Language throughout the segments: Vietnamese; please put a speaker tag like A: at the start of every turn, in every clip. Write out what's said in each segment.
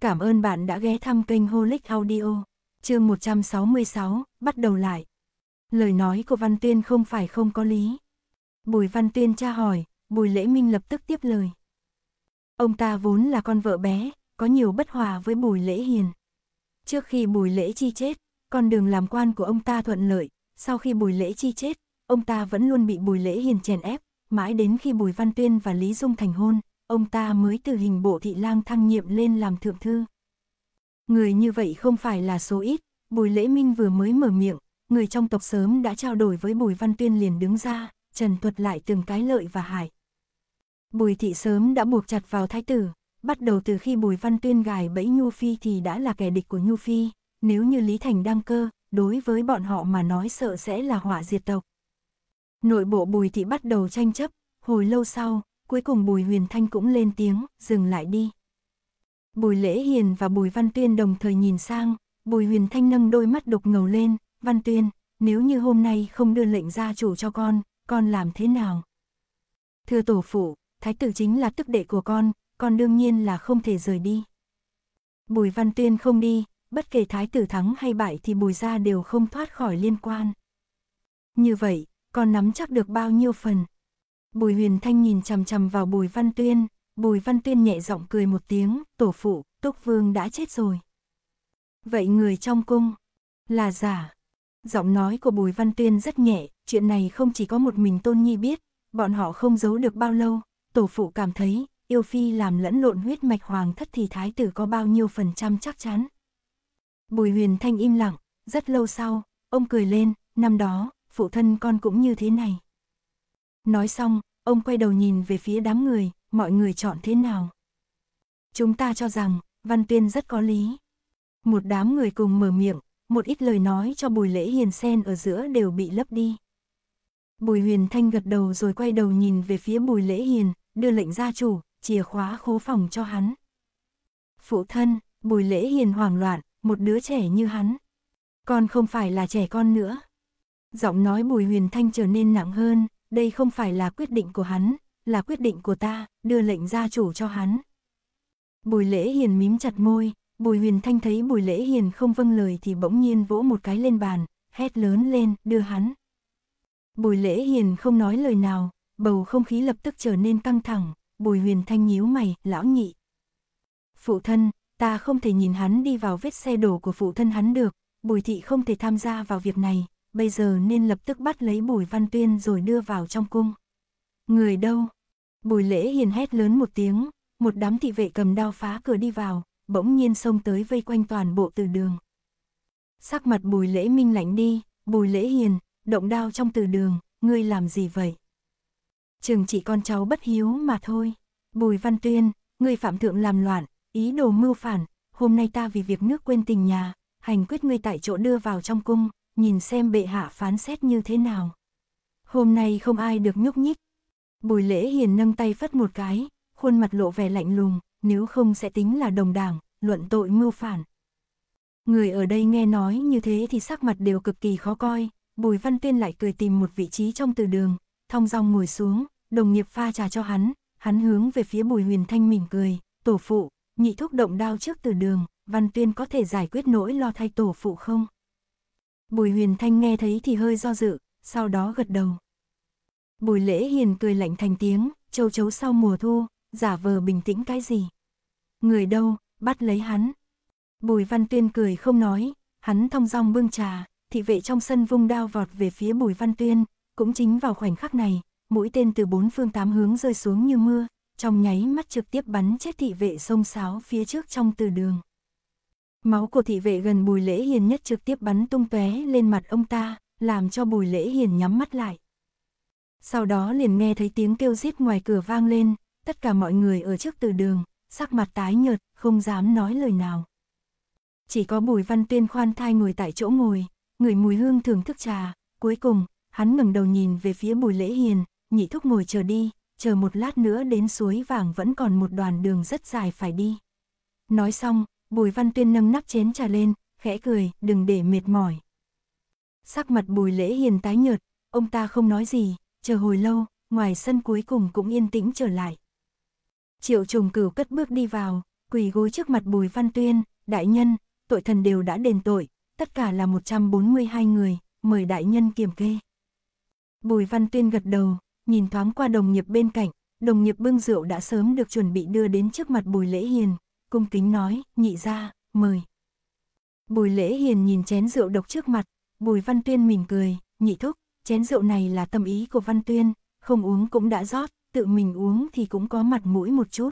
A: Cảm ơn bạn đã ghé thăm kênh Holic Audio. Chương 166, bắt đầu lại. Lời nói của Văn Tuyên không phải không có lý. Bùi Văn Tuyên tra hỏi, Bùi Lễ Minh lập tức tiếp lời. Ông ta vốn là con vợ bé, có nhiều bất hòa với Bùi Lễ Hiền. Trước khi Bùi Lễ Chi chết, con đường làm quan của ông ta thuận lợi, sau khi Bùi Lễ Chi chết, ông ta vẫn luôn bị Bùi Lễ Hiền chèn ép, mãi đến khi Bùi Văn Tuyên và Lý Dung thành hôn, ông ta mới từ hình bộ thị lang thăng nhiệm lên làm thượng thư. Người như vậy không phải là số ít, Bùi Lễ Minh vừa mới mở miệng, người trong tộc sớm đã trao đổi với Bùi Văn Tuyên liền đứng ra, trần thuật lại từng cái lợi và hại. Bùi thị sớm đã buộc chặt vào thái tử, bắt đầu từ khi Bùi Văn Tuyên gài bẫy Nhu Phi thì đã là kẻ địch của Nhu Phi, nếu như Lý Thành đăng cơ, đối với bọn họ mà nói sợ sẽ là họa diệt tộc. Nội bộ Bùi thị bắt đầu tranh chấp, hồi lâu sau, cuối cùng Bùi Huyền Thanh cũng lên tiếng, dừng lại đi. Bùi Lễ Hiền và Bùi Văn Tuyên đồng thời nhìn sang, Bùi Huyền Thanh nâng đôi mắt đục ngầu lên, Văn Tuyên, nếu như hôm nay không đưa lệnh gia chủ cho con, con làm thế nào? Thưa tổ phụ, thái tử chính là tức đệ của con, con đương nhiên là không thể rời đi. Bùi Văn Tuyên không đi, bất kể thái tử thắng hay bại thì bùi gia đều không thoát khỏi liên quan. Như vậy, con nắm chắc được bao nhiêu phần? Bùi huyền thanh nhìn chằm chằm vào bùi văn tuyên, bùi văn tuyên nhẹ giọng cười một tiếng, tổ phụ, túc vương đã chết rồi. Vậy người trong cung, là giả. Giọng nói của bùi văn tuyên rất nhẹ, chuyện này không chỉ có một mình tôn nhi biết, bọn họ không giấu được bao lâu, tổ phụ cảm thấy, yêu phi làm lẫn lộn huyết mạch hoàng thất thì thái tử có bao nhiêu phần trăm chắc chắn. Bùi huyền thanh im lặng, rất lâu sau, ông cười lên, năm đó, phụ thân con cũng như thế này. Nói xong, ông quay đầu nhìn về phía đám người, mọi người chọn thế nào. Chúng ta cho rằng, Văn Tuyên rất có lý. Một đám người cùng mở miệng, một ít lời nói cho Bùi Lễ Hiền xen ở giữa đều bị lấp đi. Bùi Huyền Thanh gật đầu rồi quay đầu nhìn về phía Bùi Lễ Hiền, đưa lệnh gia chủ, chìa khóa khố phòng cho hắn. Phụ thân, Bùi Lễ Hiền hoảng loạn, một đứa trẻ như hắn. Con không phải là trẻ con nữa. Giọng nói Bùi Huyền Thanh trở nên nặng hơn, đây không phải là quyết định của hắn, là quyết định của ta, đưa lệnh gia chủ cho hắn. Bùi lễ hiền mím chặt môi, bùi huyền thanh thấy bùi lễ hiền không vâng lời thì bỗng nhiên vỗ một cái lên bàn, hét lớn lên, đưa hắn. Bùi lễ hiền không nói lời nào, bầu không khí lập tức trở nên căng thẳng, bùi huyền thanh nhíu mày, lão nhị. Phụ thân, ta không thể nhìn hắn đi vào vết xe đổ của phụ thân hắn được, bùi thị không thể tham gia vào việc này, bây giờ nên lập tức bắt lấy Bùi Văn Tuyên rồi đưa vào trong cung. Người đâu? Bùi lễ hiền hét lớn một tiếng, một đám thị vệ cầm đao phá cửa đi vào, bỗng nhiên xông tới vây quanh toàn bộ từ đường. Sắc mặt bùi lễ minh lạnh đi, bùi lễ hiền, động đao trong từ đường, ngươi làm gì vậy? Chừng chỉ con cháu bất hiếu mà thôi. Bùi Văn Tuyên, ngươi phạm thượng làm loạn, ý đồ mưu phản, hôm nay ta vì việc nước quên tình nhà, hành quyết ngươi tại chỗ đưa vào trong cung, nhìn xem bệ hạ phán xét như thế nào. Hôm nay không ai được nhúc nhích. Bùi lễ hiền nâng tay phất một cái, khuôn mặt lộ vẻ lạnh lùng, nếu không sẽ tính là đồng đảng, luận tội mưu phản. Người ở đây nghe nói như thế thì sắc mặt đều cực kỳ khó coi, Bùi Văn Tuyên lại cười tìm một vị trí trong từ đường, thong dong ngồi xuống, đồng nghiệp pha trà cho hắn, hắn hướng về phía Bùi Huyền Thanh mỉm cười, tổ phụ, nhị thúc động đao trước từ đường, Văn Tuyên có thể giải quyết nỗi lo thay tổ phụ không? Bùi huyền thanh nghe thấy thì hơi do dự, sau đó gật đầu. Bùi lễ hiền cười lạnh thành tiếng, châu chấu sau mùa thu, giả vờ bình tĩnh cái gì. Người đâu, bắt lấy hắn. Bùi văn tuyên cười không nói, hắn thong dong bưng trà, thị vệ trong sân vung đao vọt về phía bùi văn tuyên, cũng chính vào khoảnh khắc này, mũi tên từ bốn phương tám hướng rơi xuống như mưa, trong nháy mắt trực tiếp bắn chết thị vệ sông sáo phía trước trong từ đường. Máu của thị vệ gần Bùi Lễ Hiền nhất trực tiếp bắn tung tóe lên mặt ông ta, làm cho Bùi Lễ Hiền nhắm mắt lại. Sau đó liền nghe thấy tiếng kêu giết ngoài cửa vang lên, tất cả mọi người ở trước từ đường, sắc mặt tái nhợt, không dám nói lời nào. Chỉ có Bùi Văn Tuyên khoan thai ngồi tại chỗ ngồi, người mùi hương thưởng thức trà, cuối cùng, hắn ngẩng đầu nhìn về phía Bùi Lễ Hiền, nhị thúc ngồi chờ đi, chờ một lát nữa đến suối vàng vẫn còn một đoàn đường rất dài phải đi. Nói xong, Bùi Văn Tuyên nâng nắp chén trà lên, khẽ cười, đừng để mệt mỏi. Sắc mặt Bùi Lễ Hiền tái nhợt, ông ta không nói gì, chờ hồi lâu, ngoài sân cuối cùng cũng yên tĩnh trở lại. Triệu trùng cửu cất bước đi vào, quỳ gối trước mặt Bùi Văn Tuyên, đại nhân, tội thần đều đã đền tội, tất cả là 142 người, mời đại nhân kiểm kê. Bùi Văn Tuyên gật đầu, nhìn thoáng qua đồng nghiệp bên cạnh, đồng nghiệp bưng rượu đã sớm được chuẩn bị đưa đến trước mặt Bùi Lễ Hiền, cung kính nói, nhị ra, mời. Bùi Lễ Hiền nhìn chén rượu độc trước mặt, Bùi Văn Tuyên mỉm cười, nhị thúc, chén rượu này là tâm ý của Văn Tuyên, không uống cũng đã rót, tự mình uống thì cũng có mặt mũi một chút.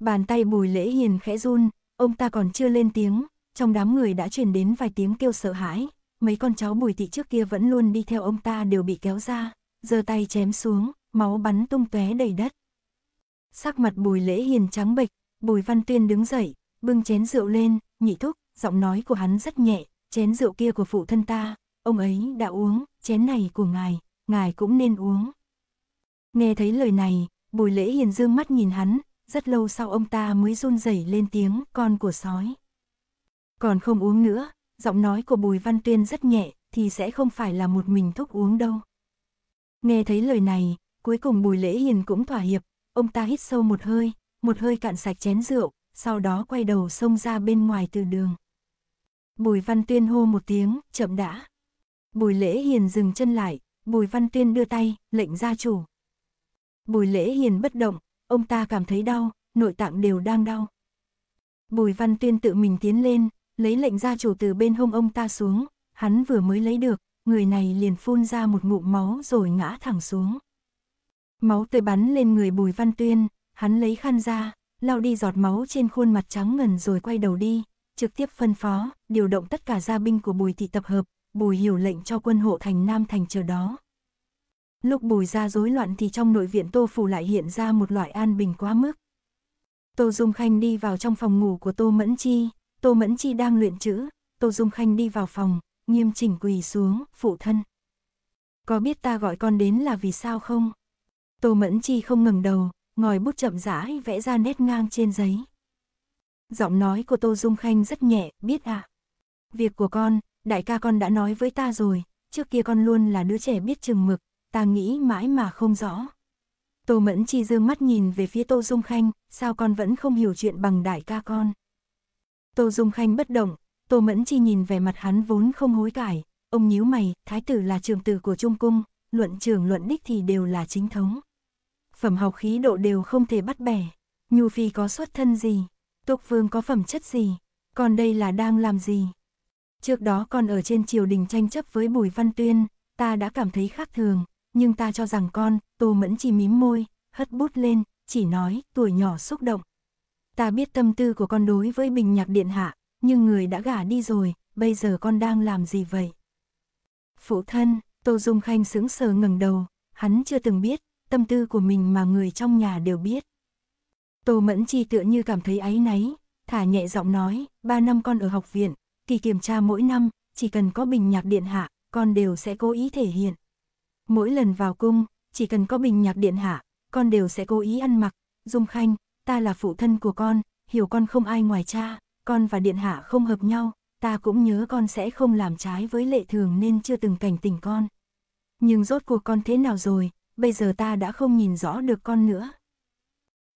A: Bàn tay Bùi Lễ Hiền khẽ run, ông ta còn chưa lên tiếng, trong đám người đã truyền đến vài tiếng kêu sợ hãi, mấy con cháu Bùi Thị trước kia vẫn luôn đi theo ông ta đều bị kéo ra, giơ tay chém xuống, máu bắn tung tóe đầy đất. Sắc mặt Bùi Lễ Hiền trắng bệch, Bùi Văn Tuyên đứng dậy, bưng chén rượu lên, nhị thúc, giọng nói của hắn rất nhẹ, chén rượu kia của phụ thân ta, ông ấy đã uống, chén này của ngài, ngài cũng nên uống. Nghe thấy lời này, Bùi Lễ Hiền dương mắt nhìn hắn, rất lâu sau ông ta mới run rẩy lên tiếng con của sói. Còn không uống nữa, giọng nói của Bùi Văn Tuyên rất nhẹ, thì sẽ không phải là một mình thúc uống đâu. Nghe thấy lời này, cuối cùng Bùi Lễ Hiền cũng thỏa hiệp, ông ta hít sâu một hơi, một hơi cạn sạch chén rượu, sau đó quay đầu xông ra bên ngoài từ đường. Bùi Văn Tuyên hô một tiếng, chậm đã. Bùi Lễ Hiền dừng chân lại, Bùi Văn Tuyên đưa tay, lệnh gia chủ. Bùi Lễ Hiền bất động, ông ta cảm thấy đau, nội tạng đều đang đau. Bùi Văn Tuyên tự mình tiến lên, lấy lệnh gia chủ từ bên hông ông ta xuống, hắn vừa mới lấy được, người này liền phun ra một ngụm máu rồi ngã thẳng xuống. Máu tươi bắn lên người Bùi Văn Tuyên, hắn lấy khăn ra, lau đi giọt máu trên khuôn mặt trắng ngần rồi quay đầu đi, trực tiếp phân phó, điều động tất cả gia binh của Bùi thị tập hợp, Bùi hiểu lệnh cho quân hộ thành Nam thành chờ đó. Lúc Bùi ra rối loạn thì trong nội viện Tô Phủ lại hiện ra một loại an bình quá mức. Tô Dung Khanh đi vào trong phòng ngủ của Tô Mẫn Chi, Tô Mẫn Chi đang luyện chữ, Tô Dung Khanh đi vào phòng, nghiêm chỉnh quỳ xuống, phụ thân. Có biết ta gọi con đến là vì sao không? Tô Mẫn Chi không ngừng đầu, ngòi bút chậm rãi vẽ ra nét ngang trên giấy. Giọng nói của Tô Dung Khanh rất nhẹ, biết à? Việc của con, đại ca con đã nói với ta rồi, trước kia con luôn là đứa trẻ biết chừng mực, ta nghĩ mãi mà không rõ. Tô Mẫn Chi dương mắt nhìn về phía Tô Dung Khanh, sao con vẫn không hiểu chuyện bằng đại ca con. Tô Dung Khanh bất động, Tô Mẫn Chi nhìn về mặt hắn vốn không hối cải, ông nhíu mày, thái tử là trường tử của Trung Cung, luận trường luận đích thì đều là chính thống. Phẩm học khí độ đều không thể bắt bẻ, Nhu Phi có xuất thân gì, Túc Vương có phẩm chất gì, còn đây là đang làm gì. Trước đó con ở trên triều đình tranh chấp với Bùi Văn Tuyên, ta đã cảm thấy khác thường, nhưng ta cho rằng con, Tô Mẫn chỉ mím môi, hất bút lên, chỉ nói, tuổi nhỏ xúc động. Ta biết tâm tư của con đối với Bình Nhạc Điện Hạ, nhưng người đã gả đi rồi, bây giờ con đang làm gì vậy? Phụ thân, Tô Dung Khanh sững sờ ngẩng đầu, hắn chưa từng biết, tâm tư của mình mà người trong nhà đều biết. Tô Mẫn Chi tựa như cảm thấy áy náy, thả nhẹ giọng nói, ba năm con ở học viện, kỳ kiểm tra mỗi năm, chỉ cần có bình nhạc điện hạ, con đều sẽ cố ý thể hiện. Mỗi lần vào cung, chỉ cần có bình nhạc điện hạ, con đều sẽ cố ý ăn mặc, Dung Khanh, ta là phụ thân của con, hiểu con không ai ngoài cha, con và điện hạ không hợp nhau, ta cũng nhớ con sẽ không làm trái với lệ thường nên chưa từng cảnh tỉnh con. Nhưng rốt cuộc con thế nào rồi, bây giờ ta đã không nhìn rõ được con nữa.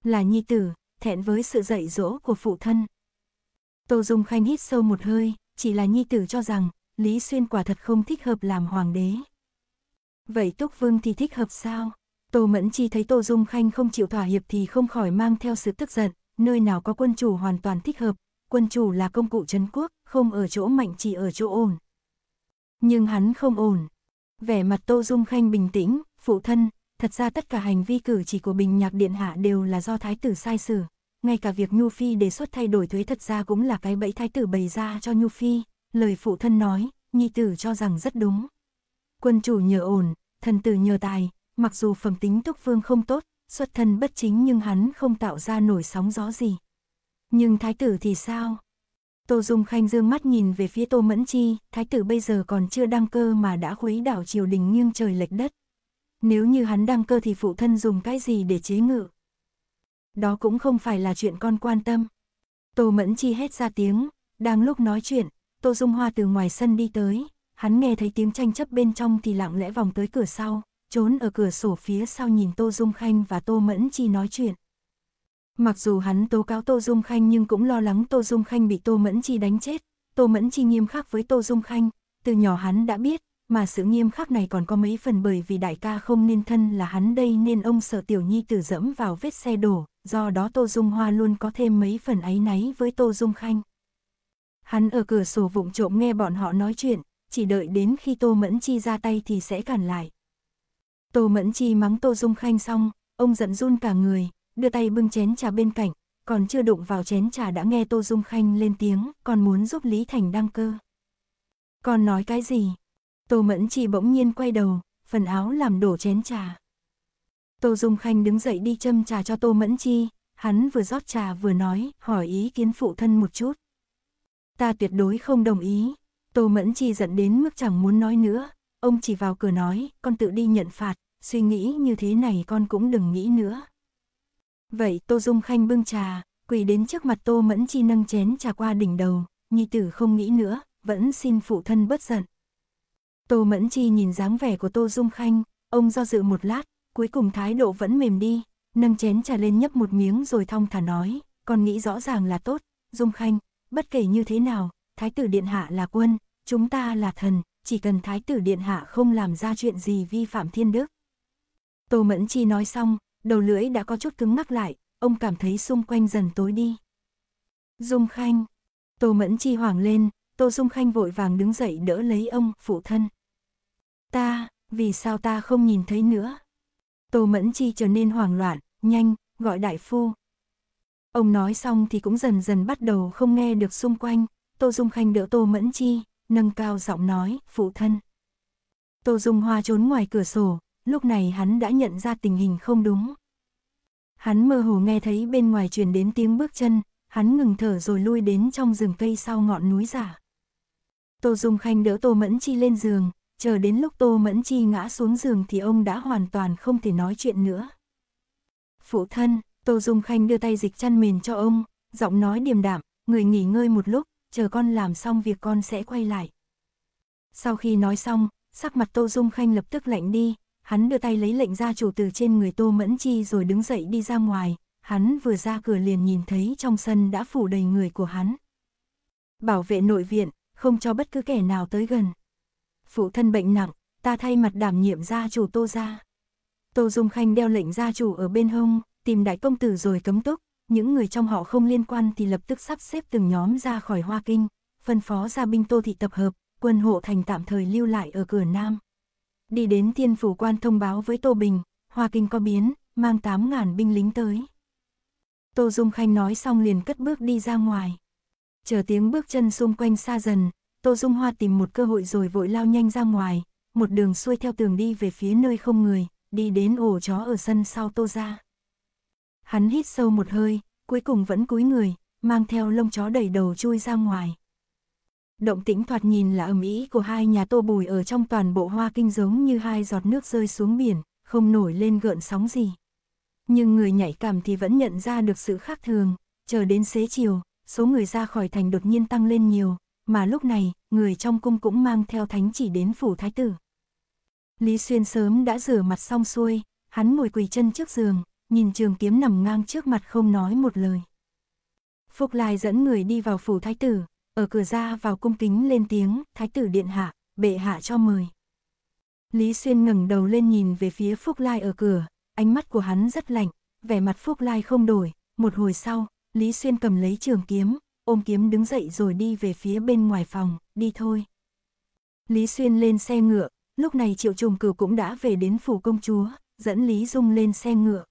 A: Là nhi tử, thẹn với sự dạy dỗ của phụ thân. Tô Dung Khanh hít sâu một hơi, chỉ là nhi tử cho rằng, Lý Xuyên quả thật không thích hợp làm hoàng đế. Vậy Túc Vương thì thích hợp sao? Tô Mẫn Chi thấy Tô Dung Khanh không chịu thỏa hiệp thì không khỏi mang theo sự tức giận, nơi nào có quân chủ hoàn toàn thích hợp, quân chủ là công cụ trấn quốc, không ở chỗ mạnh chỉ ở chỗ ổn. Nhưng hắn không ổn. Vẻ mặt Tô Dung Khanh bình tĩnh, phụ thân, thật ra tất cả hành vi cử chỉ của Bình Nhạc Điện Hạ đều là do Thái tử sai xử. Ngay cả việc Nhu Phi đề xuất thay đổi thuế thật ra cũng là cái bẫy Thái tử bày ra cho Nhu Phi. Lời phụ thân nói, Nhi tử cho rằng rất đúng. Quân chủ nhờ ổn, thần tử nhờ tài, mặc dù phẩm tính túc vương không tốt, xuất thân bất chính nhưng hắn không tạo ra nổi sóng gió gì. Nhưng thái tử thì sao? Tô Dung Khanh dương mắt nhìn về phía Tô Mẫn Chi, thái tử bây giờ còn chưa đăng cơ mà đã khuấy đảo triều đình nghiêng trời lệch đất. Nếu như hắn đăng cơ thì phụ thân dùng cái gì để chế ngự? Đó cũng không phải là chuyện con quan tâm. Tô Mẫn Chi hét ra tiếng, đang lúc nói chuyện, Tô Dung Hoa từ ngoài sân đi tới, hắn nghe thấy tiếng tranh chấp bên trong thì lặng lẽ vòng tới cửa sau, trốn ở cửa sổ phía sau nhìn Tô Dung Khanh và Tô Mẫn Chi nói chuyện. Mặc dù hắn tố cáo Tô Dung Khanh nhưng cũng lo lắng Tô Dung Khanh bị Tô Mẫn Chi đánh chết. Tô Mẫn Chi nghiêm khắc với Tô Dung Khanh, từ nhỏ hắn đã biết, mà sự nghiêm khắc này còn có mấy phần bởi vì đại ca không nên thân là hắn đây nên ông sợ tiểu nhi tử dẫm vào vết xe đổ, do đó Tô Dung Hoa luôn có thêm mấy phần áy náy với Tô Dung Khanh. Hắn ở cửa sổ vụng trộm nghe bọn họ nói chuyện, chỉ đợi đến khi Tô Mẫn Chi ra tay thì sẽ cản lại. Tô Mẫn Chi mắng Tô Dung Khanh xong, ông giận run cả người, đưa tay bưng chén trà bên cạnh, còn chưa đụng vào chén trà đã nghe Tô Dung Khanh lên tiếng, còn muốn giúp Lý Thành đăng cơ. Còn nói cái gì? Tô Mẫn Chi bỗng nhiên quay đầu, phần áo làm đổ chén trà. Tô Dung Khanh đứng dậy đi châm trà cho Tô Mẫn Chi, hắn vừa rót trà vừa nói, hỏi ý kiến phụ thân một chút. Ta tuyệt đối không đồng ý. Tô Mẫn Chi giận đến mức chẳng muốn nói nữa, ông chỉ vào cửa nói, con tự đi nhận phạt, suy nghĩ như thế này con cũng đừng nghĩ nữa. Vậy Tô Dung Khanh bưng trà, quỳ đến trước mặt Tô Mẫn Chi nâng chén trà qua đỉnh đầu, nhi tử không nghĩ nữa, vẫn xin phụ thân bất giận. Tô Mẫn Chi nhìn dáng vẻ của Tô Dung Khanh, ông do dự một lát, cuối cùng thái độ vẫn mềm đi, nâng chén trà lên nhấp một miếng rồi thong thả nói, con nghĩ rõ ràng là tốt, Dung Khanh, bất kể như thế nào, Thái tử Điện Hạ là quân, chúng ta là thần, chỉ cần Thái tử Điện Hạ không làm ra chuyện gì vi phạm thiên đức. Tô Mẫn Chi nói xong, đầu lưỡi đã có chút cứng ngắc lại, ông cảm thấy xung quanh dần tối đi. Dung Khanh, Tô Mẫn Chi hoảng lên, Tô Dung Khanh vội vàng đứng dậy đỡ lấy ông, phụ thân. Ta, vì sao ta không nhìn thấy nữa? Tô Mẫn Chi trở nên hoảng loạn, nhanh, gọi đại phu. Ông nói xong thì cũng dần dần bắt đầu không nghe được xung quanh, Tô Dung Khanh đỡ Tô Mẫn Chi, nâng cao giọng nói, phụ thân. Tô Dung Hoa trốn ngoài cửa sổ, lúc này hắn đã nhận ra tình hình không đúng. Hắn mơ hồ nghe thấy bên ngoài truyền đến tiếng bước chân, hắn ngừng thở rồi lui đến trong rừng cây sau ngọn núi giả. Tô Dung Khanh đỡ Tô Mẫn Chi lên giường, chờ đến lúc Tô Mẫn Chi ngã xuống giường thì ông đã hoàn toàn không thể nói chuyện nữa. Phụ thân, Tô Dung Khanh đưa tay dịch chăn mền cho ông, giọng nói điềm đạm, người nghỉ ngơi một lúc, chờ con làm xong việc con sẽ quay lại. Sau khi nói xong, sắc mặt Tô Dung Khanh lập tức lạnh đi, hắn đưa tay lấy lệnh gia chủ từ trên người Tô Mẫn Chi rồi đứng dậy đi ra ngoài, hắn vừa ra cửa liền nhìn thấy trong sân đã phủ đầy người của hắn. Bảo vệ nội viện, không cho bất cứ kẻ nào tới gần. Phụ thân bệnh nặng, ta thay mặt đảm nhiệm gia chủ Tô gia. Tô Dung Khanh đeo lệnh gia chủ ở bên hông, tìm đại công tử rồi cấm túc, những người trong họ không liên quan thì lập tức sắp xếp từng nhóm ra khỏi Hoa Kinh, phân phó gia binh Tô Thị tập hợp, quân hộ thành tạm thời lưu lại ở cửa Nam. Đi đến thiên phủ quan thông báo với Tô Bình, Hoa Kinh có biến, mang 8.000 binh lính tới. Tô Dung Khanh nói xong liền cất bước đi ra ngoài. Chờ tiếng bước chân xung quanh xa dần, Tô Dung Hoa tìm một cơ hội rồi vội lao nhanh ra ngoài, một đường xuôi theo tường đi về phía nơi không người, đi đến ổ chó ở sân sau Tô ra. Hắn hít sâu một hơi, cuối cùng vẫn cúi người, mang theo lông chó đẩy đầu chui ra ngoài. Động tĩnh thoạt nhìn là ầm ĩ của hai nhà tô bùi ở trong toàn bộ hoa kinh giống như hai giọt nước rơi xuống biển, không nổi lên gợn sóng gì. Nhưng người nhảy cảm thì vẫn nhận ra được sự khác thường, chờ đến xế chiều, số người ra khỏi thành đột nhiên tăng lên nhiều, mà lúc này, người trong cung cũng mang theo thánh chỉ đến phủ thái tử. Lý Xuyên sớm đã rửa mặt xong xuôi, hắn ngồi quỳ chân trước giường, nhìn trường kiếm nằm ngang trước mặt không nói một lời. Phúc Lai dẫn người đi vào phủ thái tử, ở cửa ra vào cung kính lên tiếng, thái tử điện hạ, bệ hạ cho mời. Lý Xuyên ngẩng đầu lên nhìn về phía Phúc Lai ở cửa, ánh mắt của hắn rất lạnh, vẻ mặt Phúc Lai không đổi, một hồi sau, Lý Xuyên cầm lấy trường kiếm, ôm kiếm đứng dậy rồi đi về phía bên ngoài phòng, đi thôi. Lý Xuyên lên xe ngựa, lúc này Triệu Trùng Cửu cũng đã về đến phủ công chúa, dẫn Lý Dung lên xe ngựa.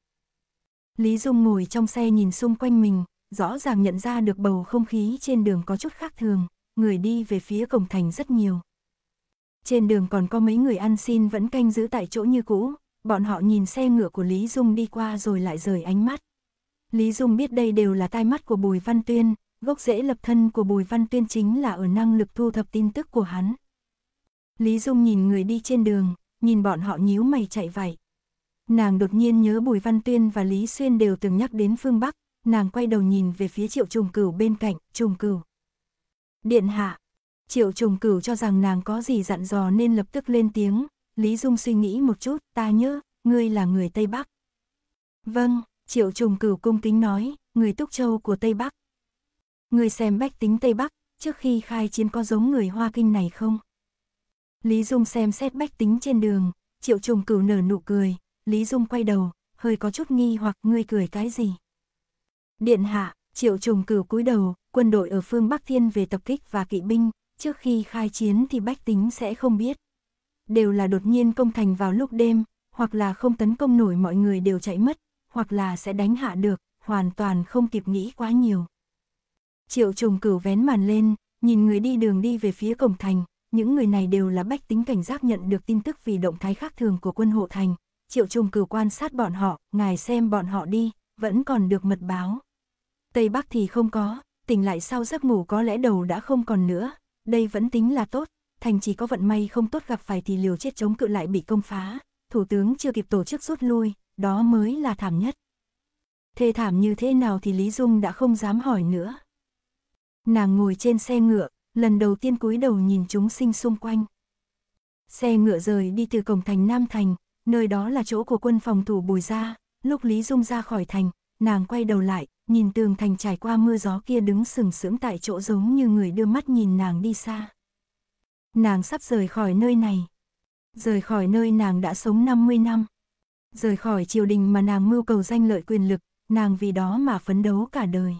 A: Lý Dung ngồi trong xe nhìn xung quanh mình, rõ ràng nhận ra được bầu không khí trên đường có chút khác thường, người đi về phía cổng thành rất nhiều. Trên đường còn có mấy người ăn xin vẫn canh giữ tại chỗ như cũ, bọn họ nhìn xe ngựa của Lý Dung đi qua rồi lại rời ánh mắt. Lý Dung biết đây đều là tai mắt của Bùi Văn Tuyên, gốc rễ lập thân của Bùi Văn Tuyên chính là ở năng lực thu thập tin tức của hắn. Lý Dung nhìn người đi trên đường, nhìn bọn họ nhíu mày chạy vậy. Nàng đột nhiên nhớ Bùi Văn Tuyên và Lý Xuyên đều từng nhắc đến phương Bắc, nàng quay đầu nhìn về phía triệu trùng cửu bên cạnh, trùng cửu. Điện hạ, triệu trùng cửu cho rằng nàng có gì dặn dò nên lập tức lên tiếng, Lý Dung suy nghĩ một chút, ta nhớ, ngươi là người Tây Bắc. Vâng, Triệu trùng cửu cung kính nói, người Túc Châu của Tây Bắc. Người xem bách tính Tây Bắc, trước khi khai chiến có giống người Hoa Kinh này không? Lý Dung xem xét bách tính trên đường, triệu trùng cửu nở nụ cười, Lý Dung quay đầu, hơi có chút nghi hoặc ngươi cười cái gì? Điện hạ, triệu trùng cửu cúi đầu, quân đội ở phương Bắc Thiên về tập kích và kỵ binh, trước khi khai chiến thì bách tính sẽ không biết. Đều là đột nhiên công thành vào lúc đêm, hoặc là không tấn công nổi mọi người đều chạy mất, hoặc là sẽ đánh hạ được, hoàn toàn không kịp nghĩ quá nhiều. Triệu trùng cửu vén màn lên, nhìn người đi đường đi về phía cổng thành, những người này đều là bách tính cảnh giác nhận được tin tức vì động thái khác thường của quân hộ thành. Triệu trùng cửu quan sát bọn họ, ngài xem bọn họ đi, vẫn còn được mật báo. Tây Bắc thì không có, tỉnh lại sau giấc ngủ có lẽ đầu đã không còn nữa, đây vẫn tính là tốt, thành chỉ có vận may không tốt gặp phải thì liều chết chống cự lại bị công phá, thủ tướng chưa kịp tổ chức rút lui, đó mới là thảm nhất. Thê thảm như thế nào thì Lý Dung đã không dám hỏi nữa. Nàng ngồi trên xe ngựa, lần đầu tiên cúi đầu nhìn chúng sinh xung quanh. Xe ngựa rời đi từ cổng thành Nam Thành, nơi đó là chỗ của quân phòng thủ Bùi Gia, lúc Lý Dung ra khỏi thành, nàng quay đầu lại, nhìn tường thành trải qua mưa gió kia đứng sừng sững tại chỗ giống như người đưa mắt nhìn nàng đi xa. Nàng sắp rời khỏi nơi này. Rời khỏi nơi nàng đã sống 50 năm. Rời khỏi triều đình mà nàng mưu cầu danh lợi quyền lực, nàng vì đó mà phấn đấu cả đời.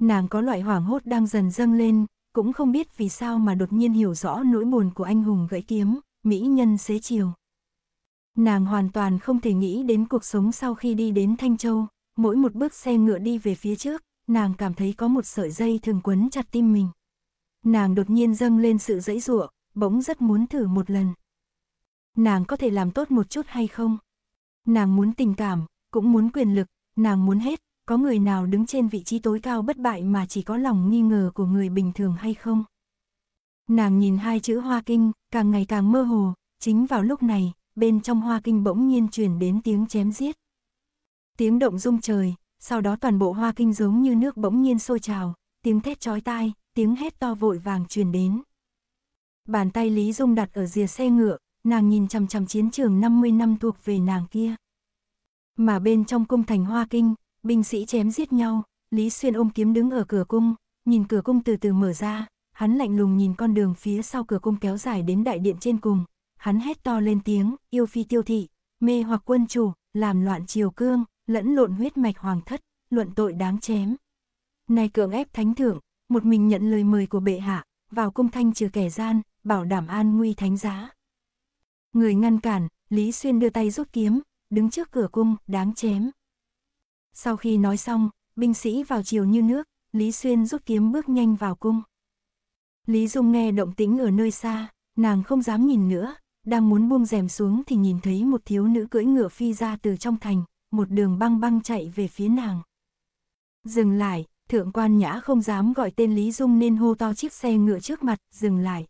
A: Nàng có loại hoảng hốt đang dần dâng lên, cũng không biết vì sao mà đột nhiên hiểu rõ nỗi buồn của anh hùng gãy kiếm, mỹ nhân xế chiều. Nàng hoàn toàn không thể nghĩ đến cuộc sống sau khi đi đến Thanh Châu, mỗi một bước xe ngựa đi về phía trước, nàng cảm thấy có một sợi dây thường quấn chặt tim mình. Nàng đột nhiên dâng lên sự dãy dụa, bỗng rất muốn thử một lần. Nàng có thể làm tốt một chút hay không? Nàng muốn tình cảm, cũng muốn quyền lực, nàng muốn hết, có người nào đứng trên vị trí tối cao bất bại mà chỉ có lòng nghi ngờ của người bình thường hay không? Nàng nhìn hai chữ Hoa Kinh, càng ngày càng mơ hồ, chính vào lúc này, bên trong Hoa Kinh bỗng nhiên truyền đến tiếng chém giết. Tiếng động rung trời, sau đó toàn bộ Hoa Kinh giống như nước bỗng nhiên sôi trào, tiếng thét chói tai, tiếng hét to vội vàng truyền đến. Bàn tay Lý Dung đặt ở rìa xe ngựa, nàng nhìn chằm chằm chiến trường 50 năm thuộc về nàng kia. Mà bên trong cung thành Hoa Kinh, binh sĩ chém giết nhau, Lý Xuyên ôm kiếm đứng ở cửa cung, nhìn cửa cung từ từ mở ra, hắn lạnh lùng nhìn con đường phía sau cửa cung kéo dài đến đại điện trên cùng, hắn hét to lên tiếng, yêu phi tiêu thị, mê hoặc quân chủ, làm loạn triều cương, lẫn lộn huyết mạch hoàng thất, luận tội đáng chém. Này cưỡng ép thánh thượng, một mình nhận lời mời của bệ hạ, vào cung thanh trừ kẻ gian, bảo đảm an nguy thánh giá. Người ngăn cản, Lý Xuyên đưa tay rút kiếm, đứng trước cửa cung, đáng chém. Sau khi nói xong, binh sĩ vào chiều như nước, Lý Xuyên rút kiếm bước nhanh vào cung. Lý Dung nghe động tĩnh ở nơi xa, nàng không dám nhìn nữa, đang muốn buông rèm xuống thì nhìn thấy một thiếu nữ cưỡi ngựa phi ra từ trong thành, một đường băng băng chạy về phía nàng. Dừng lại, thượng quan nhã không dám gọi tên Lý Dung nên hô to chiếc xe ngựa trước mặt, dừng lại.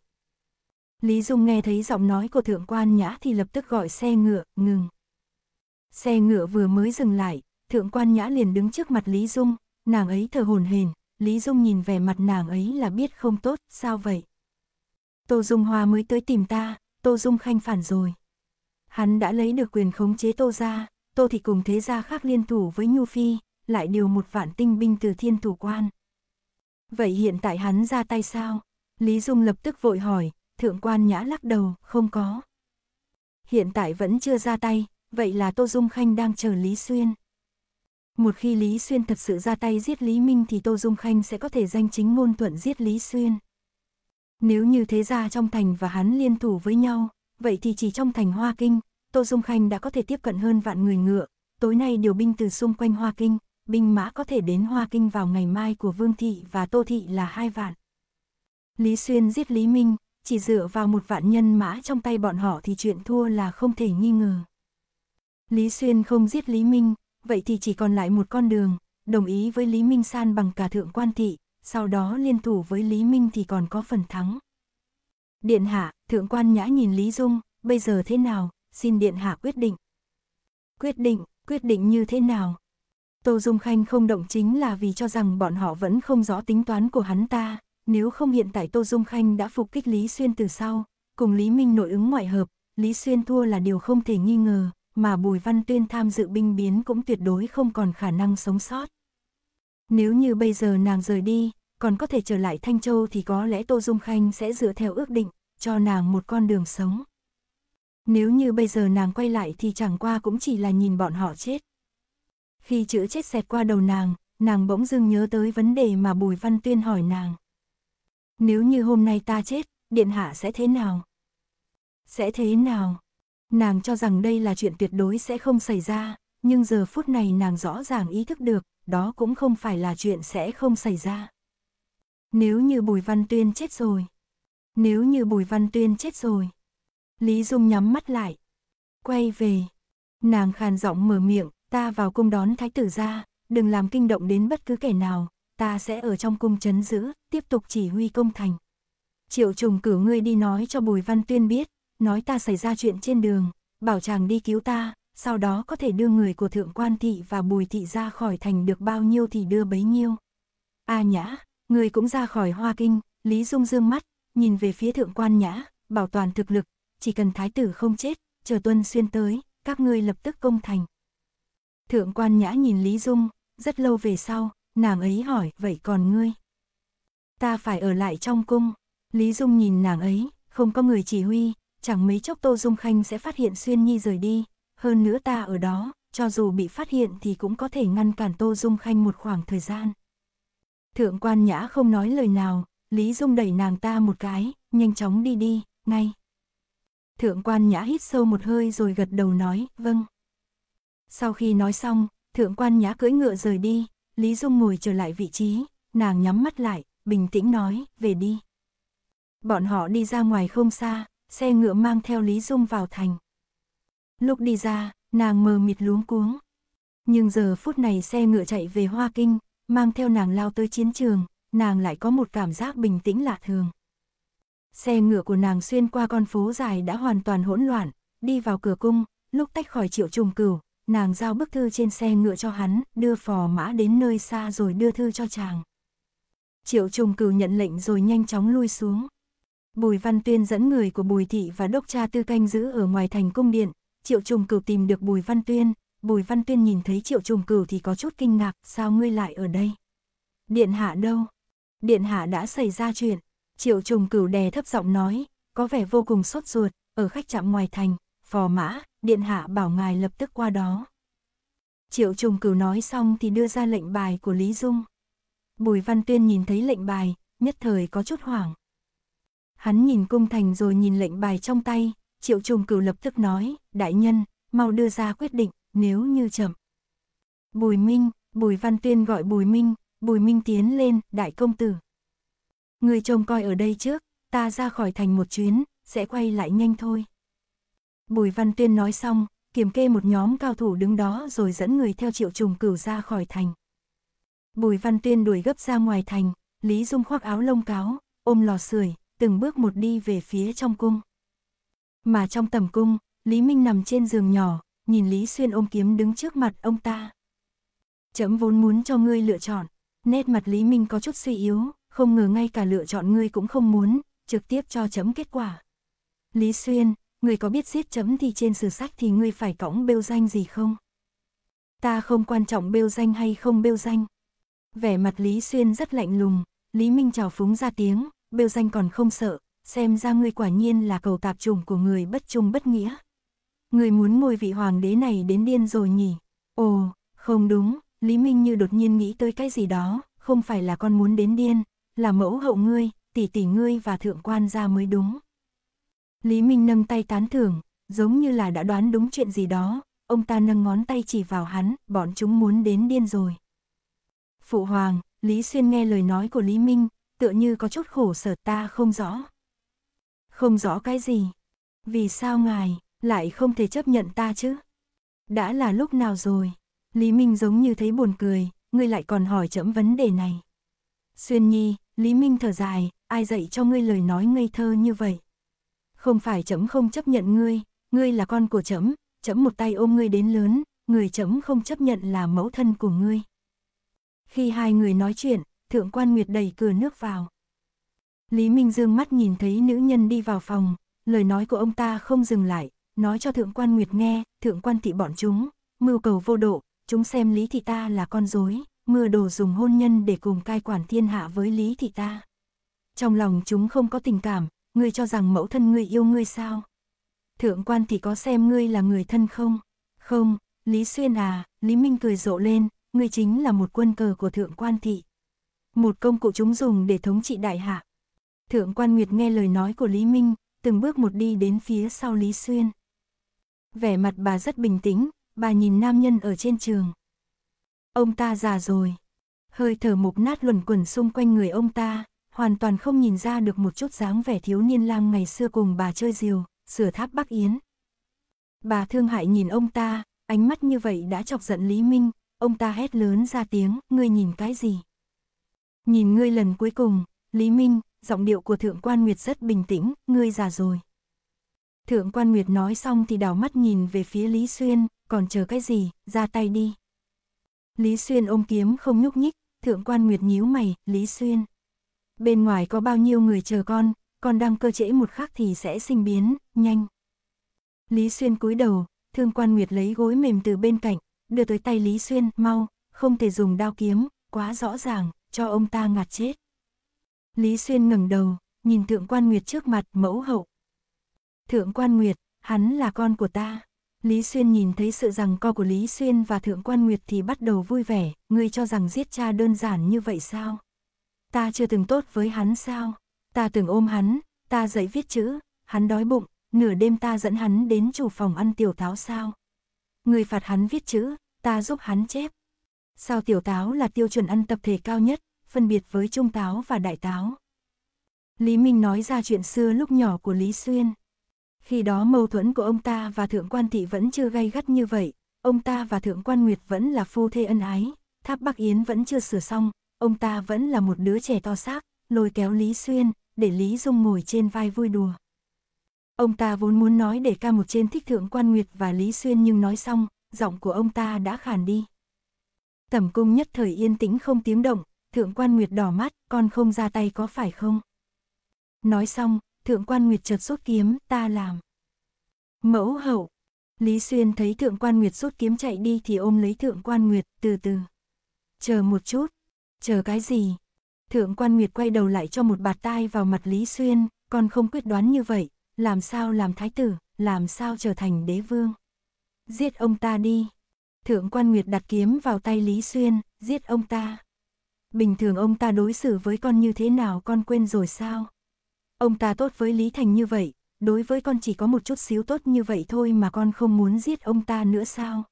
A: Lý Dung nghe thấy giọng nói của thượng quan nhã thì lập tức gọi xe ngựa, ngừng. Xe ngựa vừa mới dừng lại, thượng quan nhã liền đứng trước mặt Lý Dung, nàng ấy thở hồn hển, Lý Dung nhìn vẻ mặt nàng ấy là biết không tốt, sao vậy? Tô Dung Hoa mới tới tìm ta, Tô Dung Khanh phản rồi. Hắn đã lấy được quyền khống chế Tô ra, Tô thì cùng thế gia khác liên thủ với Nhu Phi, lại điều một vạn tinh binh từ thiên thủ quan. Vậy hiện tại hắn ra tay sao? Lý Dung lập tức vội hỏi, thượng quan nhã lắc đầu, không có. Hiện tại vẫn chưa ra tay, vậy là Tô Dung Khanh đang chờ Lý Xuyên. Một khi Lý Xuyên thật sự ra tay giết Lý Minh thì Tô Dung Khanh sẽ có thể danh chính ngôn thuận giết Lý Xuyên. Nếu như thế gia trong thành và hắn liên thủ với nhau, vậy thì chỉ trong thành Hoa Kinh, Tô Dung Khanh đã có thể tiếp cận hơn vạn người ngựa, tối nay điều binh từ xung quanh Hoa Kinh, binh mã có thể đến Hoa Kinh vào ngày mai của Vương Thị và Tô Thị là hai vạn. Lý Xuyên giết Lý Minh, chỉ dựa vào một vạn nhân mã trong tay bọn họ thì chuyện thua là không thể nghi ngờ. Lý Xuyên không giết Lý Minh, vậy thì chỉ còn lại một con đường, đồng ý với Lý Minh san bằng cả thượng quan thị, sau đó liên thủ với Lý Minh thì còn có phần thắng. Điện hạ, thượng quan nhã nhìn Lý Dung, bây giờ thế nào, xin điện hạ quyết định. Quyết định, quyết định như thế nào? Tô Dung Khanh không động chính là vì cho rằng bọn họ vẫn không rõ tính toán của hắn ta, nếu không hiện tại Tô Dung Khanh đã phục kích Lý Xuyên từ sau, cùng Lý Minh nội ứng ngoại hợp, Lý Xuyên thua là điều không thể nghi ngờ, mà Bùi Văn Tuyên tham dự binh biến cũng tuyệt đối không còn khả năng sống sót. Nếu như bây giờ nàng rời đi, còn có thể trở lại Thanh Châu thì có lẽ Tô Dung Khanh sẽ dựa theo ước định, cho nàng một con đường sống. Nếu như bây giờ nàng quay lại thì chẳng qua cũng chỉ là nhìn bọn họ chết. Khi chữ chết xẹt qua đầu nàng, nàng bỗng dưng nhớ tới vấn đề mà Bùi Văn Tuyên hỏi nàng. Nếu như hôm nay ta chết, Điện Hạ sẽ thế nào? Sẽ thế nào? Nàng cho rằng đây là chuyện tuyệt đối sẽ không xảy ra, nhưng giờ phút này nàng rõ ràng ý thức được, đó cũng không phải là chuyện sẽ không xảy ra. Nếu như Bùi Văn Tuyên chết rồi. Nếu như Bùi Văn Tuyên chết rồi. Lý Dung nhắm mắt lại. Quay về. Nàng khàn giọng mở miệng, ta vào cung đón thái tử ra, đừng làm kinh động đến bất cứ kẻ nào, ta sẽ ở trong cung chấn giữ, tiếp tục chỉ huy công thành. Triệu trùng cử ngươi đi nói cho Bùi Văn Tuyên biết, nói ta xảy ra chuyện trên đường, bảo chàng đi cứu ta, sau đó có thể đưa người của thượng quan thị và bùi thị ra khỏi thành được bao nhiêu thì đưa bấy nhiêu. A nhã, người cũng ra khỏi hoa kinh, Lý Dung dương mắt, nhìn về phía thượng quan nhã, bảo toàn thực lực, chỉ cần thái tử không chết, chờ tuân xuyên tới, các ngươi lập tức công thành. Thượng quan nhã nhìn Lý Dung, rất lâu về sau, nàng ấy hỏi, vậy còn ngươi? Ta phải ở lại trong cung. Lý Dung nhìn nàng ấy, không có người chỉ huy, chẳng mấy chốc Tô Dung Khanh sẽ phát hiện Xuyên Nhi rời đi, hơn nữa ta ở đó, cho dù bị phát hiện thì cũng có thể ngăn cản Tô Dung Khanh một khoảng thời gian. Thượng quan nhã không nói lời nào, Lý Dung đẩy nàng ta một cái, nhanh chóng đi đi, ngay. Thượng quan nhã hít sâu một hơi rồi gật đầu nói, vâng. Sau khi nói xong, thượng quan nhã cưỡi ngựa rời đi, Lý Dung ngồi trở lại vị trí, nàng nhắm mắt lại, bình tĩnh nói, về đi. Bọn họ đi ra ngoài không xa, xe ngựa mang theo Lý Dung vào thành. Lúc đi ra, nàng mờ mịt luống cuống. Nhưng giờ phút này xe ngựa chạy về Hoa Kinh, mang theo nàng lao tới chiến trường, nàng lại có một cảm giác bình tĩnh lạ thường. Xe ngựa của nàng xuyên qua con phố dài đã hoàn toàn hỗn loạn, đi vào cửa cung, lúc tách khỏi triệu trùng cửu, nàng giao bức thư trên xe ngựa cho hắn, đưa phò mã đến nơi xa rồi đưa thư cho chàng. Triệu trùng cửu nhận lệnh rồi nhanh chóng lui xuống. Bùi Văn Tuyên dẫn người của Bùi Thị và Đốc cha Tư canh giữ ở ngoài thành cung điện, Triệu Trùng Cửu tìm được Bùi Văn Tuyên, Bùi Văn Tuyên nhìn thấy Triệu Trùng Cửu thì có chút kinh ngạc, sao ngươi lại ở đây? Điện hạ đâu? Điện hạ đã xảy ra chuyện. Triệu Trùng Cửu đè thấp giọng nói, có vẻ vô cùng sốt ruột, ở khách trạm ngoài thành, phò mã, điện hạ bảo ngài lập tức qua đó. Triệu Trùng Cửu nói xong thì đưa ra lệnh bài của Lý Dung. Bùi Văn Tuyên nhìn thấy lệnh bài, nhất thời có chút hoảng. Hắn nhìn cung thành rồi nhìn lệnh bài trong tay, triệu trùng cửu lập tức nói, đại nhân, mau đưa ra quyết định, nếu như chậm. Bùi Minh, Bùi Văn Tuyên gọi Bùi Minh, Bùi Minh tiến lên, đại công tử. Người trông coi ở đây trước, ta ra khỏi thành một chuyến, sẽ quay lại nhanh thôi. Bùi Văn Tuyên nói xong, kiểm kê một nhóm cao thủ đứng đó rồi dẫn người theo triệu trùng cửu ra khỏi thành. Bùi Văn Tuyên đuổi gấp ra ngoài thành, Lý Dung khoác áo lông cáo, ôm lò sưởi, từng bước một đi về phía trong cung. Mà trong tầm cung, Lý Minh nằm trên giường nhỏ, nhìn Lý Xuyên ôm kiếm đứng trước mặt ông ta. Chấm vốn muốn cho ngươi lựa chọn, nét mặt Lý Minh có chút suy yếu, không ngờ ngay cả lựa chọn ngươi cũng không muốn, trực tiếp cho chấm kết quả. Lý Xuyên, ngươi có biết giết chấm thì trên sử sách thì ngươi phải cõng bêu danh gì không? Ta không quan trọng bêu danh hay không bêu danh. Vẻ mặt Lý Xuyên rất lạnh lùng, Lý Minh trào phúng ra tiếng, bêu danh còn không sợ, xem ra ngươi quả nhiên là cầu tạp trùng của người bất trung bất nghĩa. Người muốn ngôi vị hoàng đế này đến điên rồi nhỉ? Ồ, không đúng, Lý Minh như đột nhiên nghĩ tới cái gì đó, không phải là con muốn đến điên, là mẫu hậu ngươi, tỷ tỷ ngươi và thượng quan gia mới đúng. Lý Minh nâng tay tán thưởng, giống như là đã đoán đúng chuyện gì đó, ông ta nâng ngón tay chỉ vào hắn, bọn chúng muốn đến điên rồi. Phụ hoàng, Lý Xuyên nghe lời nói của Lý Minh, tựa như có chút khổ sở ta không rõ. Không rõ cái gì? Vì sao ngài lại không thể chấp nhận ta chứ? Đã là lúc nào rồi? Lý Minh giống như thấy buồn cười, ngươi lại còn hỏi chấm vấn đề này. Xuyên Nhi, Lý Minh thở dài, ai dạy cho ngươi lời nói ngây thơ như vậy? Không phải chấm không chấp nhận ngươi, ngươi là con của chấm, chấm một tay ôm ngươi đến lớn, người chấm không chấp nhận là mẫu thân của ngươi. Khi hai người nói chuyện, thượng quan Nguyệt đẩy cửa nước vào. Lý Minh Dương mắt nhìn thấy nữ nhân đi vào phòng, lời nói của ông ta không dừng lại, nói cho thượng quan Nguyệt nghe, thượng quan thị bọn chúng, mưu cầu vô độ, chúng xem Lý Thị ta là con dối, mưa đồ dùng hôn nhân để cùng cai quản thiên hạ với Lý Thị ta. Trong lòng chúng không có tình cảm, ngươi cho rằng mẫu thân ngươi yêu ngươi sao? Thượng quan thị có xem ngươi là người thân không? Không, Lý Xuyên à, Lý Minh cười rộ lên, ngươi chính là một quân cờ của thượng quan thị. Một công cụ chúng dùng để thống trị đại hạ. Thượng quan Nguyệt nghe lời nói của Lý Minh, từng bước một đi đến phía sau Lý Xuyên. Vẻ mặt bà rất bình tĩnh, bà nhìn nam nhân ở trên trường. Ông ta già rồi. Hơi thở mục nát luẩn quẩn xung quanh người ông ta, hoàn toàn không nhìn ra được một chút dáng vẻ thiếu niên lang ngày xưa cùng bà chơi diều, sửa tháp Bắc Yến. Bà thương hại nhìn ông ta, ánh mắt như vậy đã chọc giận Lý Minh, ông ta hét lớn ra tiếng, ngươi nhìn cái gì? Nhìn ngươi lần cuối cùng, Lý Minh, giọng điệu của Thượng Quan Nguyệt rất bình tĩnh, ngươi già rồi. Thượng Quan Nguyệt nói xong thì đảo mắt nhìn về phía Lý Xuyên, còn chờ cái gì, ra tay đi. Lý Xuyên ôm kiếm không nhúc nhích, Thượng Quan Nguyệt nhíu mày, Lý Xuyên. Bên ngoài có bao nhiêu người chờ con, con đang cơ trễ một khắc thì sẽ sinh biến, nhanh. Lý Xuyên cúi đầu, Thương Quan Nguyệt lấy gối mềm từ bên cạnh, đưa tới tay Lý Xuyên, mau, không thể dùng đao kiếm, quá rõ ràng, cho ông ta ngạt chết. Lý Xuyên ngẩng đầu, nhìn Thượng Quan Nguyệt trước mặt, mẫu hậu. Thượng Quan Nguyệt, hắn là con của ta. Lý Xuyên nhìn thấy sự rằng co của Lý Xuyên và Thượng Quan Nguyệt thì bắt đầu vui vẻ, ngươi cho rằng giết cha đơn giản như vậy sao? Ta chưa từng tốt với hắn sao? Ta từng ôm hắn, ta dạy viết chữ, hắn đói bụng, nửa đêm ta dẫn hắn đến chủ phòng ăn tiểu táo sao? Người phạt hắn viết chữ, ta giúp hắn chép. Sao tiểu táo là tiêu chuẩn ăn tập thể cao nhất, phân biệt với trung táo và đại táo? Lý Minh nói ra chuyện xưa lúc nhỏ của Lý Xuyên. Khi đó mâu thuẫn của ông ta và Thượng quan Thị vẫn chưa gay gắt như vậy, ông ta và Thượng quan Nguyệt vẫn là phu thê ân ái, tháp Bắc Yến vẫn chưa sửa xong, ông ta vẫn là một đứa trẻ to xác, lôi kéo Lý Xuyên, để Lý Dung ngồi trên vai vui đùa. Ông ta vốn muốn nói để ca một trên thích thượng quan Nguyệt và Lý Xuyên nhưng nói xong, giọng của ông ta đã khàn đi. Tẩm cung nhất thời yên tĩnh không tiếng động, thượng quan Nguyệt đỏ mắt, con không ra tay có phải không? Nói xong, thượng quan Nguyệt chợt rút kiếm, ta làm. Mẫu hậu. Lý Xuyên thấy thượng quan Nguyệt rút kiếm chạy đi thì ôm lấy thượng quan Nguyệt, từ từ. Chờ một chút. Chờ cái gì? Thượng quan Nguyệt quay đầu lại cho một bạt tai vào mặt Lý Xuyên, con không quyết đoán như vậy, làm sao làm thái tử, làm sao trở thành đế vương. Giết ông ta đi. Thượng quan Nguyệt đặt kiếm vào tay Lý Xuyên, giết ông ta. Bình thường ông ta đối xử với con như thế nào con quên rồi sao? Ông ta tốt với Lý Thành như vậy, đối với con chỉ có một chút xíu tốt như vậy thôi mà con không muốn giết ông ta nữa sao?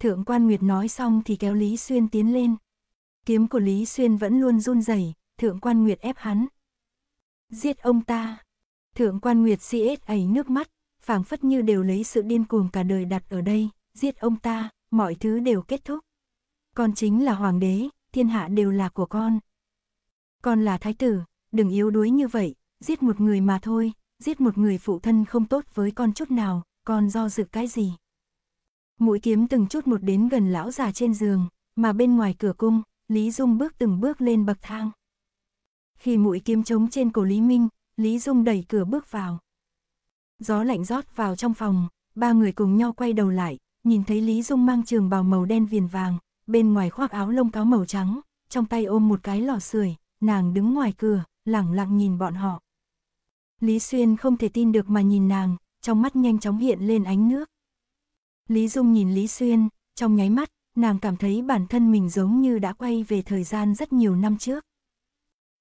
A: Thượng quan Nguyệt nói xong thì kéo Lý Xuyên tiến lên. Kiếm của Lý Xuyên vẫn luôn run rẩy, thượng quan Nguyệt ép hắn. Giết ông ta. Thượng quan Nguyệt si ết nước mắt, phảng phất như đều lấy sự điên cuồng cả đời đặt ở đây, giết ông ta, mọi thứ đều kết thúc. Con chính là hoàng đế, thiên hạ đều là của con. Con là thái tử, đừng yếu đuối như vậy, giết một người mà thôi, giết một người phụ thân không tốt với con chút nào, con do dự cái gì. Mũi kiếm từng chút một đến gần lão già trên giường, mà bên ngoài cửa cung, Lý Dung bước từng bước lên bậc thang. Khi mũi kiếm trống trên cổ Lý Minh, Lý Dung đẩy cửa bước vào. Gió lạnh rót vào trong phòng, ba người cùng nhau quay đầu lại, nhìn thấy Lý Dung mang trường bào màu đen viền vàng, bên ngoài khoác áo lông cáo màu trắng, trong tay ôm một cái lò sưởi, nàng đứng ngoài cửa, lẳng lặng nhìn bọn họ. Lý Xuyên không thể tin được mà nhìn nàng, trong mắt nhanh chóng hiện lên ánh nước. Lý Dung nhìn Lý Xuyên, trong nháy mắt, nàng cảm thấy bản thân mình giống như đã quay về thời gian rất nhiều năm trước.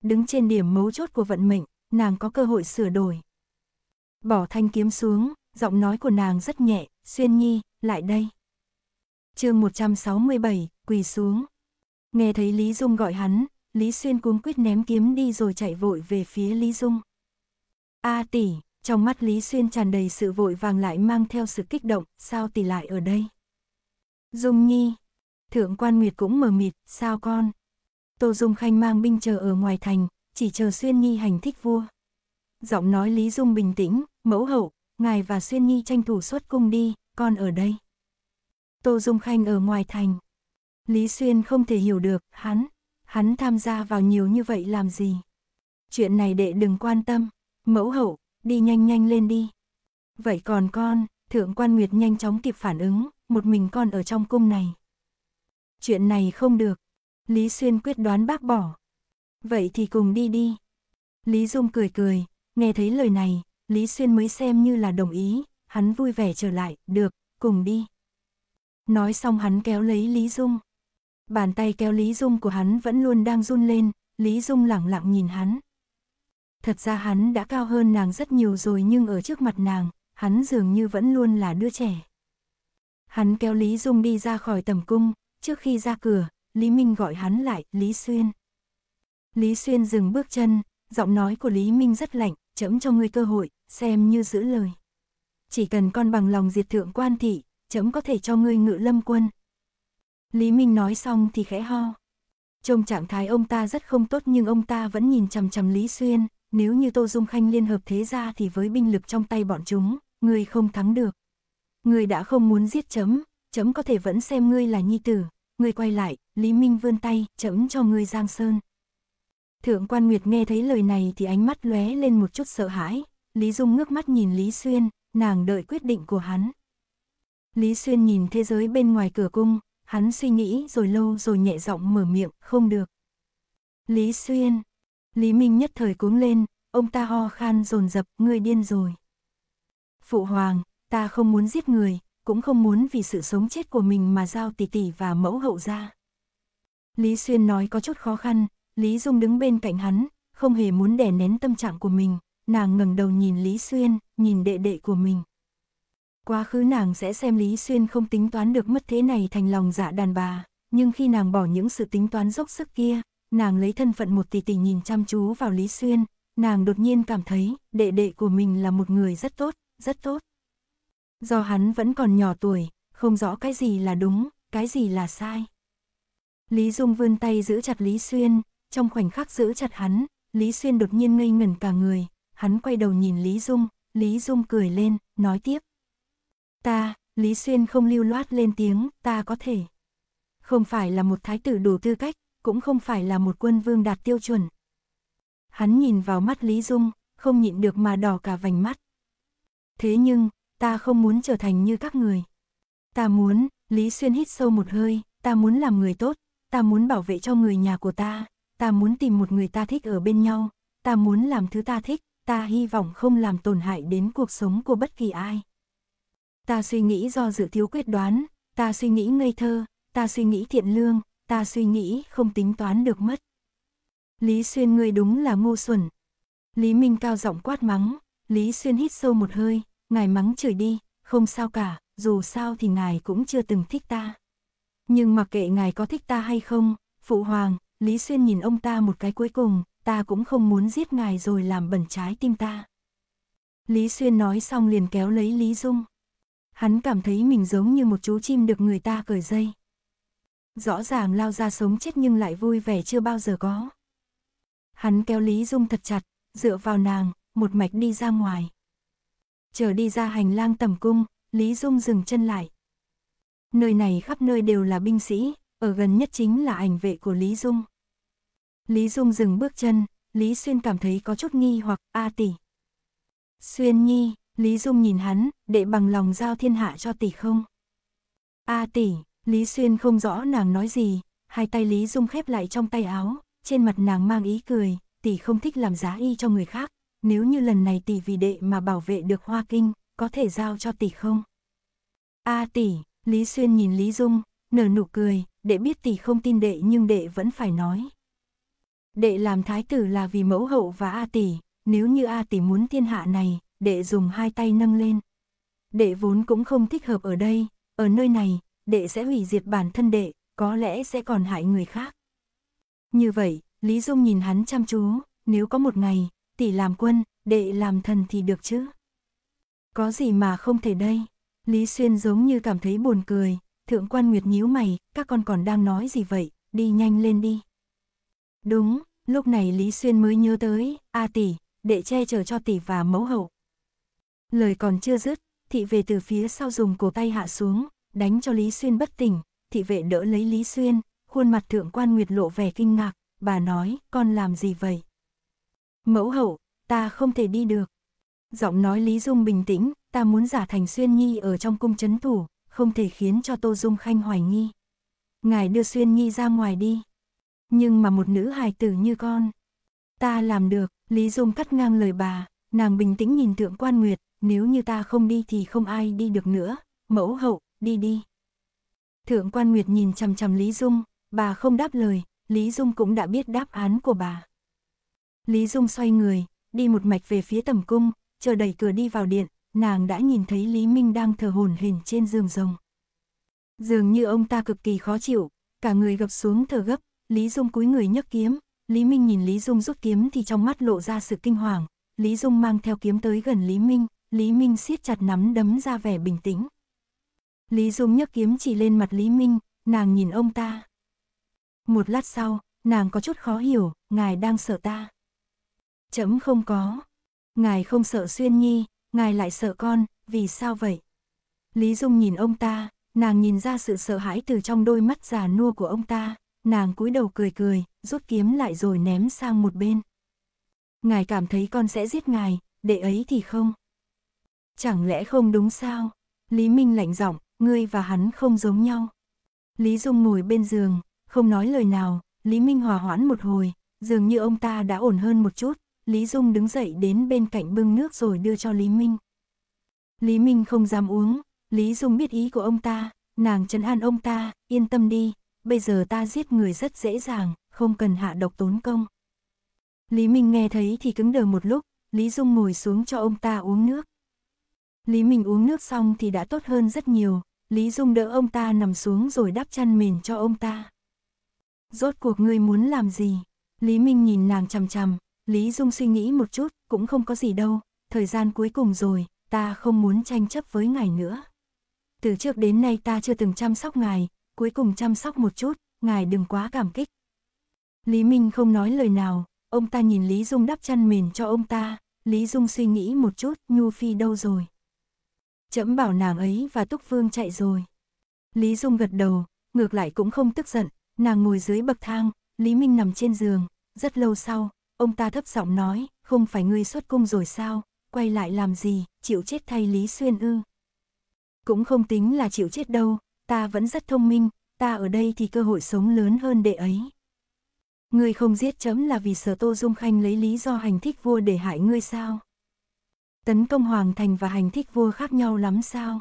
A: Đứng trên điểm mấu chốt của vận mệnh, nàng có cơ hội sửa đổi. Bỏ thanh kiếm xuống, giọng nói của nàng rất nhẹ, Xuyên Nhi, lại đây. chương 167, quỳ xuống. Nghe thấy Lý Dung gọi hắn, Lý Xuyên cuống quyết ném kiếm đi rồi chạy vội về phía Lý Dung. A tỷ, trong mắt Lý Xuyên tràn đầy sự vội vàng lại mang theo sự kích động, sao tỷ lại ở đây? Dung Nhi, Thượng quan Nguyệt cũng mờ mịt, sao con? Tô Dung Khanh mang binh chờ ở ngoài thành, chỉ chờ Xuyên Nhi hành thích vua. Giọng nói Lý Dung bình tĩnh, mẫu hậu, ngài và Xuyên Nhi tranh thủ xuất cung đi, con ở đây. Tô Dung Khanh ở ngoài thành. Lý Xuyên không thể hiểu được, hắn, hắn tham gia vào nhiều như vậy làm gì? Chuyện này đệ đừng quan tâm, mẫu hậu, đi nhanh nhanh lên đi. Vậy còn con, thượng quan Nguyệt nhanh chóng kịp phản ứng, một mình con ở trong cung này. Chuyện này không được, Lý Xuyên quyết đoán bác bỏ. Vậy thì cùng đi đi. Lý Dung cười cười, nghe thấy lời này, Lý Xuyên mới xem như là đồng ý, hắn vui vẻ trở lại, được, cùng đi. Nói xong hắn kéo lấy Lý Dung. Bàn tay kéo Lý Dung của hắn vẫn luôn đang run lên, Lý Dung lặng lặng nhìn hắn. Thật ra hắn đã cao hơn nàng rất nhiều rồi nhưng ở trước mặt nàng, hắn dường như vẫn luôn là đứa trẻ. Hắn kéo Lý Dung đi ra khỏi tầm cung, trước khi ra cửa, Lý Minh gọi hắn lại, Lý Xuyên. Lý Xuyên dừng bước chân, giọng nói của Lý Minh rất lạnh, chấm cho ngươi cơ hội, xem như giữ lời. Chỉ cần con bằng lòng diệt thượng quan thị, chấm có thể cho ngươi ngự lâm quân. Lý Minh nói xong thì khẽ ho. Trông trạng thái ông ta rất không tốt nhưng ông ta vẫn nhìn chằm chằm Lý Xuyên, nếu như Tô Dung Khanh liên hợp thế ra thì với binh lực trong tay bọn chúng, ngươi không thắng được. Ngươi đã không muốn giết chấm, chấm có thể vẫn xem ngươi là nhi tử, ngươi quay lại, Lý Minh vươn tay, chấm cho ngươi Giang Sơn. Thượng quan Nguyệt nghe thấy lời này thì ánh mắt lóe lên một chút sợ hãi, Lý Dung ngước mắt nhìn Lý Xuyên, nàng đợi quyết định của hắn. Lý Xuyên nhìn thế giới bên ngoài cửa cung, hắn suy nghĩ rồi lâu rồi nhẹ giọng mở miệng, không được. Lý Xuyên, Lý Minh nhất thời cuống lên, ông ta ho khan dồn dập, ngươi điên rồi. Phụ hoàng, ta không muốn giết người, cũng không muốn vì sự sống chết của mình mà giao tỷ tỷ và mẫu hậu ra. Lý Xuyên nói có chút khó khăn, Lý Dung đứng bên cạnh hắn, không hề muốn đè nén tâm trạng của mình, nàng ngẩng đầu nhìn Lý Xuyên, nhìn đệ đệ của mình. Quá khứ nàng sẽ xem Lý Xuyên không tính toán được mất thế này thành lòng dạ đàn bà, nhưng khi nàng bỏ những sự tính toán dốc sức kia, nàng lấy thân phận một tỷ tỷ nhìn chăm chú vào Lý Xuyên, nàng đột nhiên cảm thấy đệ đệ của mình là một người rất tốt, rất tốt. Do hắn vẫn còn nhỏ tuổi, không rõ cái gì là đúng, cái gì là sai. Lý Dung vươn tay giữ chặt Lý Xuyên, trong khoảnh khắc giữ chặt hắn, Lý Xuyên đột nhiên ngây ngẩn cả người, hắn quay đầu nhìn Lý Dung, Lý Dung cười lên, nói tiếp. Ta, Lý Xuyên không lưu loát lên tiếng, ta có thể. Không phải là một thái tử đủ tư cách, cũng không phải là một quân vương đạt tiêu chuẩn. Hắn nhìn vào mắt Lý Dung, không nhịn được mà đỏ cả vành mắt. Thế nhưng, ta không muốn trở thành như các người. Ta muốn, Lý Xuyên hít sâu một hơi, ta muốn làm người tốt, ta muốn bảo vệ cho người nhà của ta, ta muốn tìm một người ta thích ở bên nhau, ta muốn làm thứ ta thích, ta hy vọng không làm tổn hại đến cuộc sống của bất kỳ ai. Ta suy nghĩ do dự thiếu quyết đoán, ta suy nghĩ ngây thơ, ta suy nghĩ thiện lương, ta suy nghĩ không tính toán được mất. Lý Xuyên ngươi đúng là ngu xuẩn. Lý Minh cao giọng quát mắng, Lý Xuyên hít sâu một hơi, ngài mắng chửi đi, không sao cả, dù sao thì ngài cũng chưa từng thích ta. Nhưng mặc kệ ngài có thích ta hay không, Phụ Hoàng, Lý Xuyên nhìn ông ta một cái cuối cùng, ta cũng không muốn giết ngài rồi làm bẩn trái tim ta. Lý Xuyên nói xong liền kéo lấy Lý Dung. Hắn cảm thấy mình giống như một chú chim được người ta cởi dây. Rõ ràng lao ra sống chết nhưng lại vui vẻ chưa bao giờ có. Hắn kéo Lý Dung thật chặt, dựa vào nàng, một mạch đi ra ngoài. Chờ đi ra hành lang tầm cung, Lý Dung dừng chân lại. Nơi này khắp nơi đều là binh sĩ, ở gần nhất chính là ảnh vệ của Lý Dung. Lý Dung dừng bước chân, Lý Xuyên cảm thấy có chút nghi hoặc A tỷ. Xuyên nhi, Lý Dung nhìn hắn, để bằng lòng giao thiên hạ cho tỷ không? A tỷ, Lý Xuyên không rõ nàng nói gì, hai tay Lý Dung khép lại trong tay áo, trên mặt nàng mang ý cười, tỷ không thích làm giá y cho người khác, nếu như lần này tỷ vì đệ mà bảo vệ được Hoa Kinh, có thể giao cho tỷ không? A tỷ, Lý Xuyên nhìn Lý Dung, nở nụ cười, đệ biết tỷ không tin đệ nhưng đệ vẫn phải nói. Đệ làm thái tử là vì mẫu hậu và A tỷ, nếu như A tỷ muốn thiên hạ này, đệ dùng hai tay nâng lên. Đệ vốn cũng không thích hợp ở đây, ở nơi này, đệ sẽ hủy diệt bản thân đệ, có lẽ sẽ còn hại người khác. Như vậy, Lý Dung nhìn hắn chăm chú, nếu có một ngày, tỷ làm quân, đệ làm thần thì được chứ. Có gì mà không thể đây? Lý Xuyên giống như cảm thấy buồn cười, thượng quan Nguyệt nhíu mày, các con còn đang nói gì vậy, đi nhanh lên đi. Đúng, lúc này Lý Xuyên mới nhớ tới, A tỷ, đệ che chở cho tỷ và mẫu hậu. Lời còn chưa dứt, thị vệ từ phía sau dùng cổ tay hạ xuống, đánh cho Lý Xuyên bất tỉnh, thị vệ đỡ lấy Lý Xuyên, khuôn mặt thượng quan Nguyệt lộ vẻ kinh ngạc, bà nói, con làm gì vậy? Mẫu hậu, ta không thể đi được. Giọng nói Lý Dung bình tĩnh, ta muốn giả thành Xuyên Nhi ở trong cung chấn thủ, không thể khiến cho Tô Dung Khanh hoài nghi. Ngài đưa Xuyên Nhi ra ngoài đi. Nhưng mà một nữ hài tử như con. Ta làm được, Lý Dung cắt ngang lời bà, nàng bình tĩnh nhìn thượng quan nguyệt, nếu như ta không đi thì không ai đi được nữa, mẫu hậu, đi đi. Thượng quan nguyệt nhìn chằm chằm Lý Dung, bà không đáp lời, Lý Dung cũng đã biết đáp án của bà. Lý Dung xoay người, đi một mạch về phía tầm cung, chờ đẩy cửa đi vào điện, nàng đã nhìn thấy Lý Minh đang thờ hồn hình trên giường rồng. Dường như ông ta cực kỳ khó chịu, cả người gập xuống thở gấp, Lý Dung cúi người nhấc kiếm, Lý Minh nhìn Lý Dung rút kiếm thì trong mắt lộ ra sự kinh hoàng, Lý Dung mang theo kiếm tới gần Lý Minh, Lý Minh siết chặt nắm đấm ra vẻ bình tĩnh. Lý Dung nhấc kiếm chỉ lên mặt Lý Minh, nàng nhìn ông ta. Một lát sau, nàng có chút khó hiểu, ngài đang sợ ta. Chấm không có. Ngài không sợ Xuyên Nhi, ngài lại sợ con, vì sao vậy? Lý Dung nhìn ông ta, nàng nhìn ra sự sợ hãi từ trong đôi mắt già nua của ông ta, nàng cúi đầu cười cười, rút kiếm lại rồi ném sang một bên. Ngài cảm thấy con sẽ giết ngài, đệ ấy thì không. Chẳng lẽ không đúng sao? Lý Minh lạnh giọng, ngươi và hắn không giống nhau. Lý Dung ngồi bên giường, không nói lời nào, Lý Minh hòa hoãn một hồi, dường như ông ta đã ổn hơn một chút, Lý Dung đứng dậy đến bên cạnh bưng nước rồi đưa cho Lý Minh. Lý Minh không dám uống, Lý Dung biết ý của ông ta, nàng trấn an ông ta, yên tâm đi, bây giờ ta giết người rất dễ dàng, không cần hạ độc tốn công. Lý Minh nghe thấy thì cứng đờ một lúc, Lý Dung ngồi xuống cho ông ta uống nước. Lý Minh uống nước xong thì đã tốt hơn rất nhiều, Lý Dung đỡ ông ta nằm xuống rồi đắp chăn mền cho ông ta. Rốt cuộc ngươi muốn làm gì? Lý Minh nhìn nàng chằm chằm, Lý Dung suy nghĩ một chút, cũng không có gì đâu, thời gian cuối cùng rồi, ta không muốn tranh chấp với ngài nữa. Từ trước đến nay ta chưa từng chăm sóc ngài, cuối cùng chăm sóc một chút, ngài đừng quá cảm kích. Lý Minh không nói lời nào, ông ta nhìn Lý Dung đắp chăn mền cho ông ta, Lý Dung suy nghĩ một chút, Nhu Phi đâu rồi? Chấm bảo nàng ấy và Túc Vương chạy rồi. Lý Dung gật đầu, ngược lại cũng không tức giận, nàng ngồi dưới bậc thang, Lý Minh nằm trên giường, rất lâu sau, ông ta thấp giọng nói, không phải ngươi xuất cung rồi sao, quay lại làm gì, chịu chết thay Lý Xuyên ư. Cũng không tính là chịu chết đâu, ta vẫn rất thông minh, ta ở đây thì cơ hội sống lớn hơn đệ ấy. Ngươi không giết chấm là vì sở Tô Dung Khanh lấy lý do hành thích vua để hại ngươi sao? Tấn công Hoàng Thành và hành thích vua khác nhau lắm sao?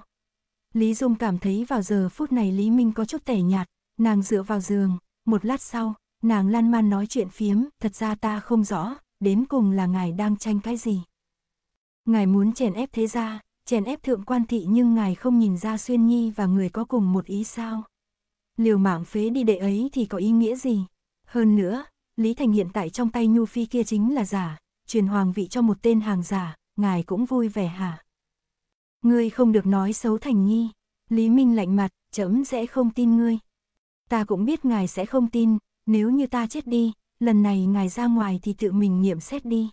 A: Lý Dung cảm thấy vào giờ phút này Lý Minh có chút tẻ nhạt, nàng dựa vào giường, một lát sau, nàng lan man nói chuyện phiếm, thật ra ta không rõ, đến cùng là ngài đang tranh cái gì. Ngài muốn chèn ép thế gia, chèn ép thượng quan thị nhưng ngài không nhìn ra xuyên nhi và người có cùng một ý sao. Liều mạng phế đi đệ ấy thì có ý nghĩa gì? Hơn nữa, Lý Thành hiện tại trong tay Nhu Phi kia chính là giả, truyền hoàng vị cho một tên hàng giả, ngài cũng vui vẻ hả? Ngươi không được nói xấu Thành Nhi. Lý Minh lạnh mặt, chấm sẽ không tin ngươi. Ta cũng biết ngài sẽ không tin, nếu như ta chết đi, lần này ngài ra ngoài thì tự mình nghiệm xét đi.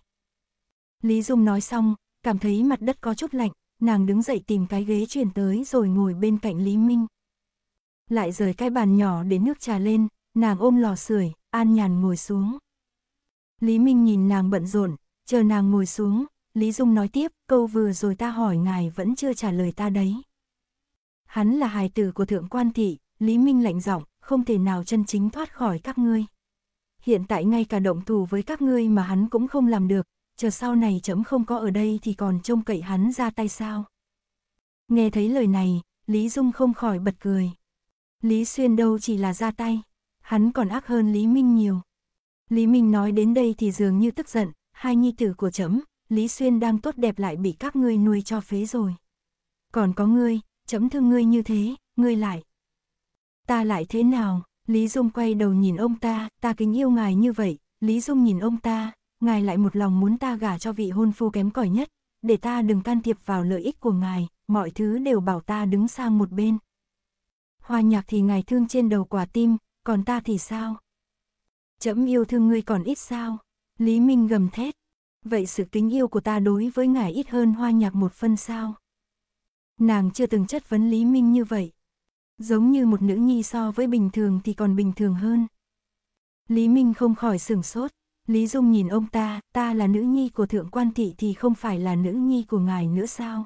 A: Lý Dung nói xong, cảm thấy mặt đất có chút lạnh, nàng đứng dậy tìm cái ghế chuyển tới rồi ngồi bên cạnh Lý Minh. Lại rời cái bàn nhỏ để nước trà lên, nàng ôm lò sưởi, an nhàn ngồi xuống. Lý Minh nhìn nàng bận rộn, chờ nàng ngồi xuống, Lý Dung nói tiếp, câu vừa rồi ta hỏi ngài vẫn chưa trả lời ta đấy. Hắn là hài tử của thượng quan thị, Lý Minh lạnh giọng, không thể nào chân chính thoát khỏi các ngươi. Hiện tại ngay cả động thủ với các ngươi mà hắn cũng không làm được, chờ sau này chấm không có ở đây thì còn trông cậy hắn ra tay sao. Nghe thấy lời này, Lý Dung không khỏi bật cười. Lý Xuyên đâu chỉ là ra tay, hắn còn ác hơn Lý Minh nhiều. Lý Minh nói đến đây thì dường như tức giận, hai nhi tử của chấm, Lý Xuyên đang tốt đẹp lại bị các ngươi nuôi cho phế rồi. Còn có ngươi, chấm thương ngươi như thế, ngươi lại. Ta lại thế nào? Lý Dung quay đầu nhìn ông ta, ta kính yêu ngài như vậy, Lý Dung nhìn ông ta, ngài lại một lòng muốn ta gả cho vị hôn phu kém cỏi nhất, để ta đừng can thiệp vào lợi ích của ngài, mọi thứ đều bảo ta đứng sang một bên. Hoa nhạc thì ngài thương trên đầu quả tim, còn ta thì sao? Chấm yêu thương ngươi còn ít sao? Lý Minh gầm thét. Vậy sự kính yêu của ta đối với ngài ít hơn hoa nhạc một phân sao? Nàng chưa từng chất vấn Lý Minh như vậy. Giống như một nữ nhi so với bình thường thì còn bình thường hơn. Lý Minh không khỏi sửng sốt. Lý Dung nhìn ông ta, ta là nữ nhi của thượng quan thị thì không phải là nữ nhi của ngài nữa sao?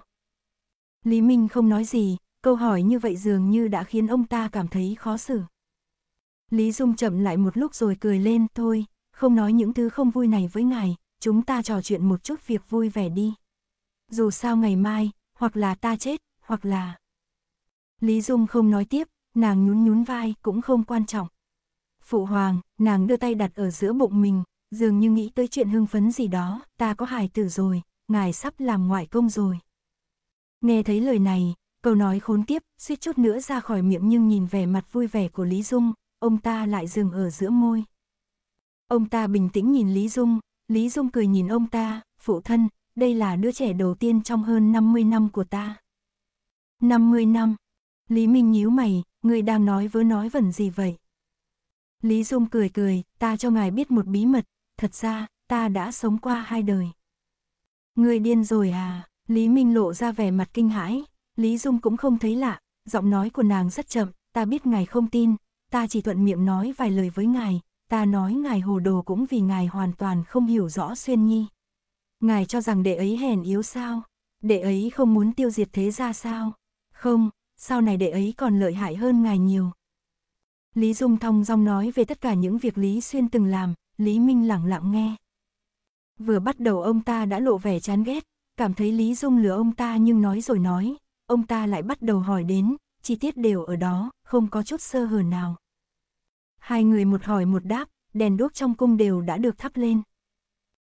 A: Lý Minh không nói gì, câu hỏi như vậy dường như đã khiến ông ta cảm thấy khó xử. Lý Dung chậm lại một lúc rồi cười lên, thôi, không nói những thứ không vui này với ngài, chúng ta trò chuyện một chút việc vui vẻ đi. Dù sao ngày mai, hoặc là ta chết, hoặc là... Lý Dung không nói tiếp, nàng nhún nhún vai cũng không quan trọng. Phụ hoàng, nàng đưa tay đặt ở giữa bụng mình, dường như nghĩ tới chuyện hưng phấn gì đó, ta có hài tử rồi, ngài sắp làm ngoại công rồi. Nghe thấy lời này, câu nói khốn kiếp suýt chút nữa ra khỏi miệng nhưng nhìn vẻ mặt vui vẻ của Lý Dung, ông ta lại dừng ở giữa môi. Ông ta bình tĩnh nhìn Lý Dung, Lý Dung cười nhìn ông ta, phụ thân, đây là đứa trẻ đầu tiên trong hơn 50 năm của ta. 50 năm. Lý Minh nhíu mày, người đang nói vớ nói vẩn gì vậy? Lý Dung cười cười, ta cho ngài biết một bí mật, thật ra, ta đã sống qua hai đời. Người điên rồi à? Lý Minh lộ ra vẻ mặt kinh hãi, Lý Dung cũng không thấy lạ, giọng nói của nàng rất chậm, ta biết ngài không tin, ta chỉ thuận miệng nói vài lời với ngài, ta nói ngài hồ đồ cũng vì ngài hoàn toàn không hiểu rõ xuyên nhi. Ngài cho rằng đệ ấy hèn yếu sao? Đệ ấy không muốn tiêu diệt thế ra sao? Không, sau này đệ ấy còn lợi hại hơn ngài nhiều. Lý Dung thong dong nói về tất cả những việc Lý Xuyên từng làm, Lý Minh lặng lặng nghe. Vừa bắt đầu ông ta đã lộ vẻ chán ghét, cảm thấy Lý Dung lừa ông ta nhưng nói rồi nói, ông ta lại bắt đầu hỏi đến, chi tiết đều ở đó, không có chút sơ hở nào. Hai người một hỏi một đáp, đèn đuốc trong cung đều đã được thắp lên.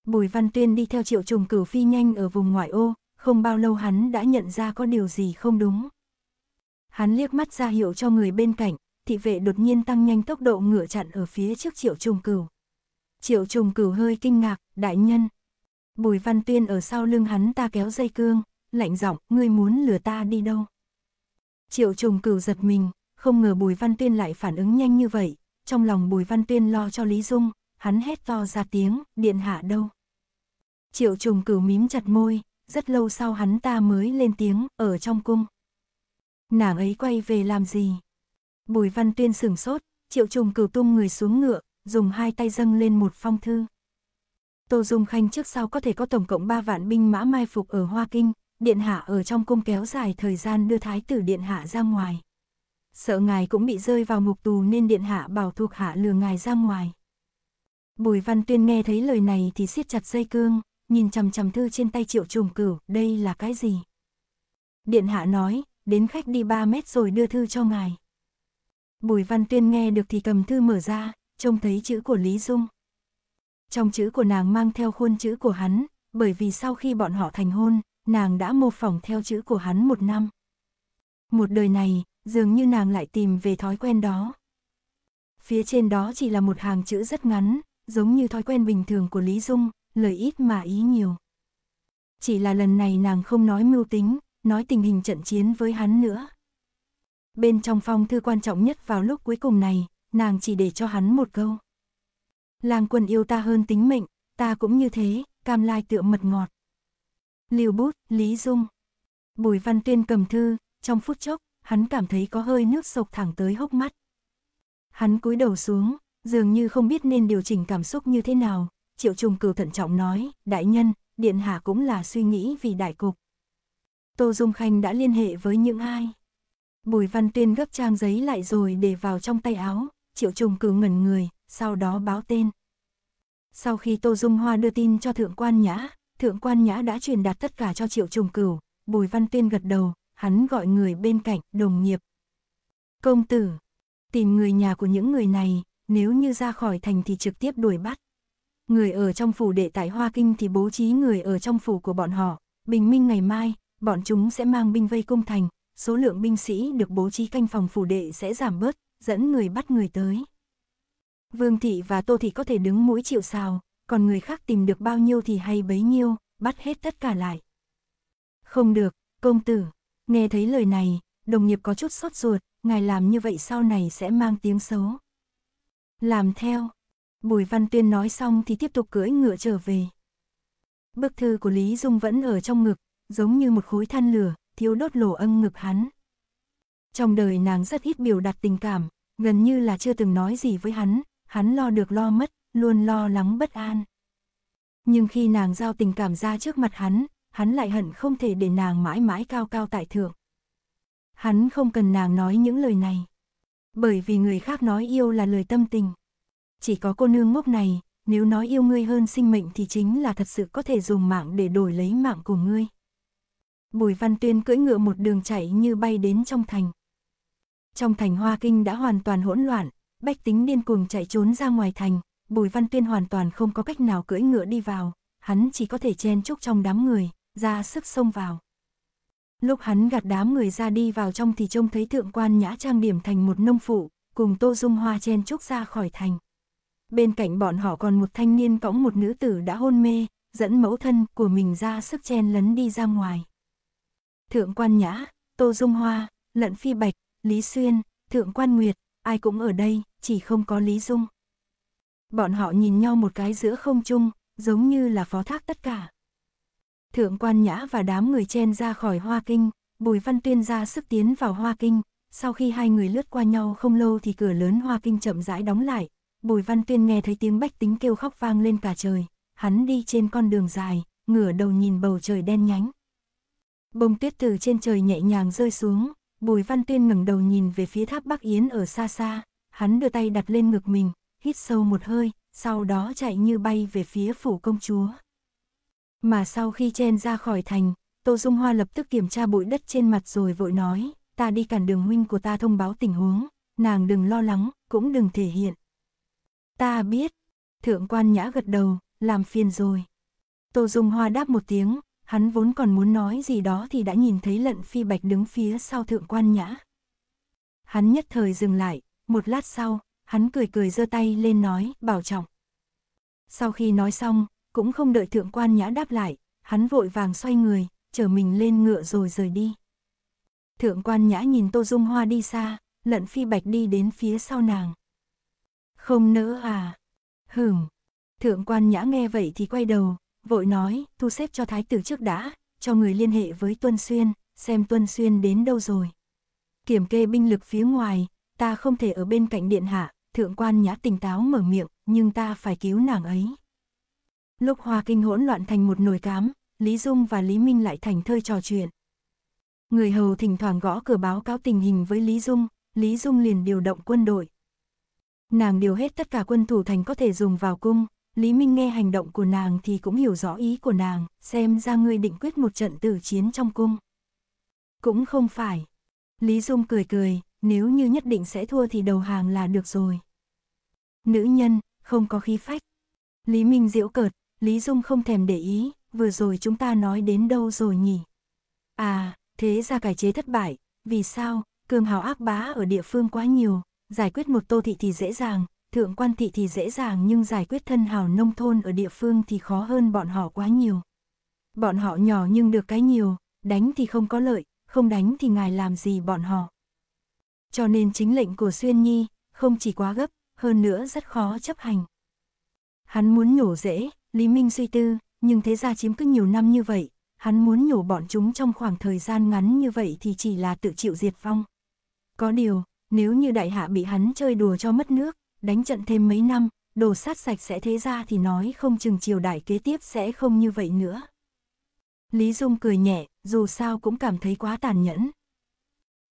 A: Bùi Văn Tuyên đi theo triệu trùng cửu phi nhanh ở vùng ngoại ô, không bao lâu hắn đã nhận ra có điều gì không đúng. Hắn liếc mắt ra hiệu cho người bên cạnh, thị vệ đột nhiên tăng nhanh tốc độ ngựa chặn ở phía trước triệu trùng cửu. Triệu trùng cửu hơi kinh ngạc, đại nhân. Bùi Văn Tuyên ở sau lưng hắn ta kéo dây cương, lạnh giọng, ngươi muốn lừa ta đi đâu. Triệu trùng cửu giật mình, không ngờ Bùi Văn Tuyên lại phản ứng nhanh như vậy, trong lòng Bùi Văn Tuyên lo cho Lý Dung, hắn hét to ra tiếng, điện hạ đâu. Triệu trùng cửu mím chặt môi, rất lâu sau hắn ta mới lên tiếng, ở trong cung. Nàng ấy quay về làm gì? Bùi Văn Tuyên sửng sốt, triệu trùng cửu tung người xuống ngựa, dùng hai tay dâng lên một phong thư. Tô Dung Khanh trước sau có thể có tổng cộng 3 vạn binh mã mai phục ở Hoa Kinh, Điện Hạ ở trong cung kéo dài thời gian đưa Thái tử Điện Hạ ra ngoài. Sợ ngài cũng bị rơi vào ngục tù nên Điện Hạ bảo thuộc hạ lừa ngài ra ngoài. Bùi Văn Tuyên nghe thấy lời này thì siết chặt dây cương, nhìn chằm chằm thư trên tay triệu trùng cửu, đây là cái gì? Điện Hạ nói, đến khách đi 3 mét rồi đưa thư cho ngài. Bùi Văn Tuyên nghe được thì cầm thư mở ra, trông thấy chữ của Lý Dung. Trong chữ của nàng mang theo khuôn chữ của hắn, bởi vì sau khi bọn họ thành hôn, nàng đã mô phỏng theo chữ của hắn một năm. Một đời này, dường như nàng lại tìm về thói quen đó. Phía trên đó chỉ là một hàng chữ rất ngắn, giống như thói quen bình thường của Lý Dung, lời ít mà ý nhiều. Chỉ là lần này nàng không nói mưu tính, nói tình hình trận chiến với hắn nữa. Bên trong phong thư quan trọng nhất vào lúc cuối cùng này, nàng chỉ để cho hắn một câu. Lang quân yêu ta hơn tính mệnh, ta cũng như thế, cam lai tựa mật ngọt. Liều bút, Lý Dung. Bùi Văn Tuyên cầm thư, trong phút chốc, hắn cảm thấy có hơi nước sộc thẳng tới hốc mắt. Hắn cúi đầu xuống, dường như không biết nên điều chỉnh cảm xúc như thế nào, triệu trùng cửu thận trọng nói, đại nhân, điện hạ cũng là suy nghĩ vì đại cục. Tô Dung Khanh đã liên hệ với những ai? Bùi Văn Tuyên gấp trang giấy lại rồi để vào trong tay áo, triệu trùng Cử ngẩn người, sau đó báo tên. Sau khi Tô Dung Hoa đưa tin cho Thượng Quan Nhã, Thượng Quan Nhã đã truyền đạt tất cả cho Triệu Trùng Cửu, Bùi Văn Tuyên gật đầu, hắn gọi người bên cạnh, đồng nghiệp. Công tử, tìm người nhà của những người này, nếu như ra khỏi thành thì trực tiếp đuổi bắt. Người ở trong phủ đệ tại Hoa Kinh thì bố trí người ở trong phủ của bọn họ, bình minh ngày mai, bọn chúng sẽ mang binh vây cung thành, số lượng binh sĩ được bố trí canh phòng phủ đệ sẽ giảm bớt, dẫn người bắt người tới. Vương Thị và Tô Thị có thể đứng mũi chịu sào, còn người khác tìm được bao nhiêu thì hay bấy nhiêu, bắt hết tất cả lại. Không được, công tử, nghe thấy lời này, đồng nghiệp có chút sốt ruột, ngài làm như vậy sau này sẽ mang tiếng xấu. Làm theo, Bùi Văn Tuyên nói xong thì tiếp tục cưỡi ngựa trở về. Bức thư của Lý Dung vẫn ở trong ngực, giống như một khối than lửa, thiếu đốt lổ ân ngực hắn. Trong đời nàng rất ít biểu đạt tình cảm, gần như là chưa từng nói gì với hắn, hắn lo được lo mất, luôn lo lắng bất an. Nhưng khi nàng giao tình cảm ra trước mặt hắn, hắn lại hận không thể để nàng mãi mãi cao cao tại thượng. Hắn không cần nàng nói những lời này. Bởi vì người khác nói yêu là lời tâm tình. Chỉ có cô nương ngốc này, nếu nói yêu ngươi hơn sinh mệnh thì chính là thật sự có thể dùng mạng để đổi lấy mạng của ngươi. Bùi Văn Tuyên cưỡi ngựa một đường chạy như bay đến trong thành. Trong thành Hoa Kinh đã hoàn toàn hỗn loạn, bách tính điên cuồng chạy trốn ra ngoài thành, Bùi Văn Tuyên hoàn toàn không có cách nào cưỡi ngựa đi vào, hắn chỉ có thể chen chúc trong đám người, ra sức xông vào. Lúc hắn gạt đám người ra đi vào trong thì trông thấy thượng quan nhã trang điểm thành một nông phụ, cùng Tô Dung Hoa chen chúc ra khỏi thành. Bên cạnh bọn họ còn một thanh niên cõng một nữ tử đã hôn mê, dẫn mẫu thân của mình ra sức chen lấn đi ra ngoài. Thượng quan nhã, Tô Dung Hoa, Lận Phi Bạch, Lý Xuyên, Thượng quan Nguyệt, ai cũng ở đây, chỉ không có Lý Dung. Bọn họ nhìn nhau một cái giữa không trung, giống như là phó thác tất cả. Thượng quan nhã và đám người chen ra khỏi Hoa Kinh, Bùi Văn Tuyên ra sức tiến vào Hoa Kinh, sau khi hai người lướt qua nhau không lâu thì cửa lớn Hoa Kinh chậm rãi đóng lại, Bùi Văn Tuyên nghe thấy tiếng bách tính kêu khóc vang lên cả trời, hắn đi trên con đường dài, ngửa đầu nhìn bầu trời đen nhánh. Bông tuyết từ trên trời nhẹ nhàng rơi xuống, Bùi Văn Tuyên ngẩng đầu nhìn về phía tháp Bắc Yến ở xa xa, hắn đưa tay đặt lên ngực mình, hít sâu một hơi, sau đó chạy như bay về phía phủ công chúa. Mà sau khi chen ra khỏi thành, Tô Dung Hoa lập tức kiểm tra bụi đất trên mặt rồi vội nói, ta đi cản đường huynh của ta thông báo tình huống, nàng đừng lo lắng, cũng đừng thể hiện. Ta biết, thượng quan nhã gật đầu, làm phiền rồi. Tô Dung Hoa đáp một tiếng, hắn vốn còn muốn nói gì đó thì đã nhìn thấy lận phi bạch đứng phía sau thượng quan nhã. Hắn nhất thời dừng lại, một lát sau, hắn cười cười giơ tay lên nói, bảo trọng. Sau khi nói xong, cũng không đợi thượng quan nhã đáp lại, hắn vội vàng xoay người, chở mình lên ngựa rồi rời đi. Thượng quan nhã nhìn Tô Dung Hoa đi xa, lận phi bạch đi đến phía sau nàng. Không nỡ à? Hửm. Thượng quan nhã nghe vậy thì quay đầu, vội nói, thu xếp cho thái tử trước đã, cho người liên hệ với Tuân Xuyên, xem Tuân Xuyên đến đâu rồi. Kiểm kê binh lực phía ngoài, ta không thể ở bên cạnh điện hạ, thượng quan nhã tỉnh táo mở miệng, nhưng ta phải cứu nàng ấy. Lúc Hoa Kinh hỗn loạn thành một nồi cám, Lý Dung và Lý Minh lại thành thơi trò chuyện. Người hầu thỉnh thoảng gõ cửa báo cáo tình hình với Lý Dung, Lý Dung liền điều động quân đội. Nàng điều hết tất cả quân thủ thành có thể dùng vào cung, Lý Minh nghe hành động của nàng thì cũng hiểu rõ ý của nàng, xem ra ngươi định quyết một trận tử chiến trong cung. Cũng không phải. Lý Dung cười cười, nếu như nhất định sẽ thua thì đầu hàng là được rồi. Nữ nhân, không có khí phách. Lý Minh diễu cợt, Lý Dung không thèm để ý, vừa rồi chúng ta nói đến đâu rồi nhỉ? À, thế ra cải chế thất bại, vì sao, cường hào ác bá ở địa phương quá nhiều, giải quyết một tô thị thì dễ dàng, thượng quan thị thì dễ dàng nhưng giải quyết thân hào nông thôn ở địa phương thì khó hơn bọn họ quá nhiều. Bọn họ nhỏ nhưng được cái nhiều, đánh thì không có lợi, không đánh thì ngài làm gì bọn họ. Cho nên chính lệnh của Xuyên Nhi, không chỉ quá gấp, hơn nữa rất khó chấp hành. Hắn muốn nhổ dễ, Lý Minh suy tư, nhưng thế ra chiếm cứ nhiều năm như vậy, hắn muốn nhổ bọn chúng trong khoảng thời gian ngắn như vậy thì chỉ là tự chịu diệt vong. Có điều, nếu như đại hạ bị hắn chơi đùa cho mất nước, đánh trận thêm mấy năm, đồ sát sạch sẽ thế ra thì nói không chừng triều đại kế tiếp sẽ không như vậy nữa. Lý Dung cười nhẹ, dù sao cũng cảm thấy quá tàn nhẫn.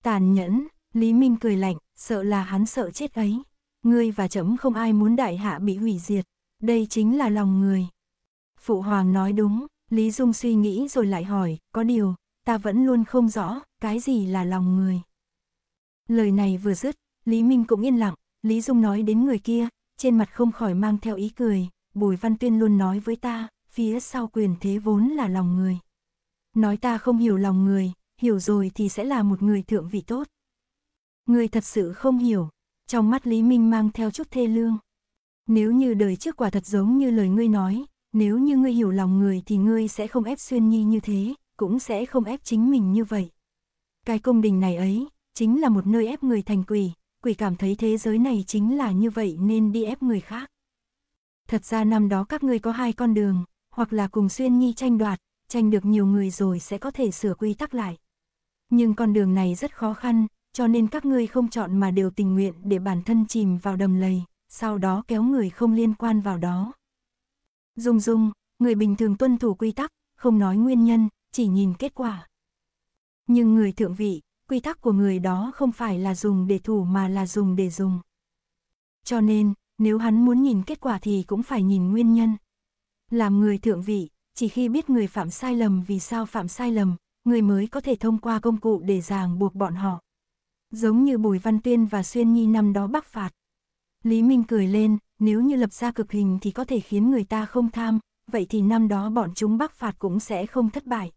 A: Tàn nhẫn, Lý Minh cười lạnh, sợ là hắn sợ chết ấy. Ngươi và chấm không ai muốn đại hạ bị hủy diệt, đây chính là lòng người. Phụ hoàng nói đúng, Lý Dung suy nghĩ rồi lại hỏi, có điều, ta vẫn luôn không rõ, cái gì là lòng người. Lời này vừa dứt, Lý Minh cũng yên lặng, Lý Dung nói đến người kia, trên mặt không khỏi mang theo ý cười, Bùi Văn Tuyên luôn nói với ta, phía sau quyền thế vốn là lòng người. Nói ta không hiểu lòng người, hiểu rồi thì sẽ là một người thượng vị tốt. Người thật sự không hiểu, trong mắt Lý Minh mang theo chút thê lương. Nếu như đời trước quả thật giống như lời ngươi nói, nếu như ngươi hiểu lòng người thì ngươi sẽ không ép Xuyên Nhi như thế, cũng sẽ không ép chính mình như vậy. Cái cung đình này ấy, chính là một nơi ép người thành quỷ, quỷ cảm thấy thế giới này chính là như vậy nên đi ép người khác. Thật ra năm đó các ngươi có hai con đường, hoặc là cùng Xuyên Nhi tranh đoạt, tranh được nhiều người rồi sẽ có thể sửa quy tắc lại. Nhưng con đường này rất khó khăn, cho nên các ngươi không chọn mà đều tình nguyện để bản thân chìm vào đầm lầy, sau đó kéo người không liên quan vào đó. Dung dung, người bình thường tuân thủ quy tắc, không nói nguyên nhân, chỉ nhìn kết quả. Nhưng người thượng vị, quy tắc của người đó không phải là dùng để thủ mà là dùng để dùng. Cho nên, nếu hắn muốn nhìn kết quả thì cũng phải nhìn nguyên nhân. Làm người thượng vị, chỉ khi biết người phạm sai lầm vì sao phạm sai lầm, người mới có thể thông qua công cụ để ràng buộc bọn họ. Giống như Bùi Văn Tuyên và Xuyên Nhi năm đó bắc phạt. Lý Minh cười lên, nếu như lập ra cực hình thì có thể khiến người ta không tham, vậy thì năm đó bọn chúng bắc phạt cũng sẽ không thất bại.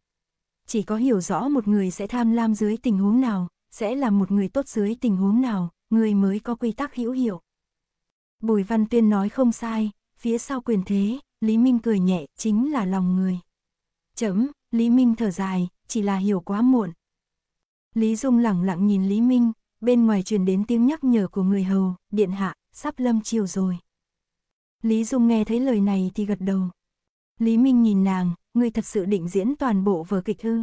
A: Chỉ có hiểu rõ một người sẽ tham lam dưới tình huống nào, sẽ là một người tốt dưới tình huống nào, người mới có quy tắc hữu hiệu. Bùi Văn Tuyên nói không sai, phía sau quyền thế, Lý Minh cười nhẹ, chính là lòng người. Chấm, Lý Minh thở dài, chỉ là hiểu quá muộn. Lý Dung lặng lặng nhìn Lý Minh, bên ngoài truyền đến tiếng nhắc nhở của người hầu, điện hạ, sắp lâm chiều rồi. Lý Dung nghe thấy lời này thì gật đầu. Lý Minh nhìn nàng, ngươi thật sự định diễn toàn bộ vở kịch ư.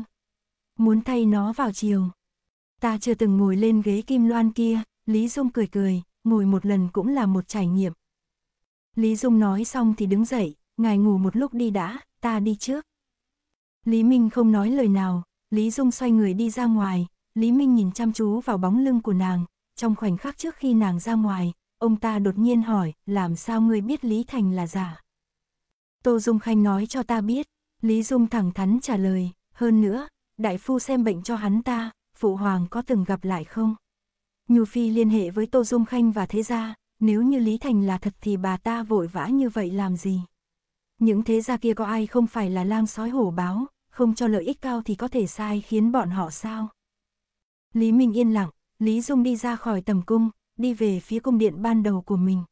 A: Muốn thay nó vào chiều. Ta chưa từng ngồi lên ghế kim loan kia, Lý Dung cười cười, ngồi một lần cũng là một trải nghiệm. Lý Dung nói xong thì đứng dậy, ngài ngủ một lúc đi đã, ta đi trước. Lý Minh không nói lời nào, Lý Dung xoay người đi ra ngoài, Lý Minh nhìn chăm chú vào bóng lưng của nàng, trong khoảnh khắc trước khi nàng ra ngoài, ông ta đột nhiên hỏi, làm sao ngươi biết Lý Thành là giả? Tô Dung Khanh nói cho ta biết, Lý Dung thẳng thắn trả lời, hơn nữa, đại phu xem bệnh cho hắn ta, phụ hoàng có từng gặp lại không? Nhu Phi liên hệ với Tô Dung Khanh và thế gia, nếu như Lý Thành là thật thì bà ta vội vã như vậy làm gì? Những thế gia kia có ai không phải là lang sói hổ báo, không cho lợi ích cao thì có thể sai khiến bọn họ sao? Lý Minh yên lặng, Lý Dung đi ra khỏi tầm cung, đi về phía cung điện ban đầu của mình.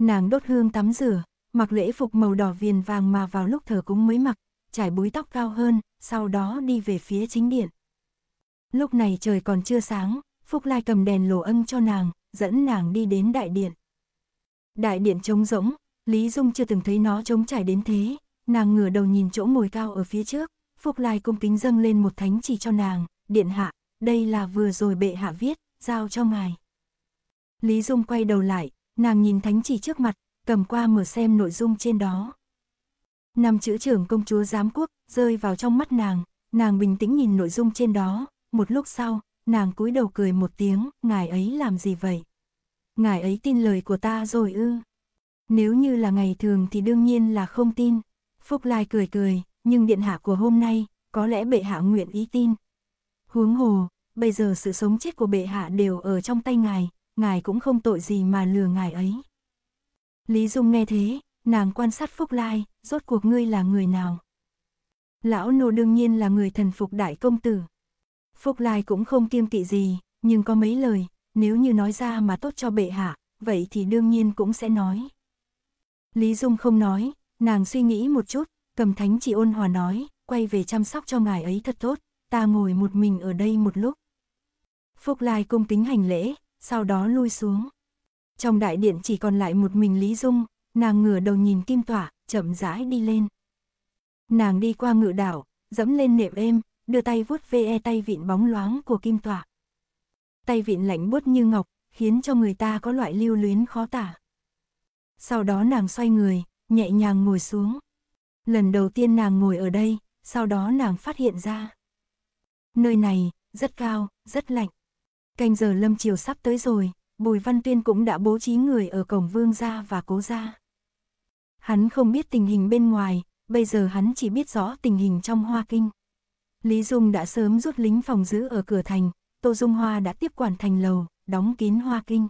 A: Nàng đốt hương tắm rửa, mặc lễ phục màu đỏ viền vàng mà vào lúc thờ cúng mới mặc, trải búi tóc cao hơn, sau đó đi về phía chính điện. Lúc này trời còn chưa sáng, Phúc Lai cầm đèn lồ âm cho nàng, dẫn nàng đi đến đại điện. Đại điện trống rỗng, Lý Dung chưa từng thấy nó trống trải đến thế, nàng ngửa đầu nhìn chỗ ngồi cao ở phía trước, Phúc Lai cung kính dâng lên một thánh chỉ cho nàng, điện hạ, đây là vừa rồi bệ hạ viết, giao cho ngài. Lý Dung quay đầu lại, nàng nhìn thánh chỉ trước mặt, cầm qua mở xem nội dung trên đó. Năm chữ trưởng công chúa giám quốc, rơi vào trong mắt nàng, nàng bình tĩnh nhìn nội dung trên đó, một lúc sau, nàng cúi đầu cười một tiếng, ngài ấy làm gì vậy? Ngài ấy tin lời của ta rồi ư? Nếu như là ngày thường thì đương nhiên là không tin. Phúc Lai cười cười, nhưng điện hạ của hôm nay, có lẽ bệ hạ nguyện ý tin. Huống hồ, bây giờ sự sống chết của bệ hạ đều ở trong tay ngài, ngài cũng không tội gì mà lừa ngài ấy. Lý Dung nghe thế, nàng quan sát Phúc Lai, rốt cuộc ngươi là người nào? Lão nô đương nhiên là người thần phục đại công tử. Phúc Lai cũng không kiêng kỵ gì, nhưng có mấy lời, nếu như nói ra mà tốt cho bệ hạ, vậy thì đương nhiên cũng sẽ nói. Lý Dung không nói, nàng suy nghĩ một chút, cầm thánh chỉ ôn hòa nói, quay về chăm sóc cho ngài ấy thật tốt, ta ngồi một mình ở đây một lúc. Phúc Lai cung kính hành lễ, sau đó lui xuống. Trong đại điện chỉ còn lại một mình Lý Dung, nàng ngửa đầu nhìn kim tỏa, chậm rãi đi lên. Nàng đi qua ngự đảo, dẫm lên nệm êm, đưa tay vuốt ve tay vịn bóng loáng của kim tỏa. Tay vịn lạnh buốt như ngọc, khiến cho người ta có loại lưu luyến khó tả. Sau đó nàng xoay người, nhẹ nhàng ngồi xuống. Lần đầu tiên nàng ngồi ở đây, sau đó nàng phát hiện ra. Nơi này, rất cao, rất lạnh. Canh giờ lâm chiều sắp tới rồi, Bùi Văn Tuyên cũng đã bố trí người ở cổng vương gia và cố gia. Hắn không biết tình hình bên ngoài, bây giờ hắn chỉ biết rõ tình hình trong Hoa Kinh. Lý Dung đã sớm rút lính phòng giữ ở cửa thành, Tô Dung Hoa đã tiếp quản thành lầu, đóng kín Hoa Kinh.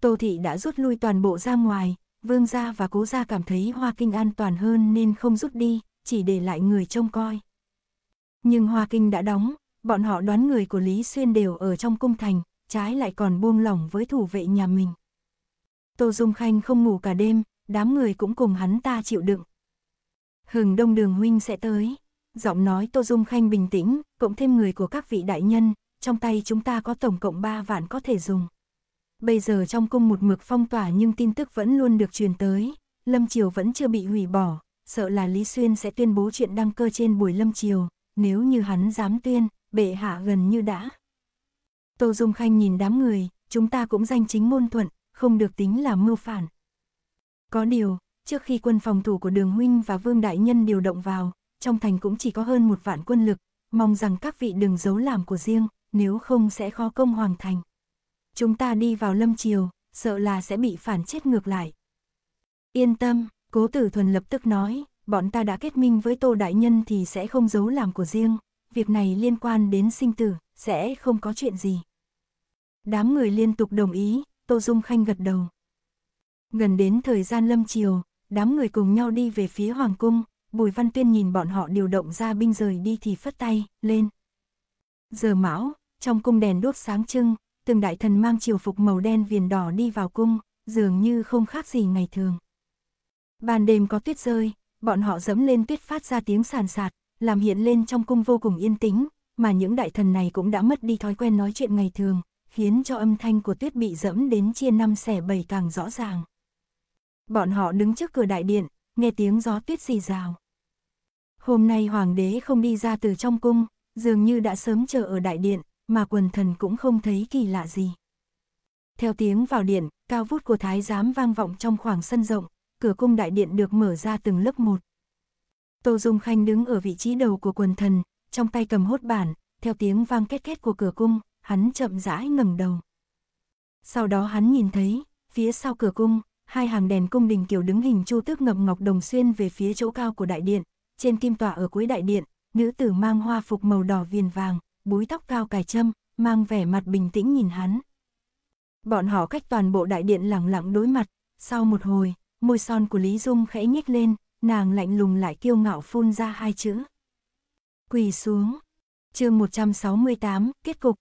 A: Tô Thị đã rút lui toàn bộ ra ngoài, Vương gia và Cố gia cảm thấy Hoa Kinh an toàn hơn nên không rút đi, chỉ để lại người trông coi. Nhưng Hoa Kinh đã đóng, bọn họ đoán người của Lý Xuyên đều ở trong cung thành, trái lại còn buông lỏng với thủ vệ nhà mình. Tô Dung Khanh không ngủ cả đêm, đám người cũng cùng hắn ta chịu đựng. Hừng đông đường huynh sẽ tới. Giọng nói Tô Dung Khanh bình tĩnh, cộng thêm người của các vị đại nhân, trong tay chúng ta có tổng cộng 3 vạn có thể dùng. Bây giờ trong cung một mực phong tỏa nhưng tin tức vẫn luôn được truyền tới, Lâm Triều vẫn chưa bị hủy bỏ, sợ là Lý Xuyên sẽ tuyên bố chuyện đăng cơ trên buổi Lâm Triều, nếu như hắn dám tuyên, bệ hạ gần như đã. Tô Dung Khanh nhìn đám người, chúng ta cũng danh chính ngôn thuận, không được tính là mưu phản. Có điều, trước khi quân phòng thủ của Đường Huynh và Vương Đại Nhân điều động vào, trong thành cũng chỉ có hơn một vạn quân lực, mong rằng các vị đừng giấu làm của riêng, nếu không sẽ khó công hoàng thành. Chúng ta đi vào lâm triều, sợ là sẽ bị phản chết ngược lại. Yên tâm, cố tử thuần lập tức nói, bọn ta đã kết minh với Tô Đại Nhân thì sẽ không giấu làm của riêng, việc này liên quan đến sinh tử, sẽ không có chuyện gì. Đám người liên tục đồng ý, Tô Dung Khanh gật đầu. Gần đến thời gian lâm chiều, đám người cùng nhau đi về phía Hoàng Cung, Bùi Văn Tuyên nhìn bọn họ điều động ra binh rời đi thì phất tay, lên. Giờ mão, trong cung đèn đuốc sáng trưng, từng đại thần mang triều phục màu đen viền đỏ đi vào cung, dường như không khác gì ngày thường. Ban đêm có tuyết rơi, bọn họ dẫm lên tuyết phát ra tiếng sàn sạt, làm hiện lên trong cung vô cùng yên tĩnh, mà những đại thần này cũng đã mất đi thói quen nói chuyện ngày thường, khiến cho âm thanh của tuyết bị dẫm đến chia năm xẻ bảy càng rõ ràng. Bọn họ đứng trước cửa đại điện, nghe tiếng gió tuyết rì rào. Hôm nay hoàng đế không đi ra từ trong cung, dường như đã sớm chờ ở đại điện, mà quần thần cũng không thấy kỳ lạ gì. Theo tiếng vào điện, cao vút của thái giám vang vọng trong khoảng sân rộng, cửa cung đại điện được mở ra từng lớp một. Tô Dung Khanh đứng ở vị trí đầu của quần thần, trong tay cầm hốt bản, theo tiếng vang két két của cửa cung, hắn chậm rãi ngẩng đầu. Sau đó hắn nhìn thấy, phía sau cửa cung, hai hàng đèn cung đình kiểu đứng hình chu tước ngập ngọc đồng xuyên về phía chỗ cao của đại điện, trên kim tọa ở cuối đại điện, nữ tử mang hoa phục màu đỏ viền vàng, búi tóc cao cài châm, mang vẻ mặt bình tĩnh nhìn hắn. Bọn họ cách toàn bộ đại điện lặng lặng đối mặt, sau một hồi, môi son của Lý Dung khẽ nhếch lên, nàng lạnh lùng lại kiêu ngạo phun ra hai chữ. Quỳ xuống. chương 168, kết cục.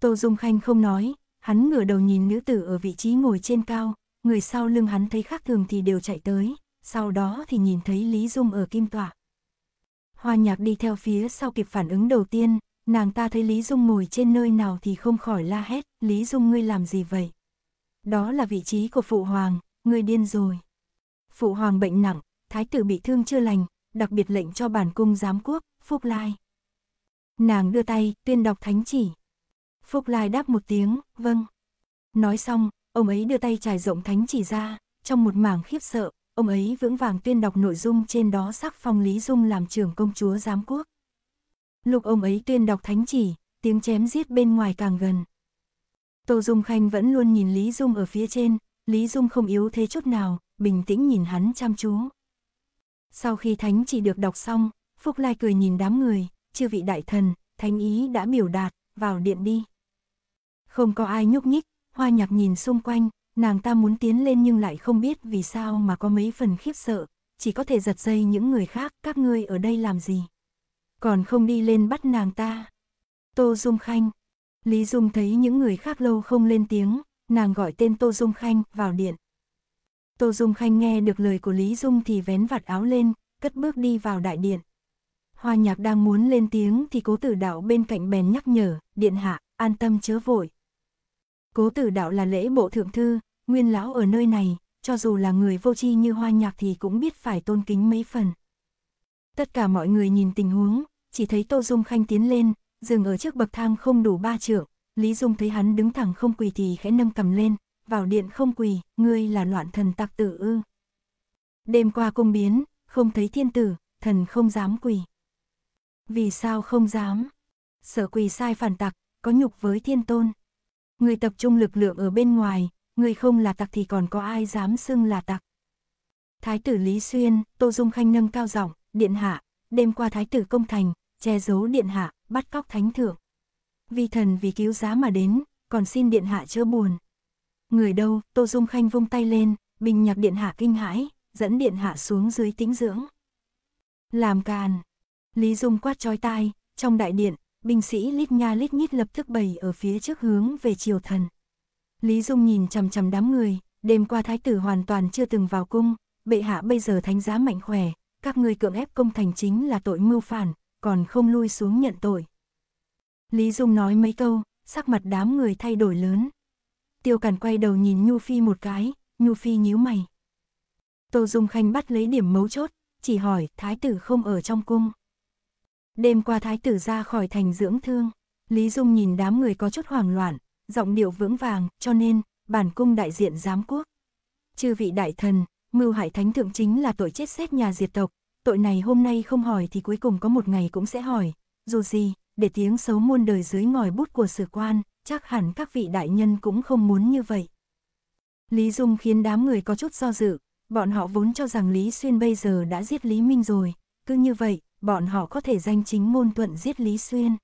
A: Tô Dung Khanh không nói, hắn ngửa đầu nhìn nữ tử ở vị trí ngồi trên cao, người sau lưng hắn thấy khác thường thì đều chạy tới, sau đó thì nhìn thấy Lý Dung ở kim tọa. Hoa nhạc đi theo phía sau kịp phản ứng đầu tiên, nàng ta thấy Lý Dung ngồi trên nơi nào thì không khỏi la hét, Lý Dung ngươi làm gì vậy? Đó là vị trí của Phụ Hoàng, ngươi điên rồi. Phụ Hoàng bệnh nặng, thái tử bị thương chưa lành, đặc biệt lệnh cho bản cung giám quốc, Phúc Lai. Nàng đưa tay, tuyên đọc thánh chỉ. Phúc Lai đáp một tiếng, vâng. Nói xong, ông ấy đưa tay trải rộng thánh chỉ ra, trong một mảng khiếp sợ, ông ấy vững vàng tuyên đọc nội dung trên đó sắc phong Lý Dung làm trưởng công chúa giám quốc. Lúc ông ấy tuyên đọc thánh chỉ, tiếng chém giết bên ngoài càng gần. Tô Dung Khanh vẫn luôn nhìn Lý Dung ở phía trên, Lý Dung không yếu thế chút nào, bình tĩnh nhìn hắn chăm chú. Sau khi thánh chỉ được đọc xong, Phúc Lai cười nhìn đám người, chư vị đại thần, thánh ý đã biểu đạt, vào điện đi. Không có ai nhúc nhích, hoa nhạc nhìn xung quanh, nàng ta muốn tiến lên nhưng lại không biết vì sao mà có mấy phần khiếp sợ, chỉ có thể giật dây những người khác, các ngươi ở đây làm gì. Còn không đi lên bắt nàng ta. Tô Dung Khanh. Lý Dung thấy những người khác lâu không lên tiếng, nàng gọi tên Tô Dung Khanh vào điện. Tô Dung Khanh nghe được lời của Lý Dung thì vén vạt áo lên, cất bước đi vào đại điện. Hoa nhạc đang muốn lên tiếng thì cố tử đạo bên cạnh bèn nhắc nhở, điện hạ, an tâm chớ vội. Cố tử đạo là lễ bộ thượng thư, nguyên lão ở nơi này, cho dù là người vô tri như hoa nhạc thì cũng biết phải tôn kính mấy phần. Tất cả mọi người nhìn tình huống, chỉ thấy Tô Dung Khanh tiến lên, dừng ở trước bậc thang không đủ ba trượng, Lý Dung thấy hắn đứng thẳng không quỳ thì khẽ nâng cầm lên, vào điện không quỳ, ngươi là loạn thần tặc tử ư. Đêm qua cung biến, không thấy thiên tử, thần không dám quỳ. Vì sao không dám? Sợ quỳ sai phản tặc, có nhục với thiên tôn. Người tập trung lực lượng ở bên ngoài, người không là tặc thì còn có ai dám xưng là tặc. Thái tử Lý Xuyên, Tô Dung Khanh nâng cao giọng, điện hạ, đêm qua thái tử công thành, che giấu điện hạ, bắt cóc thánh thượng. Vì thần vì cứu giá mà đến, còn xin điện hạ chớ buồn. Người đâu, Tô Dung Khanh vung tay lên, bình nhạc điện hạ kinh hãi, dẫn điện hạ xuống dưới tĩnh dưỡng. Làm càn. Lý Dung quát chói tai, trong đại điện, binh sĩ lít nha lít nhít lập tức bày ở phía trước hướng về triều thần. Lý Dung nhìn chằm chằm đám người, đêm qua thái tử hoàn toàn chưa từng vào cung, bệ hạ bây giờ thánh giá mạnh khỏe, các người cưỡng ép công thành chính là tội mưu phản, còn không lui xuống nhận tội. Lý Dung nói mấy câu, sắc mặt đám người thay đổi lớn. Tiêu Cản quay đầu nhìn Nhu Phi một cái, Nhu Phi nhíu mày. Tô Dung Khanh bắt lấy điểm mấu chốt, chỉ hỏi thái tử không ở trong cung. Đêm qua thái tử ra khỏi thành dưỡng thương, Lý Dung nhìn đám người có chút hoảng loạn, giọng điệu vững vàng, cho nên, bản cung đại diện giám quốc. Chư vị đại thần, mưu hại thánh thượng chính là tội chết xét nhà diệt tộc, tội này hôm nay không hỏi thì cuối cùng có một ngày cũng sẽ hỏi, dù gì, để tiếng xấu muôn đời dưới ngòi bút của sử quan, chắc hẳn các vị đại nhân cũng không muốn như vậy. Lý Dung khiến đám người có chút do dự, bọn họ vốn cho rằng Lý Xuyên bây giờ đã giết Lý Minh rồi, cứ như vậy, bọn họ có thể danh chính ngôn thuận giết Lý Xuyên.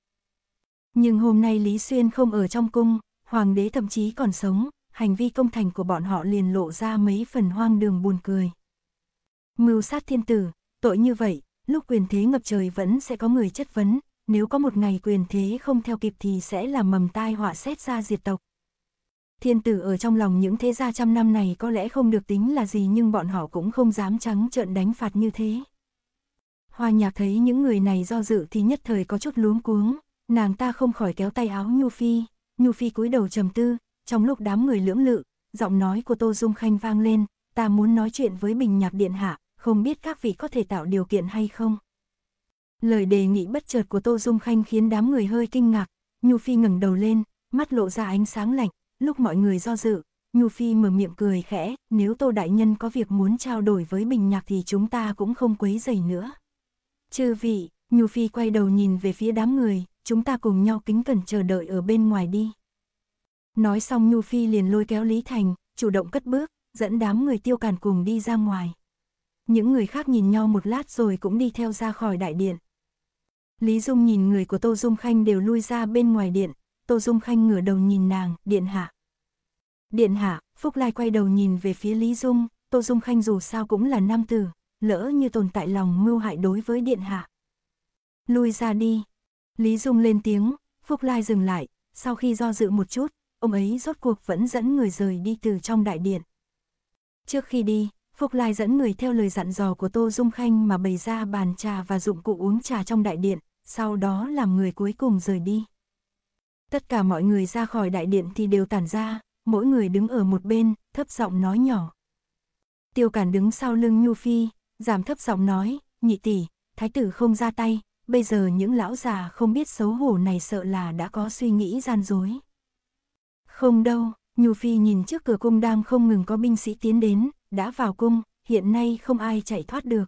A: Nhưng hôm nay Lý Xuyên không ở trong cung, hoàng đế thậm chí còn sống, hành vi công thành của bọn họ liền lộ ra mấy phần hoang đường buồn cười. Mưu sát thiên tử, tội như vậy, lúc quyền thế ngập trời vẫn sẽ có người chất vấn, nếu có một ngày quyền thế không theo kịp thì sẽ là mầm tai họa xét ra diệt tộc. Thiên tử ở trong lòng những thế gia trăm năm này có lẽ không được tính là gì nhưng bọn họ cũng không dám trắng trợn đánh phạt như thế. Hoa nhạc thấy những người này do dự thì nhất thời có chút luống cuống, nàng ta không khỏi kéo tay áo Nhu Phi, Nhu Phi cúi đầu trầm tư, trong lúc đám người lưỡng lự, giọng nói của Tô Dung Khanh vang lên, ta muốn nói chuyện với Bình Nhạc Điện Hạ, không biết các vị có thể tạo điều kiện hay không. Lời đề nghị bất chợt của Tô Dung Khanh khiến đám người hơi kinh ngạc, Nhu Phi ngẩng đầu lên, mắt lộ ra ánh sáng lạnh, lúc mọi người do dự, Nhu Phi mở miệng cười khẽ, nếu Tô Đại Nhân có việc muốn trao đổi với Bình Nhạc thì chúng ta cũng không quấy rầy nữa. Chư vị, Nhu Phi quay đầu nhìn về phía đám người, chúng ta cùng nhau kính cẩn chờ đợi ở bên ngoài đi. Nói xong Nhu Phi liền lôi kéo Lý Thành, chủ động cất bước, dẫn đám người tiêu càn cùng đi ra ngoài. Những người khác nhìn nhau một lát rồi cũng đi theo ra khỏi đại điện. Lý Dung nhìn người của Tô Dung Khanh đều lui ra bên ngoài điện, Tô Dung Khanh ngửa đầu nhìn nàng, điện hạ. Điện hạ, Phúc Lai quay đầu nhìn về phía Lý Dung, Tô Dung Khanh dù sao cũng là nam tử, lỡ như tồn tại lòng mưu hại đối với điện hạ. Lui ra đi. Lý Dung lên tiếng, Phúc Lai dừng lại, sau khi do dự một chút, ông ấy rốt cuộc vẫn dẫn người rời đi từ trong đại điện. Trước khi đi, Phúc Lai dẫn người theo lời dặn dò của Tô Dung Khanh mà bày ra bàn trà và dụng cụ uống trà trong đại điện, sau đó làm người cuối cùng rời đi. Tất cả mọi người ra khỏi đại điện thì đều tản ra, mỗi người đứng ở một bên, thấp giọng nói nhỏ. Tiêu Cản đứng sau lưng Nhu Phi, giảm thấp giọng nói, nhị tỷ, thái tử không ra tay, bây giờ những lão già không biết xấu hổ này sợ là đã có suy nghĩ gian dối. Không đâu, Nhu Phi nhìn trước cửa cung đang không ngừng có binh sĩ tiến đến, đã vào cung, hiện nay không ai chạy thoát được.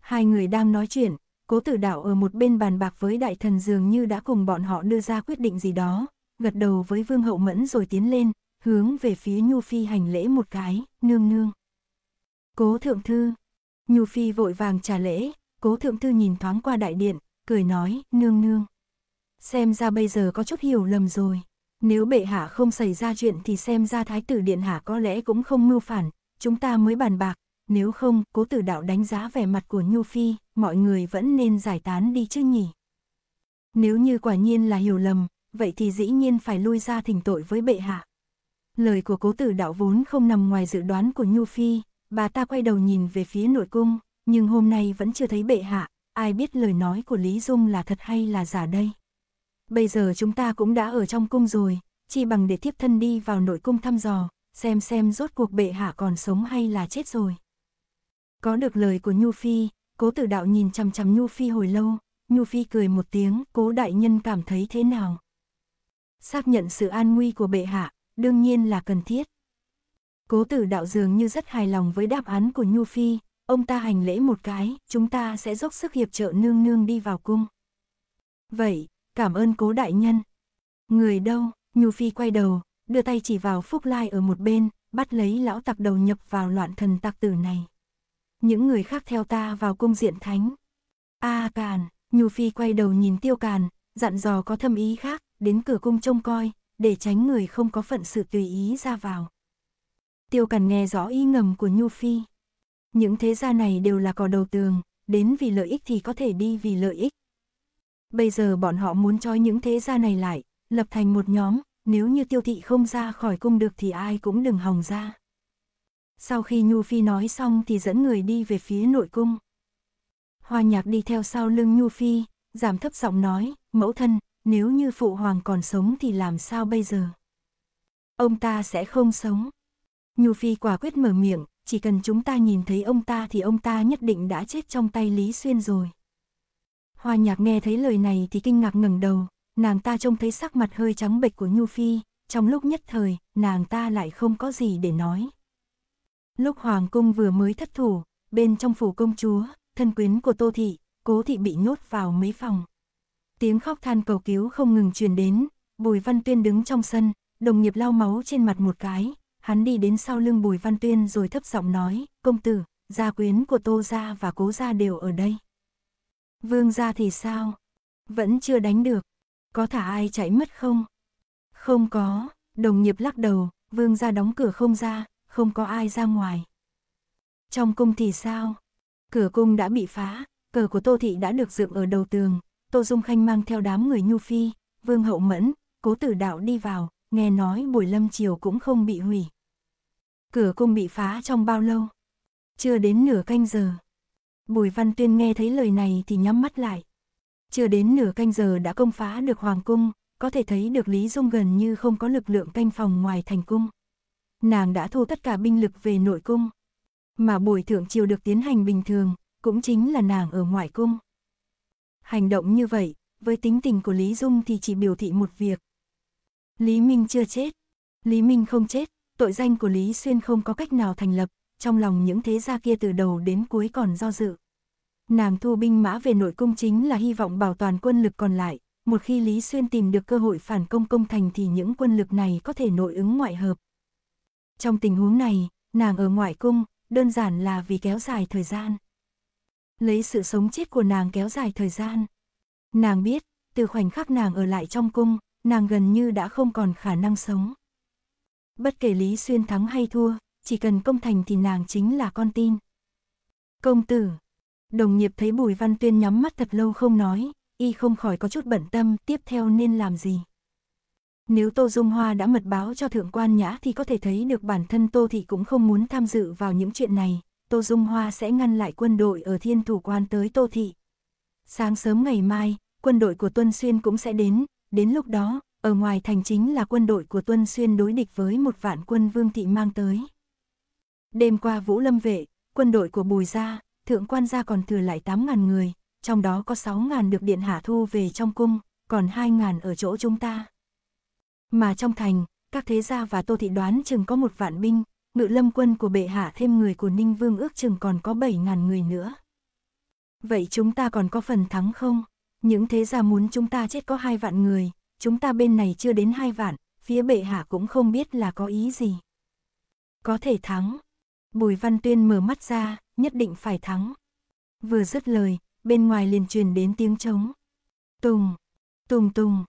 A: Hai người đang nói chuyện, cố tử đạo ở một bên bàn bạc với đại thần dường như đã cùng bọn họ đưa ra quyết định gì đó, gật đầu với vương hậu mẫn rồi tiến lên, hướng về phía Nhu Phi hành lễ một cái, nương nương. Cố thượng thư, Nhu Phi vội vàng trả lễ, cố thượng thư nhìn thoáng qua đại điện, cười nói, nương nương. Xem ra bây giờ có chút hiểu lầm rồi. Nếu bệ hạ không xảy ra chuyện thì xem ra thái tử điện hạ có lẽ cũng không mưu phản, chúng ta mới bàn bạc, nếu không, cố tử đạo đánh giá vẻ mặt của Nhu Phi, mọi người vẫn nên giải tán đi chứ nhỉ. Nếu như quả nhiên là hiểu lầm, vậy thì dĩ nhiên phải lui ra thỉnh tội với bệ hạ. Lời của cố tử đạo vốn không nằm ngoài dự đoán của Nhu Phi, bà ta quay đầu nhìn về phía nội cung, nhưng hôm nay vẫn chưa thấy bệ hạ, ai biết lời nói của Lý Dung là thật hay là giả đây. Bây giờ chúng ta cũng đã ở trong cung rồi, chỉ bằng để thiếp thân đi vào nội cung thăm dò, xem xem rốt cuộc bệ hạ còn sống hay là chết rồi. Có được lời của Nhu Phi, cố tử đạo nhìn chằm chằm Nhu Phi hồi lâu, Nhu Phi cười một tiếng, cố đại nhân cảm thấy thế nào? Xác nhận sự an nguy của bệ hạ, đương nhiên là cần thiết. Cố tử đạo dường như rất hài lòng với đáp án của Nhu Phi, ông ta hành lễ một cái, chúng ta sẽ dốc sức hiệp trợ nương nương đi vào cung. Vậy, cảm ơn cố đại nhân. Người đâu, Nhu Phi quay đầu, đưa tay chỉ vào Phúc Lai ở một bên, bắt lấy lão tặc đầu nhập vào loạn thần tặc tử này. Những người khác theo ta vào cung diện thánh. A Càn, Nhu Phi quay đầu nhìn Tiêu Càn, dặn dò có thâm ý khác, đến cửa cung trông coi, để tránh người không có phận sự tùy ý ra vào. Tiêu Càn nghe rõ ý ngầm của Nhu Phi. Những thế gia này đều là cò đầu tường, đến vì lợi ích thì có thể đi vì lợi ích. Bây giờ bọn họ muốn cho những thế gia này lại, lập thành một nhóm, nếu như tiêu thị không ra khỏi cung được thì ai cũng đừng hòng ra. Sau khi Nhu Phi nói xong thì dẫn người đi về phía nội cung. Hoa nhạc đi theo sau lưng Nhu Phi, giảm thấp giọng nói, mẫu thân, nếu như phụ hoàng còn sống thì làm sao bây giờ? Ông ta sẽ không sống. Nhu Phi quả quyết mở miệng, chỉ cần chúng ta nhìn thấy ông ta thì ông ta nhất định đã chết trong tay Lý Xuyên rồi. Hoa nhạc nghe thấy lời này thì kinh ngạc ngẩng đầu, nàng ta trông thấy sắc mặt hơi trắng bệch của Nhu Phi, trong lúc nhất thời, nàng ta lại không có gì để nói. Lúc Hoàng cung vừa mới thất thủ, bên trong phủ công chúa, thân quyến của Tô Thị, Cố Thị bị nhốt vào mấy phòng. Tiếng khóc than cầu cứu không ngừng truyền đến, Bùi Văn Tuyên đứng trong sân, đồng nghiệp lau máu trên mặt một cái, hắn đi đến sau lưng Bùi Văn Tuyên rồi thấp giọng nói, công tử, gia quyến của Tô Gia và Cố Gia đều ở đây. Vương Gia thì sao? Vẫn chưa đánh được, có thả ai chạy mất không? Không có, đồng nghiệp lắc đầu, Vương Gia đóng cửa không ra, không có ai ra ngoài. Trong cung thì sao? Cửa cung đã bị phá, cờ của Tô Thị đã được dựng ở đầu tường, Tô Dung Khanh mang theo đám người Nhu Phi, Vương Hậu Mẫn, Cố Tử Đạo đi vào, nghe nói buổi lâm chiều cũng không bị hủy. Cửa cung bị phá trong bao lâu? Chưa đến nửa canh giờ. Bùi Văn Tuyên nghe thấy lời này thì nhắm mắt lại. Chưa đến nửa canh giờ đã công phá được Hoàng cung, có thể thấy được Lý Dung gần như không có lực lượng canh phòng ngoài thành cung. Nàng đã thu tất cả binh lực về nội cung. Mà buổi thượng triều được tiến hành bình thường, cũng chính là nàng ở ngoại cung. Hành động như vậy, với tính tình của Lý Dung thì chỉ biểu thị một việc. Lý Minh chưa chết. Lý Minh không chết, tội danh của Lý Xuyên không có cách nào thành lập, trong lòng những thế gia kia từ đầu đến cuối còn do dự. Nàng thu binh mã về nội cung chính là hy vọng bảo toàn quân lực còn lại, một khi Lý Xuyên tìm được cơ hội phản công công thành thì những quân lực này có thể nội ứng ngoại hợp. Trong tình huống này, nàng ở ngoại cung, đơn giản là vì kéo dài thời gian. Lấy sự sống chết của nàng kéo dài thời gian. Nàng biết, từ khoảnh khắc nàng ở lại trong cung, nàng gần như đã không còn khả năng sống. Bất kể Lý Xuyên thắng hay thua, chỉ cần công thành thì nàng chính là con tin. Công tử, đồng nghiệp thấy Bùi Văn Tuyên nhắm mắt thật lâu không nói, y không khỏi có chút bận tâm tiếp theo nên làm gì. Nếu Tô Dung Hoa đã mật báo cho Thượng quan Nhã thì có thể thấy được bản thân Tô Thị cũng không muốn tham dự vào những chuyện này, Tô Dung Hoa sẽ ngăn lại quân đội ở thiên thủ quan tới Tô Thị. Sáng sớm ngày mai, quân đội của Tuân Xuyên cũng sẽ đến, đến lúc đó, ở ngoài thành chính là quân đội của Tuân Xuyên đối địch với một vạn quân Vương Thị mang tới. Đêm qua Vũ Lâm Vệ, quân đội của Bùi Gia, Thượng quan Gia còn thừa lại 8.000 người, trong đó có 6.000 được Điện Hạ thu về trong cung, còn 2.000 ở chỗ chúng ta. Mà trong thành, các thế gia và Tô Thị đoán chừng có một vạn binh, ngự lâm quân của bệ hạ thêm người của Ninh Vương ước chừng còn có 7.000 người nữa. Vậy chúng ta còn có phần thắng không? Những thế gia muốn chúng ta chết có hai vạn người, chúng ta bên này chưa đến hai vạn, phía bệ hạ cũng không biết là có ý gì. Có thể thắng. Bùi Văn Tuyên mở mắt ra, nhất định phải thắng. Vừa dứt lời, bên ngoài liền truyền đến tiếng trống. Tùng, tùng tùng.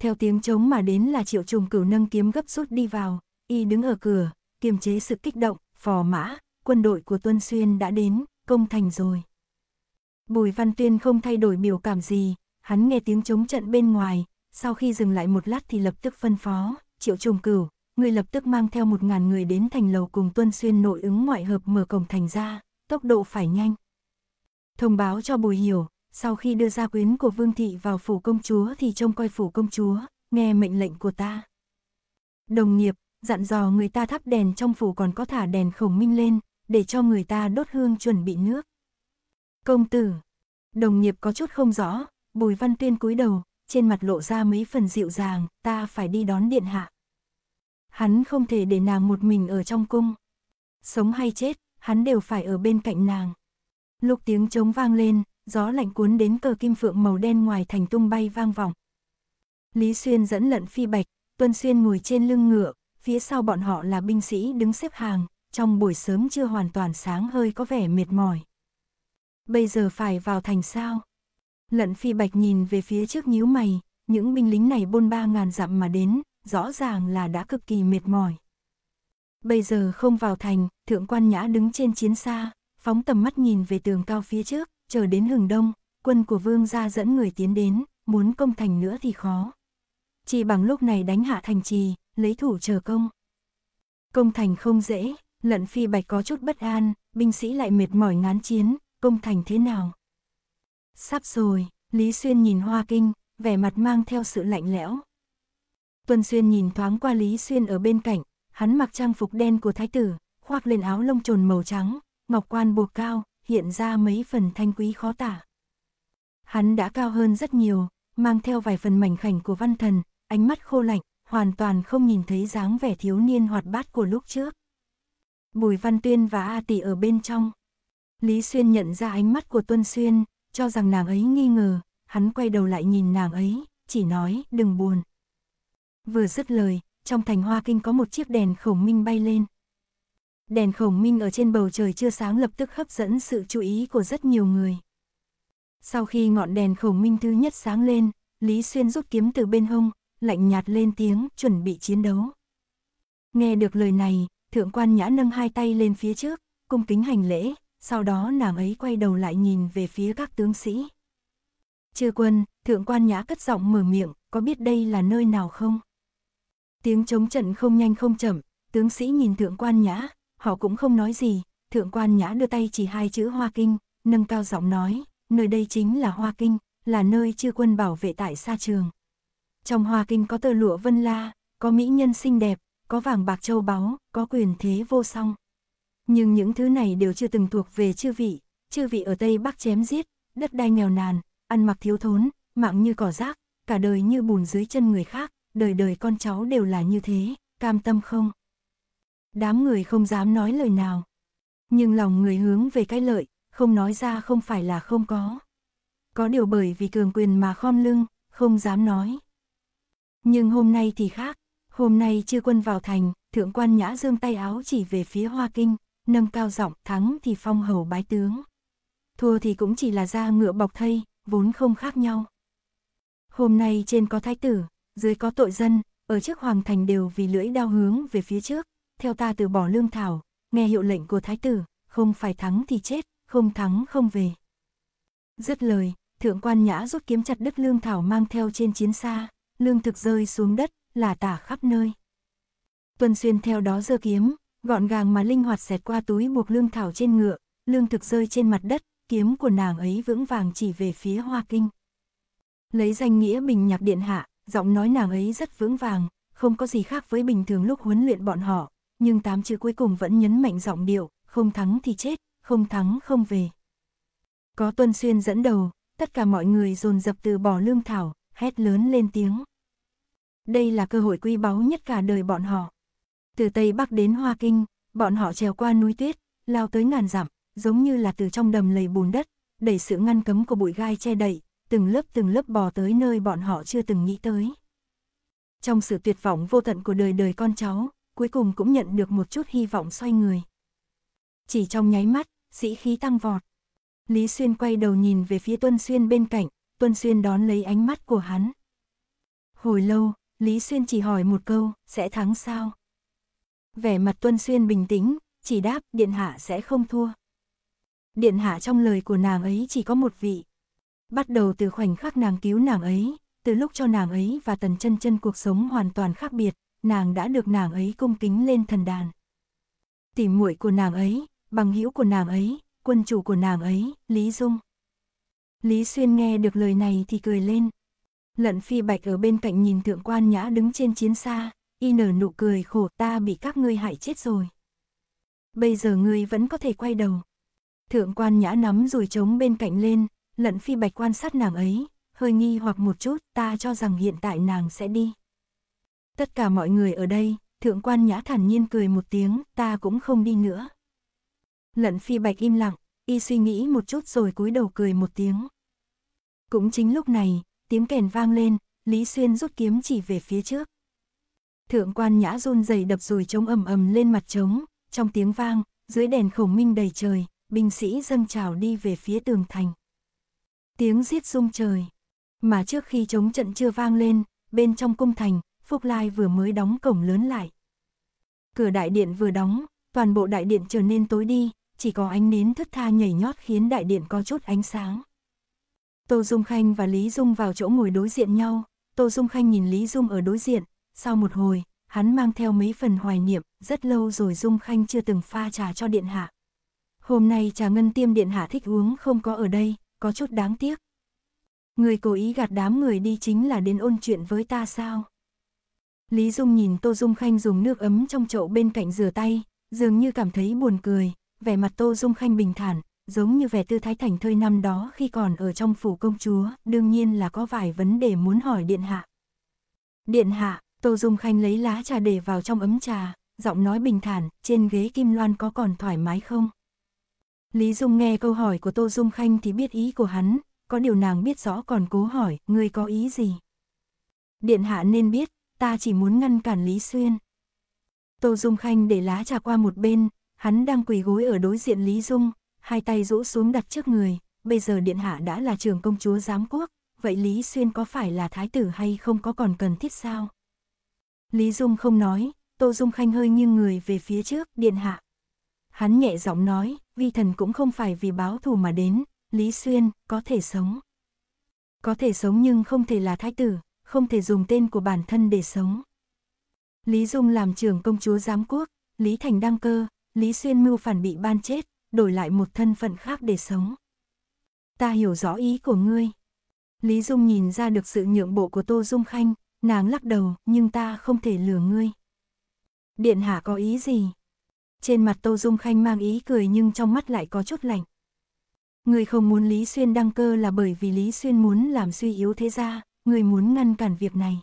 A: Theo tiếng trống mà đến là triệu trùng cửu nâng kiếm gấp rút đi vào, y đứng ở cửa, kiềm chế sự kích động, phò mã, quân đội của Tuân Xuyên đã đến, công thành rồi. Bùi Văn Tuyên không thay đổi biểu cảm gì, hắn nghe tiếng chống trận bên ngoài, sau khi dừng lại một lát thì lập tức phân phó, triệu trùng cửu, người lập tức mang theo một ngàn người đến thành lầu cùng Tuân Xuyên nội ứng ngoại hợp mở cổng thành ra, tốc độ phải nhanh. Thông báo cho Bùi Hiểu, sau khi đưa ra quyến của Vương Thị vào phủ công chúa thì trông coi phủ công chúa, nghe mệnh lệnh của ta. Đồng nghiệp, dặn dò người ta thắp đèn trong phủ còn có thả đèn khổng minh lên, để cho người ta đốt hương chuẩn bị nước. Công tử, đồng nghiệp có chút không rõ, bùi văn tuyên cúi đầu, trên mặt lộ ra mấy phần dịu dàng, ta phải đi đón điện hạ. Hắn không thể để nàng một mình ở trong cung. Sống hay chết, hắn đều phải ở bên cạnh nàng. Lúc tiếng trống vang lên, gió lạnh cuốn đến cờ kim phượng màu đen ngoài thành tung bay vang vọng. Lý Xuyên dẫn lận phi bạch, Tuân Xuyên ngồi trên lưng ngựa, phía sau bọn họ là binh sĩ đứng xếp hàng, trong buổi sớm chưa hoàn toàn sáng hơi có vẻ mệt mỏi. Bây giờ phải vào thành sao? Lận phi bạch nhìn về phía trước nhíu mày, những binh lính này bôn ba ngàn dặm mà đến, rõ ràng là đã cực kỳ mệt mỏi. Bây giờ không vào thành, thượng quan nhã đứng trên chiến xa, phóng tầm mắt nhìn về tường cao phía trước, chờ đến hừng đông, quân của vương gia dẫn người tiến đến, muốn công thành nữa thì khó. Chỉ bằng lúc này đánh hạ thành trì, lấy thủ chờ công. Công thành không dễ, lận phi bạch có chút bất an, binh sĩ lại mệt mỏi ngán chiến, công thành thế nào? Sắp rồi, Lý Xuyên nhìn Hoa Kinh, vẻ mặt mang theo sự lạnh lẽo. Tuân Xuyên nhìn thoáng qua Lý Xuyên ở bên cạnh, hắn mặc trang phục đen của thái tử, khoác lên áo lông trồn màu trắng, ngọc quan buộc cao, hiện ra mấy phần thanh quý khó tả. Hắn đã cao hơn rất nhiều, mang theo vài phần mảnh khảnh của văn thần, ánh mắt khô lạnh, hoàn toàn không nhìn thấy dáng vẻ thiếu niên hoạt bát của lúc trước. Bùi Văn Tuyên và A Tỷ ở bên trong. Lý Xuyên nhận ra ánh mắt của Tuân Xuyên, cho rằng nàng ấy nghi ngờ, hắn quay đầu lại nhìn nàng ấy, chỉ nói, đừng buồn. Vừa dứt lời, trong thành hoa kinh có một chiếc đèn khổng minh bay lên. Đèn khổng minh ở trên bầu trời chưa sáng lập tức hấp dẫn sự chú ý của rất nhiều người. Sau khi ngọn đèn khổng minh thứ nhất sáng lên, Lý Xuyên rút kiếm từ bên hông, lạnh nhạt lên tiếng, chuẩn bị chiến đấu. Nghe được lời này, thượng quan nhã nâng hai tay lên phía trước, cung kính hành lễ, sau đó nàng ấy quay đầu lại nhìn về phía các tướng sĩ. Chư quân, thượng quan nhã cất giọng mở miệng, có biết đây là nơi nào không? Tiếng chống trận không nhanh không chậm, tướng sĩ nhìn thượng quan nhã, họ cũng không nói gì, thượng quan nhã đưa tay chỉ hai chữ Hoa Kinh, nâng cao giọng nói, nơi đây chính là Hoa Kinh, là nơi chư quân bảo vệ tại sa trường. Trong Hoa Kinh có tơ lụa vân la, có mỹ nhân xinh đẹp, có vàng bạc châu báu, có quyền thế vô song. Nhưng những thứ này đều chưa từng thuộc về chư vị, chư vị ở Tây Bắc chém giết, đất đai nghèo nàn, ăn mặc thiếu thốn, mạng như cỏ rác, cả đời như bùn dưới chân người khác, đời đời con cháu đều là như thế, cam tâm không? Đám người không dám nói lời nào. Nhưng lòng người hướng về cái lợi, không nói ra không phải là không có. Có điều bởi vì cường quyền mà khom lưng, không dám nói. Nhưng hôm nay thì khác, hôm nay chưa quân vào thành, thượng quan nhã dương tay áo chỉ về phía Hoa Kinh, nâng cao giọng thắng thì phong hầu bái tướng. Thua thì cũng chỉ là da ngựa bọc thây, vốn không khác nhau. Hôm nay trên có thái tử, dưới có tội dân, ở trước hoàng thành đều vì lưỡi đao hướng về phía trước, theo ta từ bỏ lương thảo, nghe hiệu lệnh của thái tử, không phải thắng thì chết, không thắng không về. Dứt lời, thượng quan nhã rút kiếm chặt đứt lương thảo mang theo trên chiến xa, lương thực rơi xuống đất, là tả khắp nơi. Tuân Xuyên theo đó giơ kiếm, gọn gàng mà linh hoạt xẹt qua túi buộc lương thảo trên ngựa, lương thực rơi trên mặt đất, kiếm của nàng ấy vững vàng chỉ về phía Hoa Kinh. Lấy danh nghĩa bình nhạc điện hạ, giọng nói nàng ấy rất vững vàng, không có gì khác với bình thường lúc huấn luyện bọn họ, nhưng tám chữ cuối cùng vẫn nhấn mạnh giọng điệu, không thắng thì chết, không thắng không về. Có Tuân Xuyên dẫn đầu, tất cả mọi người dồn dập từ bỏ lương thảo, hét lớn lên tiếng. Đây là cơ hội quý báu nhất cả đời bọn họ. Từ Tây Bắc đến Hoa Kinh, bọn họ trèo qua núi tuyết, lao tới ngàn dặm, giống như là từ trong đầm lầy bùn đất, đẩy sự ngăn cấm của bụi gai che đậy, từng lớp từng lớp bò tới nơi bọn họ chưa từng nghĩ tới. Trong sự tuyệt vọng vô tận của đời đời con cháu, cuối cùng cũng nhận được một chút hy vọng xoay người. Chỉ trong nháy mắt, sĩ khí tăng vọt. Lý Xuyên quay đầu nhìn về phía Tuân Xuyên bên cạnh, Tuân Xuyên đón lấy ánh mắt của hắn. Hồi lâu, Lý Xuyên chỉ hỏi một câu, sẽ thắng sao? Vẻ mặt Tuân Xuyên bình tĩnh, chỉ đáp Điện Hạ sẽ không thua. Điện Hạ trong lời của nàng ấy chỉ có một vị. Bắt đầu từ khoảnh khắc nàng cứu nàng ấy, từ lúc cho nàng ấy và tần chân chân cuộc sống hoàn toàn khác biệt, nàng đã được nàng ấy cung kính lên thần đàn. Tỉ muội của nàng ấy, bằng hữu của nàng ấy, quân chủ của nàng ấy, Lý Dung. Lý Xuyên nghe được lời này thì cười lên. Lận phi bạch ở bên cạnh nhìn thượng quan nhã đứng trên chiến xa, y nở nụ cười khổ ta bị các ngươi hại chết rồi. Bây giờ ngươi vẫn có thể quay đầu. Thượng quan nhã nắm rồi trống bên cạnh lên, lận phi bạch quan sát nàng ấy, hơi nghi hoặc một chút ta cho rằng hiện tại nàng sẽ đi. Tất cả mọi người ở đây, thượng quan nhã thản nhiên cười một tiếng, ta cũng không đi nữa. Lận phi bạch im lặng, y suy nghĩ một chút rồi cúi đầu cười một tiếng. Cũng chính lúc này, tiếng kèn vang lên, Lý Xuyên rút kiếm chỉ về phía trước. Thượng quan nhã run rẩy đập rùi trống ầm ầm lên mặt trống, trong tiếng vang, dưới đèn khổng minh đầy trời, binh sĩ dâng trào đi về phía tường thành. Tiếng giết rung trời. Mà trước khi trống trận chưa vang lên, bên trong cung thành, Phúc Lai vừa mới đóng cổng lớn lại. Cửa đại điện vừa đóng, toàn bộ đại điện trở nên tối đi, chỉ có ánh nến thức tha nhảy nhót khiến đại điện có chút ánh sáng. Tô Dung Khanh và Lý Dung vào chỗ ngồi đối diện nhau, Tô Dung Khanh nhìn Lý Dung ở đối diện, sau một hồi, hắn mang theo mấy phần hoài niệm, rất lâu rồi Dung Khanh chưa từng pha trà cho điện hạ. Hôm nay trà ngân tiêm điện hạ thích uống không có ở đây, có chút đáng tiếc. Người cố ý gạt đám người đi chính là đến ôn chuyện với ta sao? Lý Dung nhìn Tô Dung Khanh dùng nước ấm trong chậu bên cạnh rửa tay, dường như cảm thấy buồn cười, vẻ mặt Tô Dung Khanh bình thản, giống như vẻ tư thái thành thơi năm đó khi còn ở trong phủ công chúa, đương nhiên là có vài vấn đề muốn hỏi Điện Hạ. Điện Hạ, Tô Dung Khanh lấy lá trà để vào trong ấm trà, giọng nói bình thản, trên ghế kim loan có còn thoải mái không? Lý Dung nghe câu hỏi của Tô Dung Khanh thì biết ý của hắn, có điều nàng biết rõ còn cố hỏi, ngươi có ý gì? Điện hạ nên biết, ta chỉ muốn ngăn cản Lý Xuyên. Tô Dung Khanh để lá trà qua một bên, hắn đang quỳ gối ở đối diện Lý Dung, hai tay rũ xuống đặt trước người, bây giờ điện hạ đã là trưởng công chúa giám quốc, vậy Lý Xuyên có phải là thái tử hay không có còn cần thiết sao? Lý Dung không nói, Tô Dung Khanh hơi nghiêng người về phía trước, điện hạ. Hắn nhẹ giọng nói, vi thần cũng không phải vì báo thù mà đến, Lý Xuyên, có thể sống. Có thể sống nhưng không thể là thái tử, không thể dùng tên của bản thân để sống. Lý Dung làm trưởng công chúa giám quốc, Lý Thành đăng cơ, Lý Xuyên mưu phản bị ban chết, đổi lại một thân phận khác để sống. Ta hiểu rõ ý của ngươi. Lý Dung nhìn ra được sự nhượng bộ của Tô Dung Khanh, nàng lắc đầu, nhưng ta không thể lừa ngươi. Điện hạ có ý gì? Trên mặt Tô Dung Khanh mang ý cười nhưng trong mắt lại có chút lạnh. Người không muốn Lý Xuyên đăng cơ là bởi vì Lý Xuyên muốn làm suy yếu thế gia, người muốn ngăn cản việc này.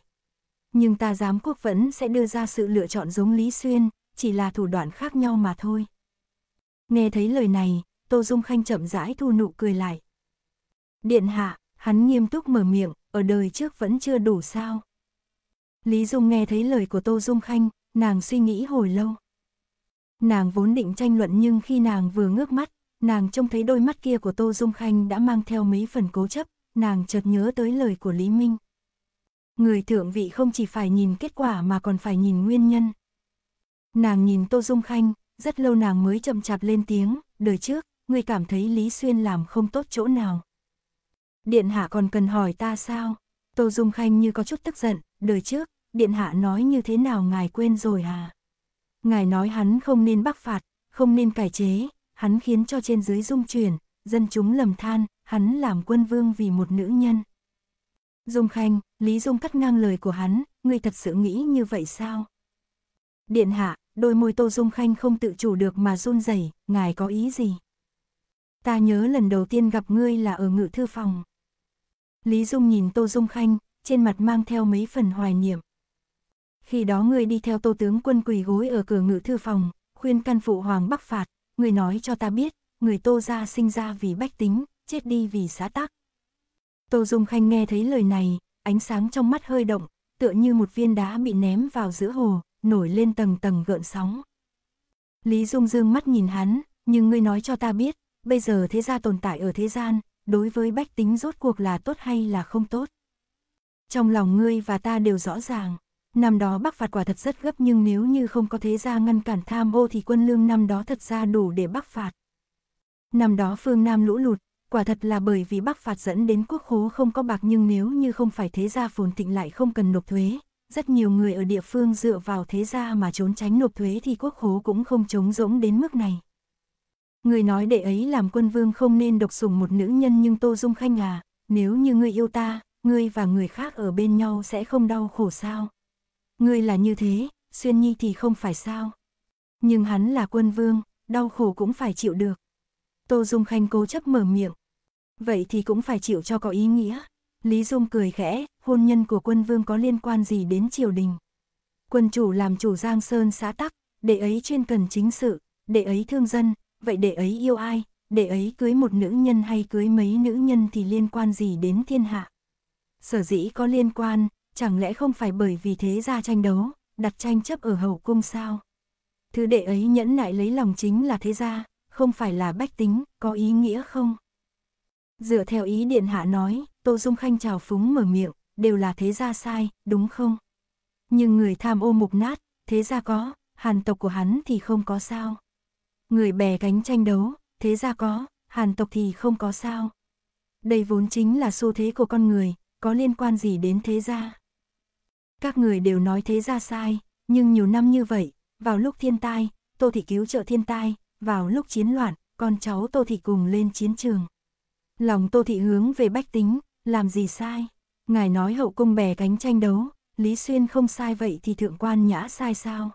A: Nhưng ta giám quốc vẫn sẽ đưa ra sự lựa chọn giống Lý Xuyên, chỉ là thủ đoạn khác nhau mà thôi. Nghe thấy lời này, Tô Dung Khanh chậm rãi thu nụ cười lại. Điện hạ, hắn nghiêm túc mở miệng, ở đời trước vẫn chưa đủ sao. Lý Dung nghe thấy lời của Tô Dung Khanh, nàng suy nghĩ hồi lâu. Nàng vốn định tranh luận nhưng khi nàng vừa ngước mắt, nàng trông thấy đôi mắt kia của Tô Dung Khanh đã mang theo mấy phần cố chấp, nàng chợt nhớ tới lời của Lý Minh. Người thượng vị không chỉ phải nhìn kết quả mà còn phải nhìn nguyên nhân. Nàng nhìn Tô Dung Khanh, rất lâu nàng mới chậm chạp lên tiếng, đời trước, người cảm thấy Lý Xuyên làm không tốt chỗ nào. Điện hạ còn cần hỏi ta sao? Tô Dung Khanh như có chút tức giận, đời trước, điện hạ nói như thế nào ngài quên rồi à? Ngài nói hắn không nên bắc phạt, không nên cải chế, hắn khiến cho trên dưới dung chuyển, dân chúng lầm than, hắn làm quân vương vì một nữ nhân. Dung Khanh, Lý Dung cắt ngang lời của hắn, ngươi thật sự nghĩ như vậy sao? Điện hạ, đôi môi Tô Dung Khanh không tự chủ được mà run rẩy, ngài có ý gì? Ta nhớ lần đầu tiên gặp ngươi là ở ngự thư phòng. Lý Dung nhìn Tô Dung Khanh, trên mặt mang theo mấy phần hoài niệm. Khi đó ngươi đi theo Tô tướng quân quỳ gối ở cửa ngự thư phòng, khuyên căn phụ hoàng bắc phạt, ngươi nói cho ta biết, người Tô gia sinh ra vì bách tính, chết đi vì xã tắc. Tô Dung Khanh nghe thấy lời này, ánh sáng trong mắt hơi động, tựa như một viên đá bị ném vào giữa hồ, nổi lên tầng tầng gợn sóng. Lý Dung dương mắt nhìn hắn, nhưng ngươi nói cho ta biết, bây giờ thế gia tồn tại ở thế gian, đối với bách tính rốt cuộc là tốt hay là không tốt. Trong lòng ngươi và ta đều rõ ràng, năm đó bắc phạt quả thật rất gấp nhưng nếu như không có thế gia ngăn cản tham ô thì quân lương năm đó thật ra đủ để bắc phạt. Năm đó phương Nam lũ lụt, quả thật là bởi vì bắc phạt dẫn đến quốc khố không có bạc nhưng nếu như không phải thế gia phồn thịnh lại không cần nộp thuế, rất nhiều người ở địa phương dựa vào thế gia mà trốn tránh nộp thuế thì quốc khố cũng không trống rỗng đến mức này. Người nói đệ ấy làm quân vương không nên độc sủng một nữ nhân nhưng Tô Dung Khanh à, nếu như ngươi yêu ta, ngươi và người khác ở bên nhau sẽ không đau khổ sao. Ngươi là như thế, Xuyên Nhi thì không phải sao. Nhưng hắn là quân vương, đau khổ cũng phải chịu được. Tô Dung Khanh cố chấp mở miệng. Vậy thì cũng phải chịu cho có ý nghĩa. Lý Dung cười khẽ, hôn nhân của quân vương có liên quan gì đến triều đình. Quân chủ làm chủ Giang Sơn xã tắc, đệ ấy chuyên cần chính sự, đệ ấy thương dân, vậy đệ ấy yêu ai, đệ ấy cưới một nữ nhân hay cưới mấy nữ nhân thì liên quan gì đến thiên hạ. Sở dĩ có liên quan, chẳng lẽ không phải bởi vì thế ra tranh đấu, đặt tranh chấp ở hậu cung sao? Thứ đệ ấy nhẫn nại lấy lòng chính là thế gia, không phải là bách tính, có ý nghĩa không? Dựa theo ý điện hạ nói, Tô Dung Khanh chào phúng mở miệng, đều là thế gia sai, đúng không? Nhưng người tham ô mục nát, thế gia có, hàn tộc của hắn thì không có sao. Người bè cánh tranh đấu, thế gia có, hàn tộc thì không có sao. Đây vốn chính là xu thế của con người, có liên quan gì đến thế gia. Các người đều nói thế ra sai, nhưng nhiều năm như vậy, vào lúc thiên tai, Tô Thị cứu trợ thiên tai, vào lúc chiến loạn, con cháu Tô Thị cùng lên chiến trường. Lòng Tô Thị hướng về bách tính, làm gì sai? Ngài nói hậu cung bè cánh tranh đấu, Lý Xuyên không sai vậy thì thượng quan nhã sai sao?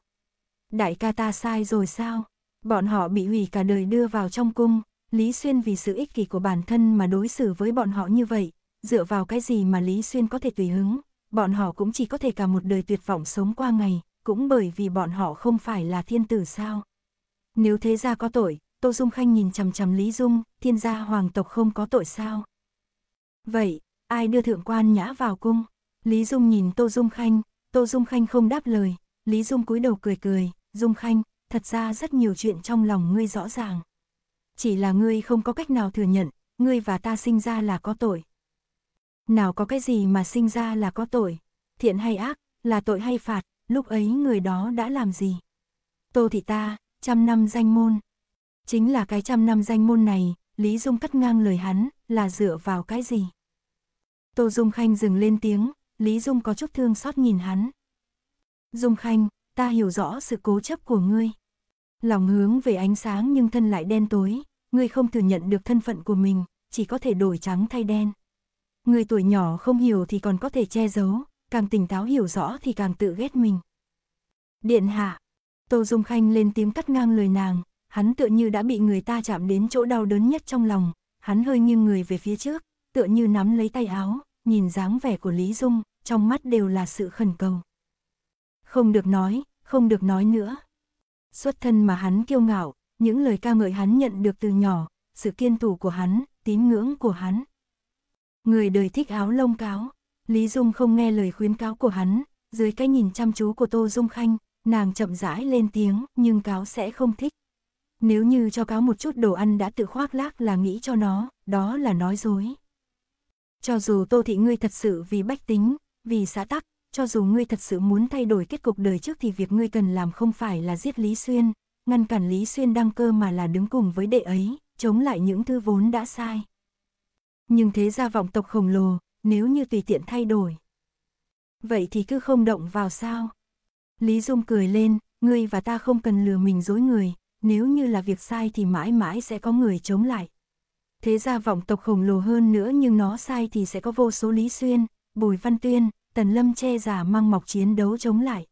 A: Đại ca ta sai rồi sao? Bọn họ bị hủy cả đời đưa vào trong cung, Lý Xuyên vì sự ích kỷ của bản thân mà đối xử với bọn họ như vậy, dựa vào cái gì mà Lý Xuyên có thể tùy hứng, bọn họ cũng chỉ có thể cả một đời tuyệt vọng sống qua ngày, cũng bởi vì bọn họ không phải là thiên tử sao. Nếu thế gia có tội, Tô Dung Khanh nhìn chằm chằm Lý Dung, thiên gia hoàng tộc không có tội sao? Vậy, ai đưa thượng quan nhã vào cung? Lý Dung nhìn Tô Dung Khanh, Tô Dung Khanh không đáp lời, Lý Dung cúi đầu cười cười, Dung Khanh, thật ra rất nhiều chuyện trong lòng ngươi rõ ràng. Chỉ là ngươi không có cách nào thừa nhận, ngươi và ta sinh ra là có tội. Nào có cái gì mà sinh ra là có tội, thiện hay ác, là tội hay phạt, lúc ấy người đó đã làm gì? Tô thị ta, trăm năm danh môn. Chính là cái trăm năm danh môn này, Lý Dung cắt ngang lời hắn, là dựa vào cái gì? Tô Dung Khanh dừng lên tiếng, Lý Dung có chút thương xót nhìn hắn. Dung Khanh, ta hiểu rõ sự cố chấp của ngươi. Lòng hướng về ánh sáng nhưng thân lại đen tối, ngươi không thừa nhận được thân phận của mình, chỉ có thể đổi trắng thay đen. Người tuổi nhỏ không hiểu thì còn có thể che giấu, càng tỉnh táo hiểu rõ thì càng tự ghét mình. Điện hạ, Tô Dung Khanh lên tiếng cắt ngang lời nàng, hắn tựa như đã bị người ta chạm đến chỗ đau đớn nhất trong lòng, hắn hơi nghiêng người về phía trước, tựa như nắm lấy tay áo, nhìn dáng vẻ của Lý Dung, trong mắt đều là sự khẩn cầu. Không được nói, không được nói nữa. Xuất thân mà hắn kiêu ngạo, những lời ca ngợi hắn nhận được từ nhỏ, sự kiên thủ của hắn, tín ngưỡng của hắn. Người đời thích áo lông cáo, Lý Dung không nghe lời khuyến cáo của hắn, dưới cái nhìn chăm chú của Tô Dung Khanh, nàng chậm rãi lên tiếng, nhưng cáo sẽ không thích. Nếu như cho cáo một chút đồ ăn đã tự khoác lác là nghĩ cho nó, đó là nói dối. Cho dù Tô Thị ngươi thật sự vì bách tính, vì xã tắc, cho dù ngươi thật sự muốn thay đổi kết cục đời trước thì việc ngươi cần làm không phải là giết Lý Xuyên, ngăn cản Lý Xuyên đăng cơ mà là đứng cùng với đệ ấy, chống lại những thứ vốn đã sai. Nhưng thế gia vọng tộc khổng lồ, nếu như tùy tiện thay đổi. Vậy thì cứ không động vào sao? Lý Dung cười lên, ngươi và ta không cần lừa mình dối người, nếu như là việc sai thì mãi mãi sẽ có người chống lại. Thế gia vọng tộc khổng lồ hơn nữa nhưng nó sai thì sẽ có vô số Lý Xuyên, Bùi Văn Tuyên, Tần Lâm che giả mang mọc chiến đấu chống lại.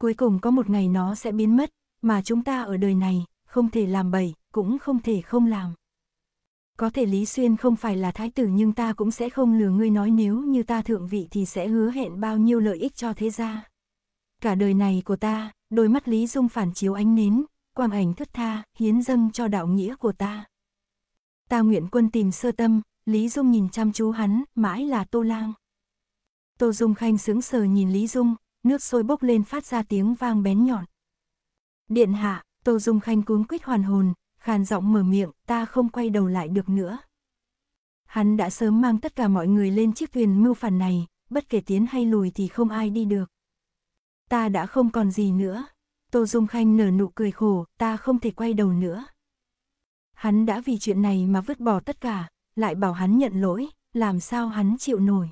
A: Cuối cùng có một ngày nó sẽ biến mất, mà chúng ta ở đời này, không thể làm bậy, cũng không thể không làm. Có thể Lý Xuyên không phải là thái tử nhưng ta cũng sẽ không lừa ngươi nói nếu như ta thượng vị thì sẽ hứa hẹn bao nhiêu lợi ích cho thế gia. Cả đời này của ta, đôi mắt Lý Dung phản chiếu ánh nến, quang ảnh thất tha, hiến dâng cho đạo nghĩa của ta. Ta nguyện quân tìm sơ tâm, Lý Dung nhìn chăm chú hắn, mãi là Tô Lang. Tô Dung Khanh sướng sờ nhìn Lý Dung, nước sôi bốc lên phát ra tiếng vang bén nhọn. Điện hạ, Tô Dung Khanh cuống quýt hoàn hồn, khàn giọng mở miệng, ta không quay đầu lại được nữa. Hắn đã sớm mang tất cả mọi người lên chiếc thuyền mưu phản này, bất kể tiến hay lùi thì không ai đi được. Ta đã không còn gì nữa. Tô Dung Khanh nở nụ cười khổ, ta không thể quay đầu nữa. Hắn đã vì chuyện này mà vứt bỏ tất cả, lại bảo hắn nhận lỗi, làm sao hắn chịu nổi.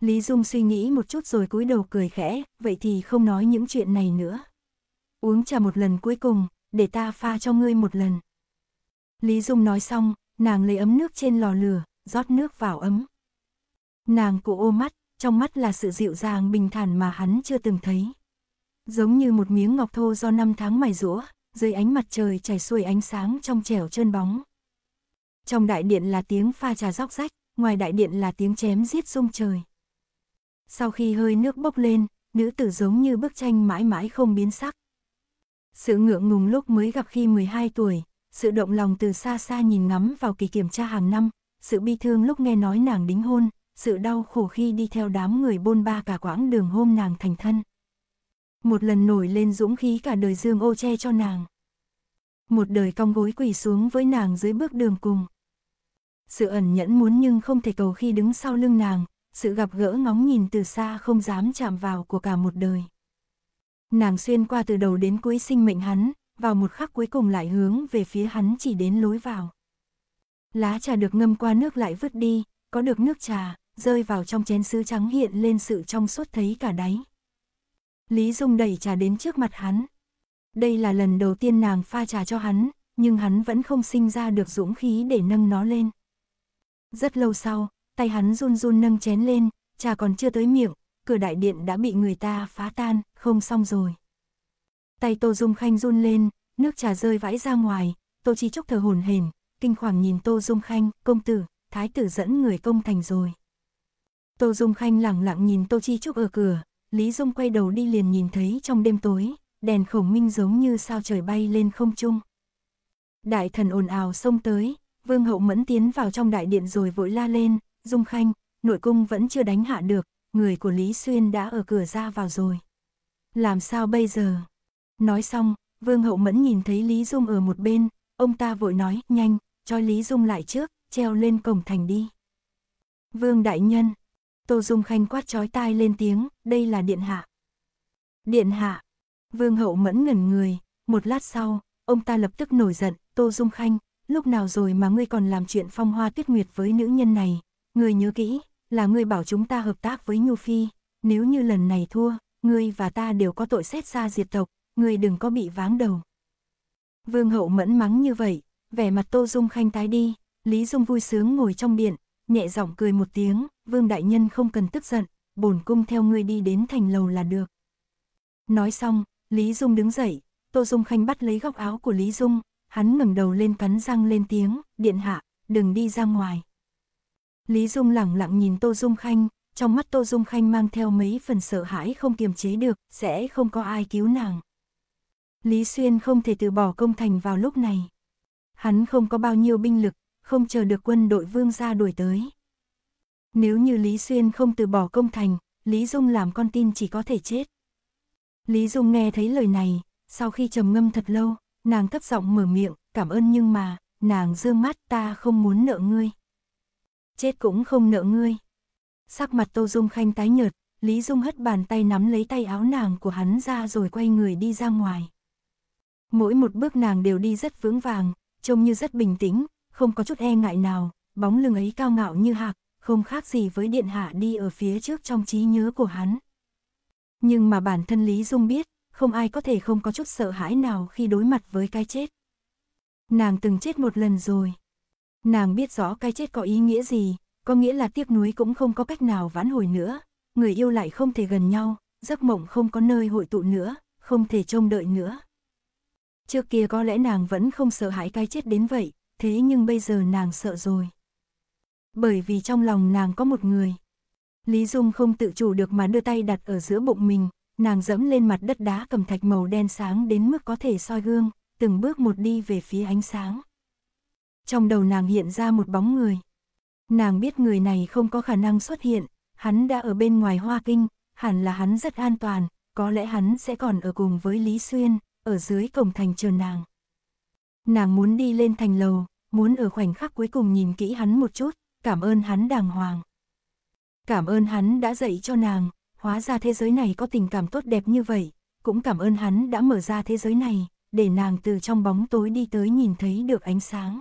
A: Lý Dung suy nghĩ một chút rồi cúi đầu cười khẽ, vậy thì không nói những chuyện này nữa. Uống trà một lần cuối cùng, để ta pha cho ngươi một lần. Lý Dung nói xong, nàng lấy ấm nước trên lò lửa, rót nước vào ấm. Nàng cụ ô mắt, trong mắt là sự dịu dàng bình thản mà hắn chưa từng thấy. Giống như một miếng ngọc thô do năm tháng mài rũa, dưới ánh mặt trời chảy xuôi ánh sáng trong trẻo trơn bóng. Trong đại điện là tiếng pha trà róc rách, ngoài đại điện là tiếng chém giết rung trời. Sau khi hơi nước bốc lên, nữ tử giống như bức tranh mãi mãi không biến sắc. Sự ngượng ngùng lúc mới gặp khi 12 tuổi, sự động lòng từ xa xa nhìn ngắm vào kỳ kiểm tra hàng năm, sự bi thương lúc nghe nói nàng đính hôn, sự đau khổ khi đi theo đám người bôn ba cả quãng đường hôm nàng thành thân. Một lần nổi lên dũng khí cả đời dương ô che cho nàng. Một đời cong gối quỳ xuống với nàng dưới bước đường cùng. Sự ẩn nhẫn muốn nhưng không thể cầu khi đứng sau lưng nàng, sự gặp gỡ ngóng nhìn từ xa không dám chạm vào của cả một đời. Nàng xuyên qua từ đầu đến cuối sinh mệnh hắn, vào một khắc cuối cùng lại hướng về phía hắn chỉ đến lối vào. Lá trà được ngâm qua nước lại vứt đi, có được nước trà, rơi vào trong chén sứ trắng hiện lên sự trong suốt thấy cả đáy. Lý Dung đẩy trà đến trước mặt hắn. Đây là lần đầu tiên nàng pha trà cho hắn, nhưng hắn vẫn không sinh ra được dũng khí để nâng nó lên. Rất lâu sau, tay hắn run run nâng chén lên, trà còn chưa tới miệng, cửa đại điện đã bị người ta phá tan, không xong rồi. Tay Tô Dung Khanh run lên, nước trà rơi vãi ra ngoài, Tô Chi Trúc thở hồn hển, kinh hoàng nhìn Tô Dung Khanh, công tử, thái tử dẫn người công thành rồi. Tô Dung Khanh lặng lặng nhìn Tô Chi Trúc ở cửa, Lý Dung quay đầu đi liền nhìn thấy trong đêm tối, đèn khổng minh giống như sao trời bay lên không trung. Đại thần ồn ào xông tới, Vương Hậu Mẫn tiến vào trong đại điện rồi vội la lên, Dung Khanh, nội cung vẫn chưa đánh hạ được, người của Lý Xuyên đã ở cửa ra vào rồi. Làm sao bây giờ? Nói xong, Vương Hậu Mẫn nhìn thấy Lý Dung ở một bên, ông ta vội nói, nhanh, cho Lý Dung lại trước, treo lên cổng thành đi. Vương Đại Nhân, Tô Dung Khanh quát chói tai lên tiếng, đây là điện hạ. Điện hạ, Vương Hậu Mẫn ngẩn người, một lát sau, ông ta lập tức nổi giận, Tô Dung Khanh, lúc nào rồi mà ngươi còn làm chuyện phong hoa tuyết nguyệt với nữ nhân này, ngươi nhớ kỹ, là ngươi bảo chúng ta hợp tác với Nhu Phi, nếu như lần này thua, ngươi và ta đều có tội xét xa diệt tộc, ngươi đừng có bị váng đầu. Vương hậu mẫn mắng như vậy, vẻ mặt Tô Dung Khanh tái đi, Lý Dung vui sướng ngồi trong điện, nhẹ giọng cười một tiếng, Vương Đại Nhân không cần tức giận, bổn cung theo ngươi đi đến thành lầu là được. Nói xong, Lý Dung đứng dậy, Tô Dung Khanh bắt lấy góc áo của Lý Dung, hắn ngẩng đầu lên cắn răng lên tiếng, điện hạ, đừng đi ra ngoài. Lý Dung lặng lặng nhìn Tô Dung Khanh, trong mắt Tô Dung Khanh mang theo mấy phần sợ hãi không kiềm chế được, sẽ không có ai cứu nàng. Lý Xuyên không thể từ bỏ công thành vào lúc này. Hắn không có bao nhiêu binh lực, không chờ được quân đội vương gia đuổi tới. Nếu như Lý Xuyên không từ bỏ công thành, Lý Dung làm con tin chỉ có thể chết. Lý Dung nghe thấy lời này, sau khi trầm ngâm thật lâu, nàng thấp giọng mở miệng, cảm ơn nhưng mà, nàng dương mắt ta không muốn nợ ngươi. Chết cũng không nợ ngươi. Sắc mặt Tô Dung Khanh tái nhợt, Lý Dung hất bàn tay nắm lấy tay áo nàng của hắn ra rồi quay người đi ra ngoài. Mỗi một bước nàng đều đi rất vững vàng, trông như rất bình tĩnh, không có chút e ngại nào, bóng lưng ấy cao ngạo như hạc, không khác gì với điện hạ đi ở phía trước trong trí nhớ của hắn. Nhưng mà bản thân Lý Dung biết, không ai có thể không có chút sợ hãi nào khi đối mặt với cái chết. Nàng từng chết một lần rồi. Nàng biết rõ cái chết có ý nghĩa gì, có nghĩa là tiếc nuối cũng không có cách nào vãn hồi nữa, người yêu lại không thể gần nhau, giấc mộng không có nơi hội tụ nữa, không thể trông đợi nữa. Trước kia có lẽ nàng vẫn không sợ hãi cái chết đến vậy, thế nhưng bây giờ nàng sợ rồi. Bởi vì trong lòng nàng có một người. Lý Dung không tự chủ được mà đưa tay đặt ở giữa bụng mình, nàng dẫm lên mặt đất đá cầm thạch màu đen sáng đến mức có thể soi gương, từng bước một đi về phía ánh sáng. Trong đầu nàng hiện ra một bóng người. Nàng biết người này không có khả năng xuất hiện, hắn đã ở bên ngoài Hoa Kinh, hẳn là hắn rất an toàn, có lẽ hắn sẽ còn ở cùng với Lý Xuyên, ở dưới cổng thành chờ nàng. Nàng muốn đi lên thành lầu, muốn ở khoảnh khắc cuối cùng nhìn kỹ hắn một chút, cảm ơn hắn đàng hoàng. Cảm ơn hắn đã dạy cho nàng, hóa ra thế giới này có tình cảm tốt đẹp như vậy, cũng cảm ơn hắn đã mở ra thế giới này, để nàng từ trong bóng tối đi tới nhìn thấy được ánh sáng.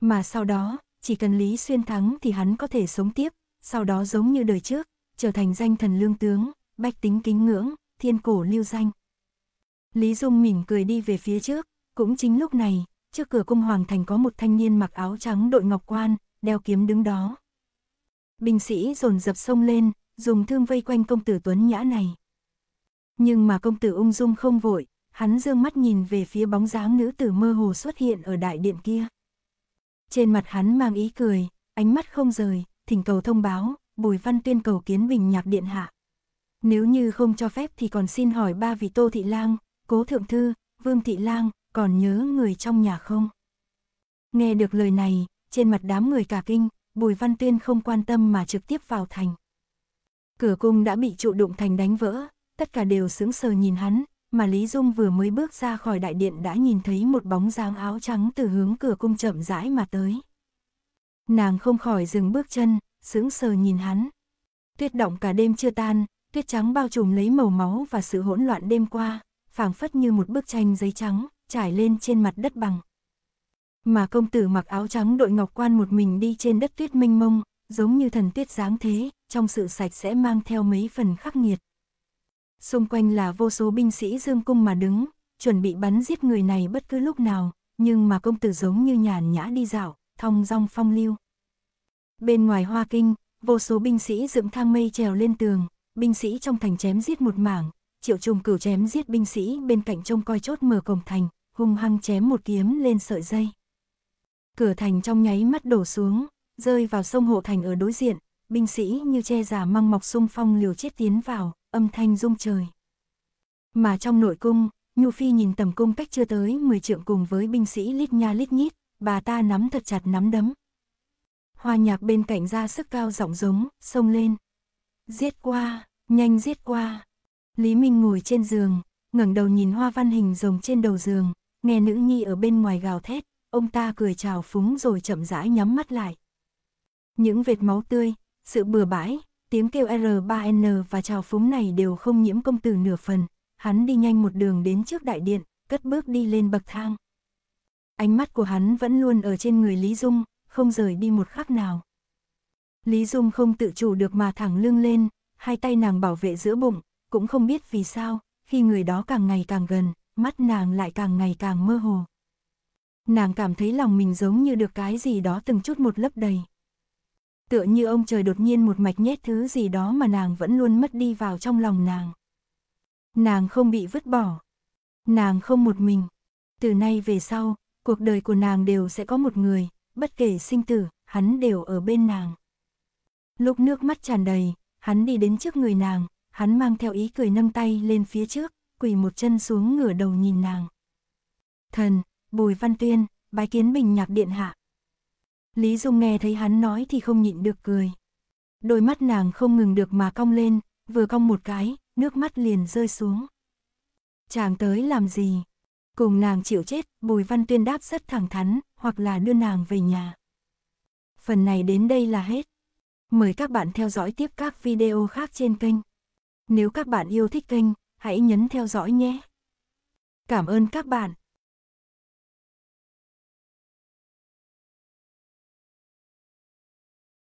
A: Mà sau đó, chỉ cần Lý Xuyên thắng thì hắn có thể sống tiếp, sau đó giống như đời trước, trở thành danh thần lương tướng, bách tính kính ngưỡng, thiên cổ lưu danh. Lý Dung mỉm cười đi về phía trước, cũng chính lúc này, trước cửa cung hoàng thành có một thanh niên mặc áo trắng đội ngọc quan, đeo kiếm đứng đó. Binh sĩ dồn dập sông lên, dùng thương vây quanh công tử Tuấn Nhã này. Nhưng mà công tử ung dung không vội, hắn dương mắt nhìn về phía bóng dáng nữ tử mơ hồ xuất hiện ở đại điện kia. Trên mặt hắn mang ý cười, ánh mắt không rời, thỉnh cầu thông báo, Bùi Văn Tuyên cầu kiến Bình Nhạc Điện Hạ. Nếu như không cho phép thì còn xin hỏi ba vị Tô Thị Lang, Cố Thượng Thư, Vương Thị Lang, còn nhớ người trong nhà không? Nghe được lời này, trên mặt đám người cả kinh, Bùi Văn Tuyên không quan tâm mà trực tiếp vào thành. Cửa cung đã bị trụ đụng thành đánh vỡ, tất cả đều sững sờ nhìn hắn, mà Lý Dung vừa mới bước ra khỏi đại điện đã nhìn thấy một bóng dáng áo trắng từ hướng cửa cung chậm rãi mà tới. Nàng không khỏi dừng bước chân, sững sờ nhìn hắn. Tuyết động cả đêm chưa tan, tuyết trắng bao trùm lấy màu máu và sự hỗn loạn đêm qua, phảng phất như một bức tranh giấy trắng, trải lên trên mặt đất bằng. Mà công tử mặc áo trắng đội ngọc quan một mình đi trên đất tuyết minh mông, giống như thần tuyết dáng thế, trong sự sạch sẽ mang theo mấy phần khắc nghiệt. Xung quanh là vô số binh sĩ dương cung mà đứng, chuẩn bị bắn giết người này bất cứ lúc nào, nhưng mà công tử giống như nhàn nhã đi dạo, thong dong phong lưu. Bên ngoài hoa kinh, vô số binh sĩ dựng thang mây trèo lên tường, binh sĩ trong thành chém giết một mảng, triệu trùng cửu chém giết binh sĩ bên cạnh trông coi chốt mở cổng thành, hung hăng chém một kiếm lên sợi dây. Cửa thành trong nháy mắt đổ xuống, rơi vào sông hộ thành ở đối diện, binh sĩ như che giả măng mọc sung phong liều chết tiến vào, âm thanh rung trời. Mà trong nội cung, Nhu Phi nhìn tầm cung cách chưa tới 10 trượng cùng với binh sĩ lít nha lít nhít, bà ta nắm thật chặt nắm đấm. Hoa nhạc bên cạnh ra sức cao giọng giống, xông lên. Giết qua, nhanh giết qua. Lý Minh ngồi trên giường, ngẩng đầu nhìn hoa văn hình rồng trên đầu giường, nghe nữ nhi ở bên ngoài gào thét, ông ta cười chào phúng rồi chậm rãi nhắm mắt lại. Những vệt máu tươi, sự bừa bãi, tiếng kêu R3N và chào phúng này đều không nhiễm công tử nửa phần, hắn đi nhanh một đường đến trước đại điện, cất bước đi lên bậc thang. Ánh mắt của hắn vẫn luôn ở trên người Lý Dung, không rời đi một khắc nào. Lý Dung không tự chủ được mà thẳng lưng lên, hai tay nàng bảo vệ giữa bụng, cũng không biết vì sao, khi người đó càng ngày càng gần, mắt nàng lại càng ngày càng mơ hồ. Nàng cảm thấy lòng mình giống như được cái gì đó từng chút một lấp đầy. Tựa như ông trời đột nhiên một mạch nhét thứ gì đó mà nàng vẫn luôn mất đi vào trong lòng nàng. Nàng không bị vứt bỏ. Nàng không một mình. Từ nay về sau, cuộc đời của nàng đều sẽ có một người, bất kể sinh tử, hắn đều ở bên nàng. Lúc nước mắt tràn đầy, hắn đi đến trước người nàng, hắn mang theo ý cười nâng tay lên phía trước, quỳ một chân xuống ngửa đầu nhìn nàng. Thần, Bùi Văn Tuyên, bái kiến bình nhạc điện hạ. Lý Dung nghe thấy hắn nói thì không nhịn được cười. Đôi mắt nàng không ngừng được mà cong lên, vừa cong một cái, nước mắt liền rơi xuống. Chàng tới làm gì? Cùng nàng chịu chết, Bùi Văn Tuyên đáp rất thẳng thắn, hoặc là đưa nàng về nhà. Phần này đến đây là hết. Mời các bạn theo dõi tiếp các video khác trên kênh. Nếu các bạn yêu thích kênh, hãy nhấn theo dõi nhé. Cảm ơn các bạn.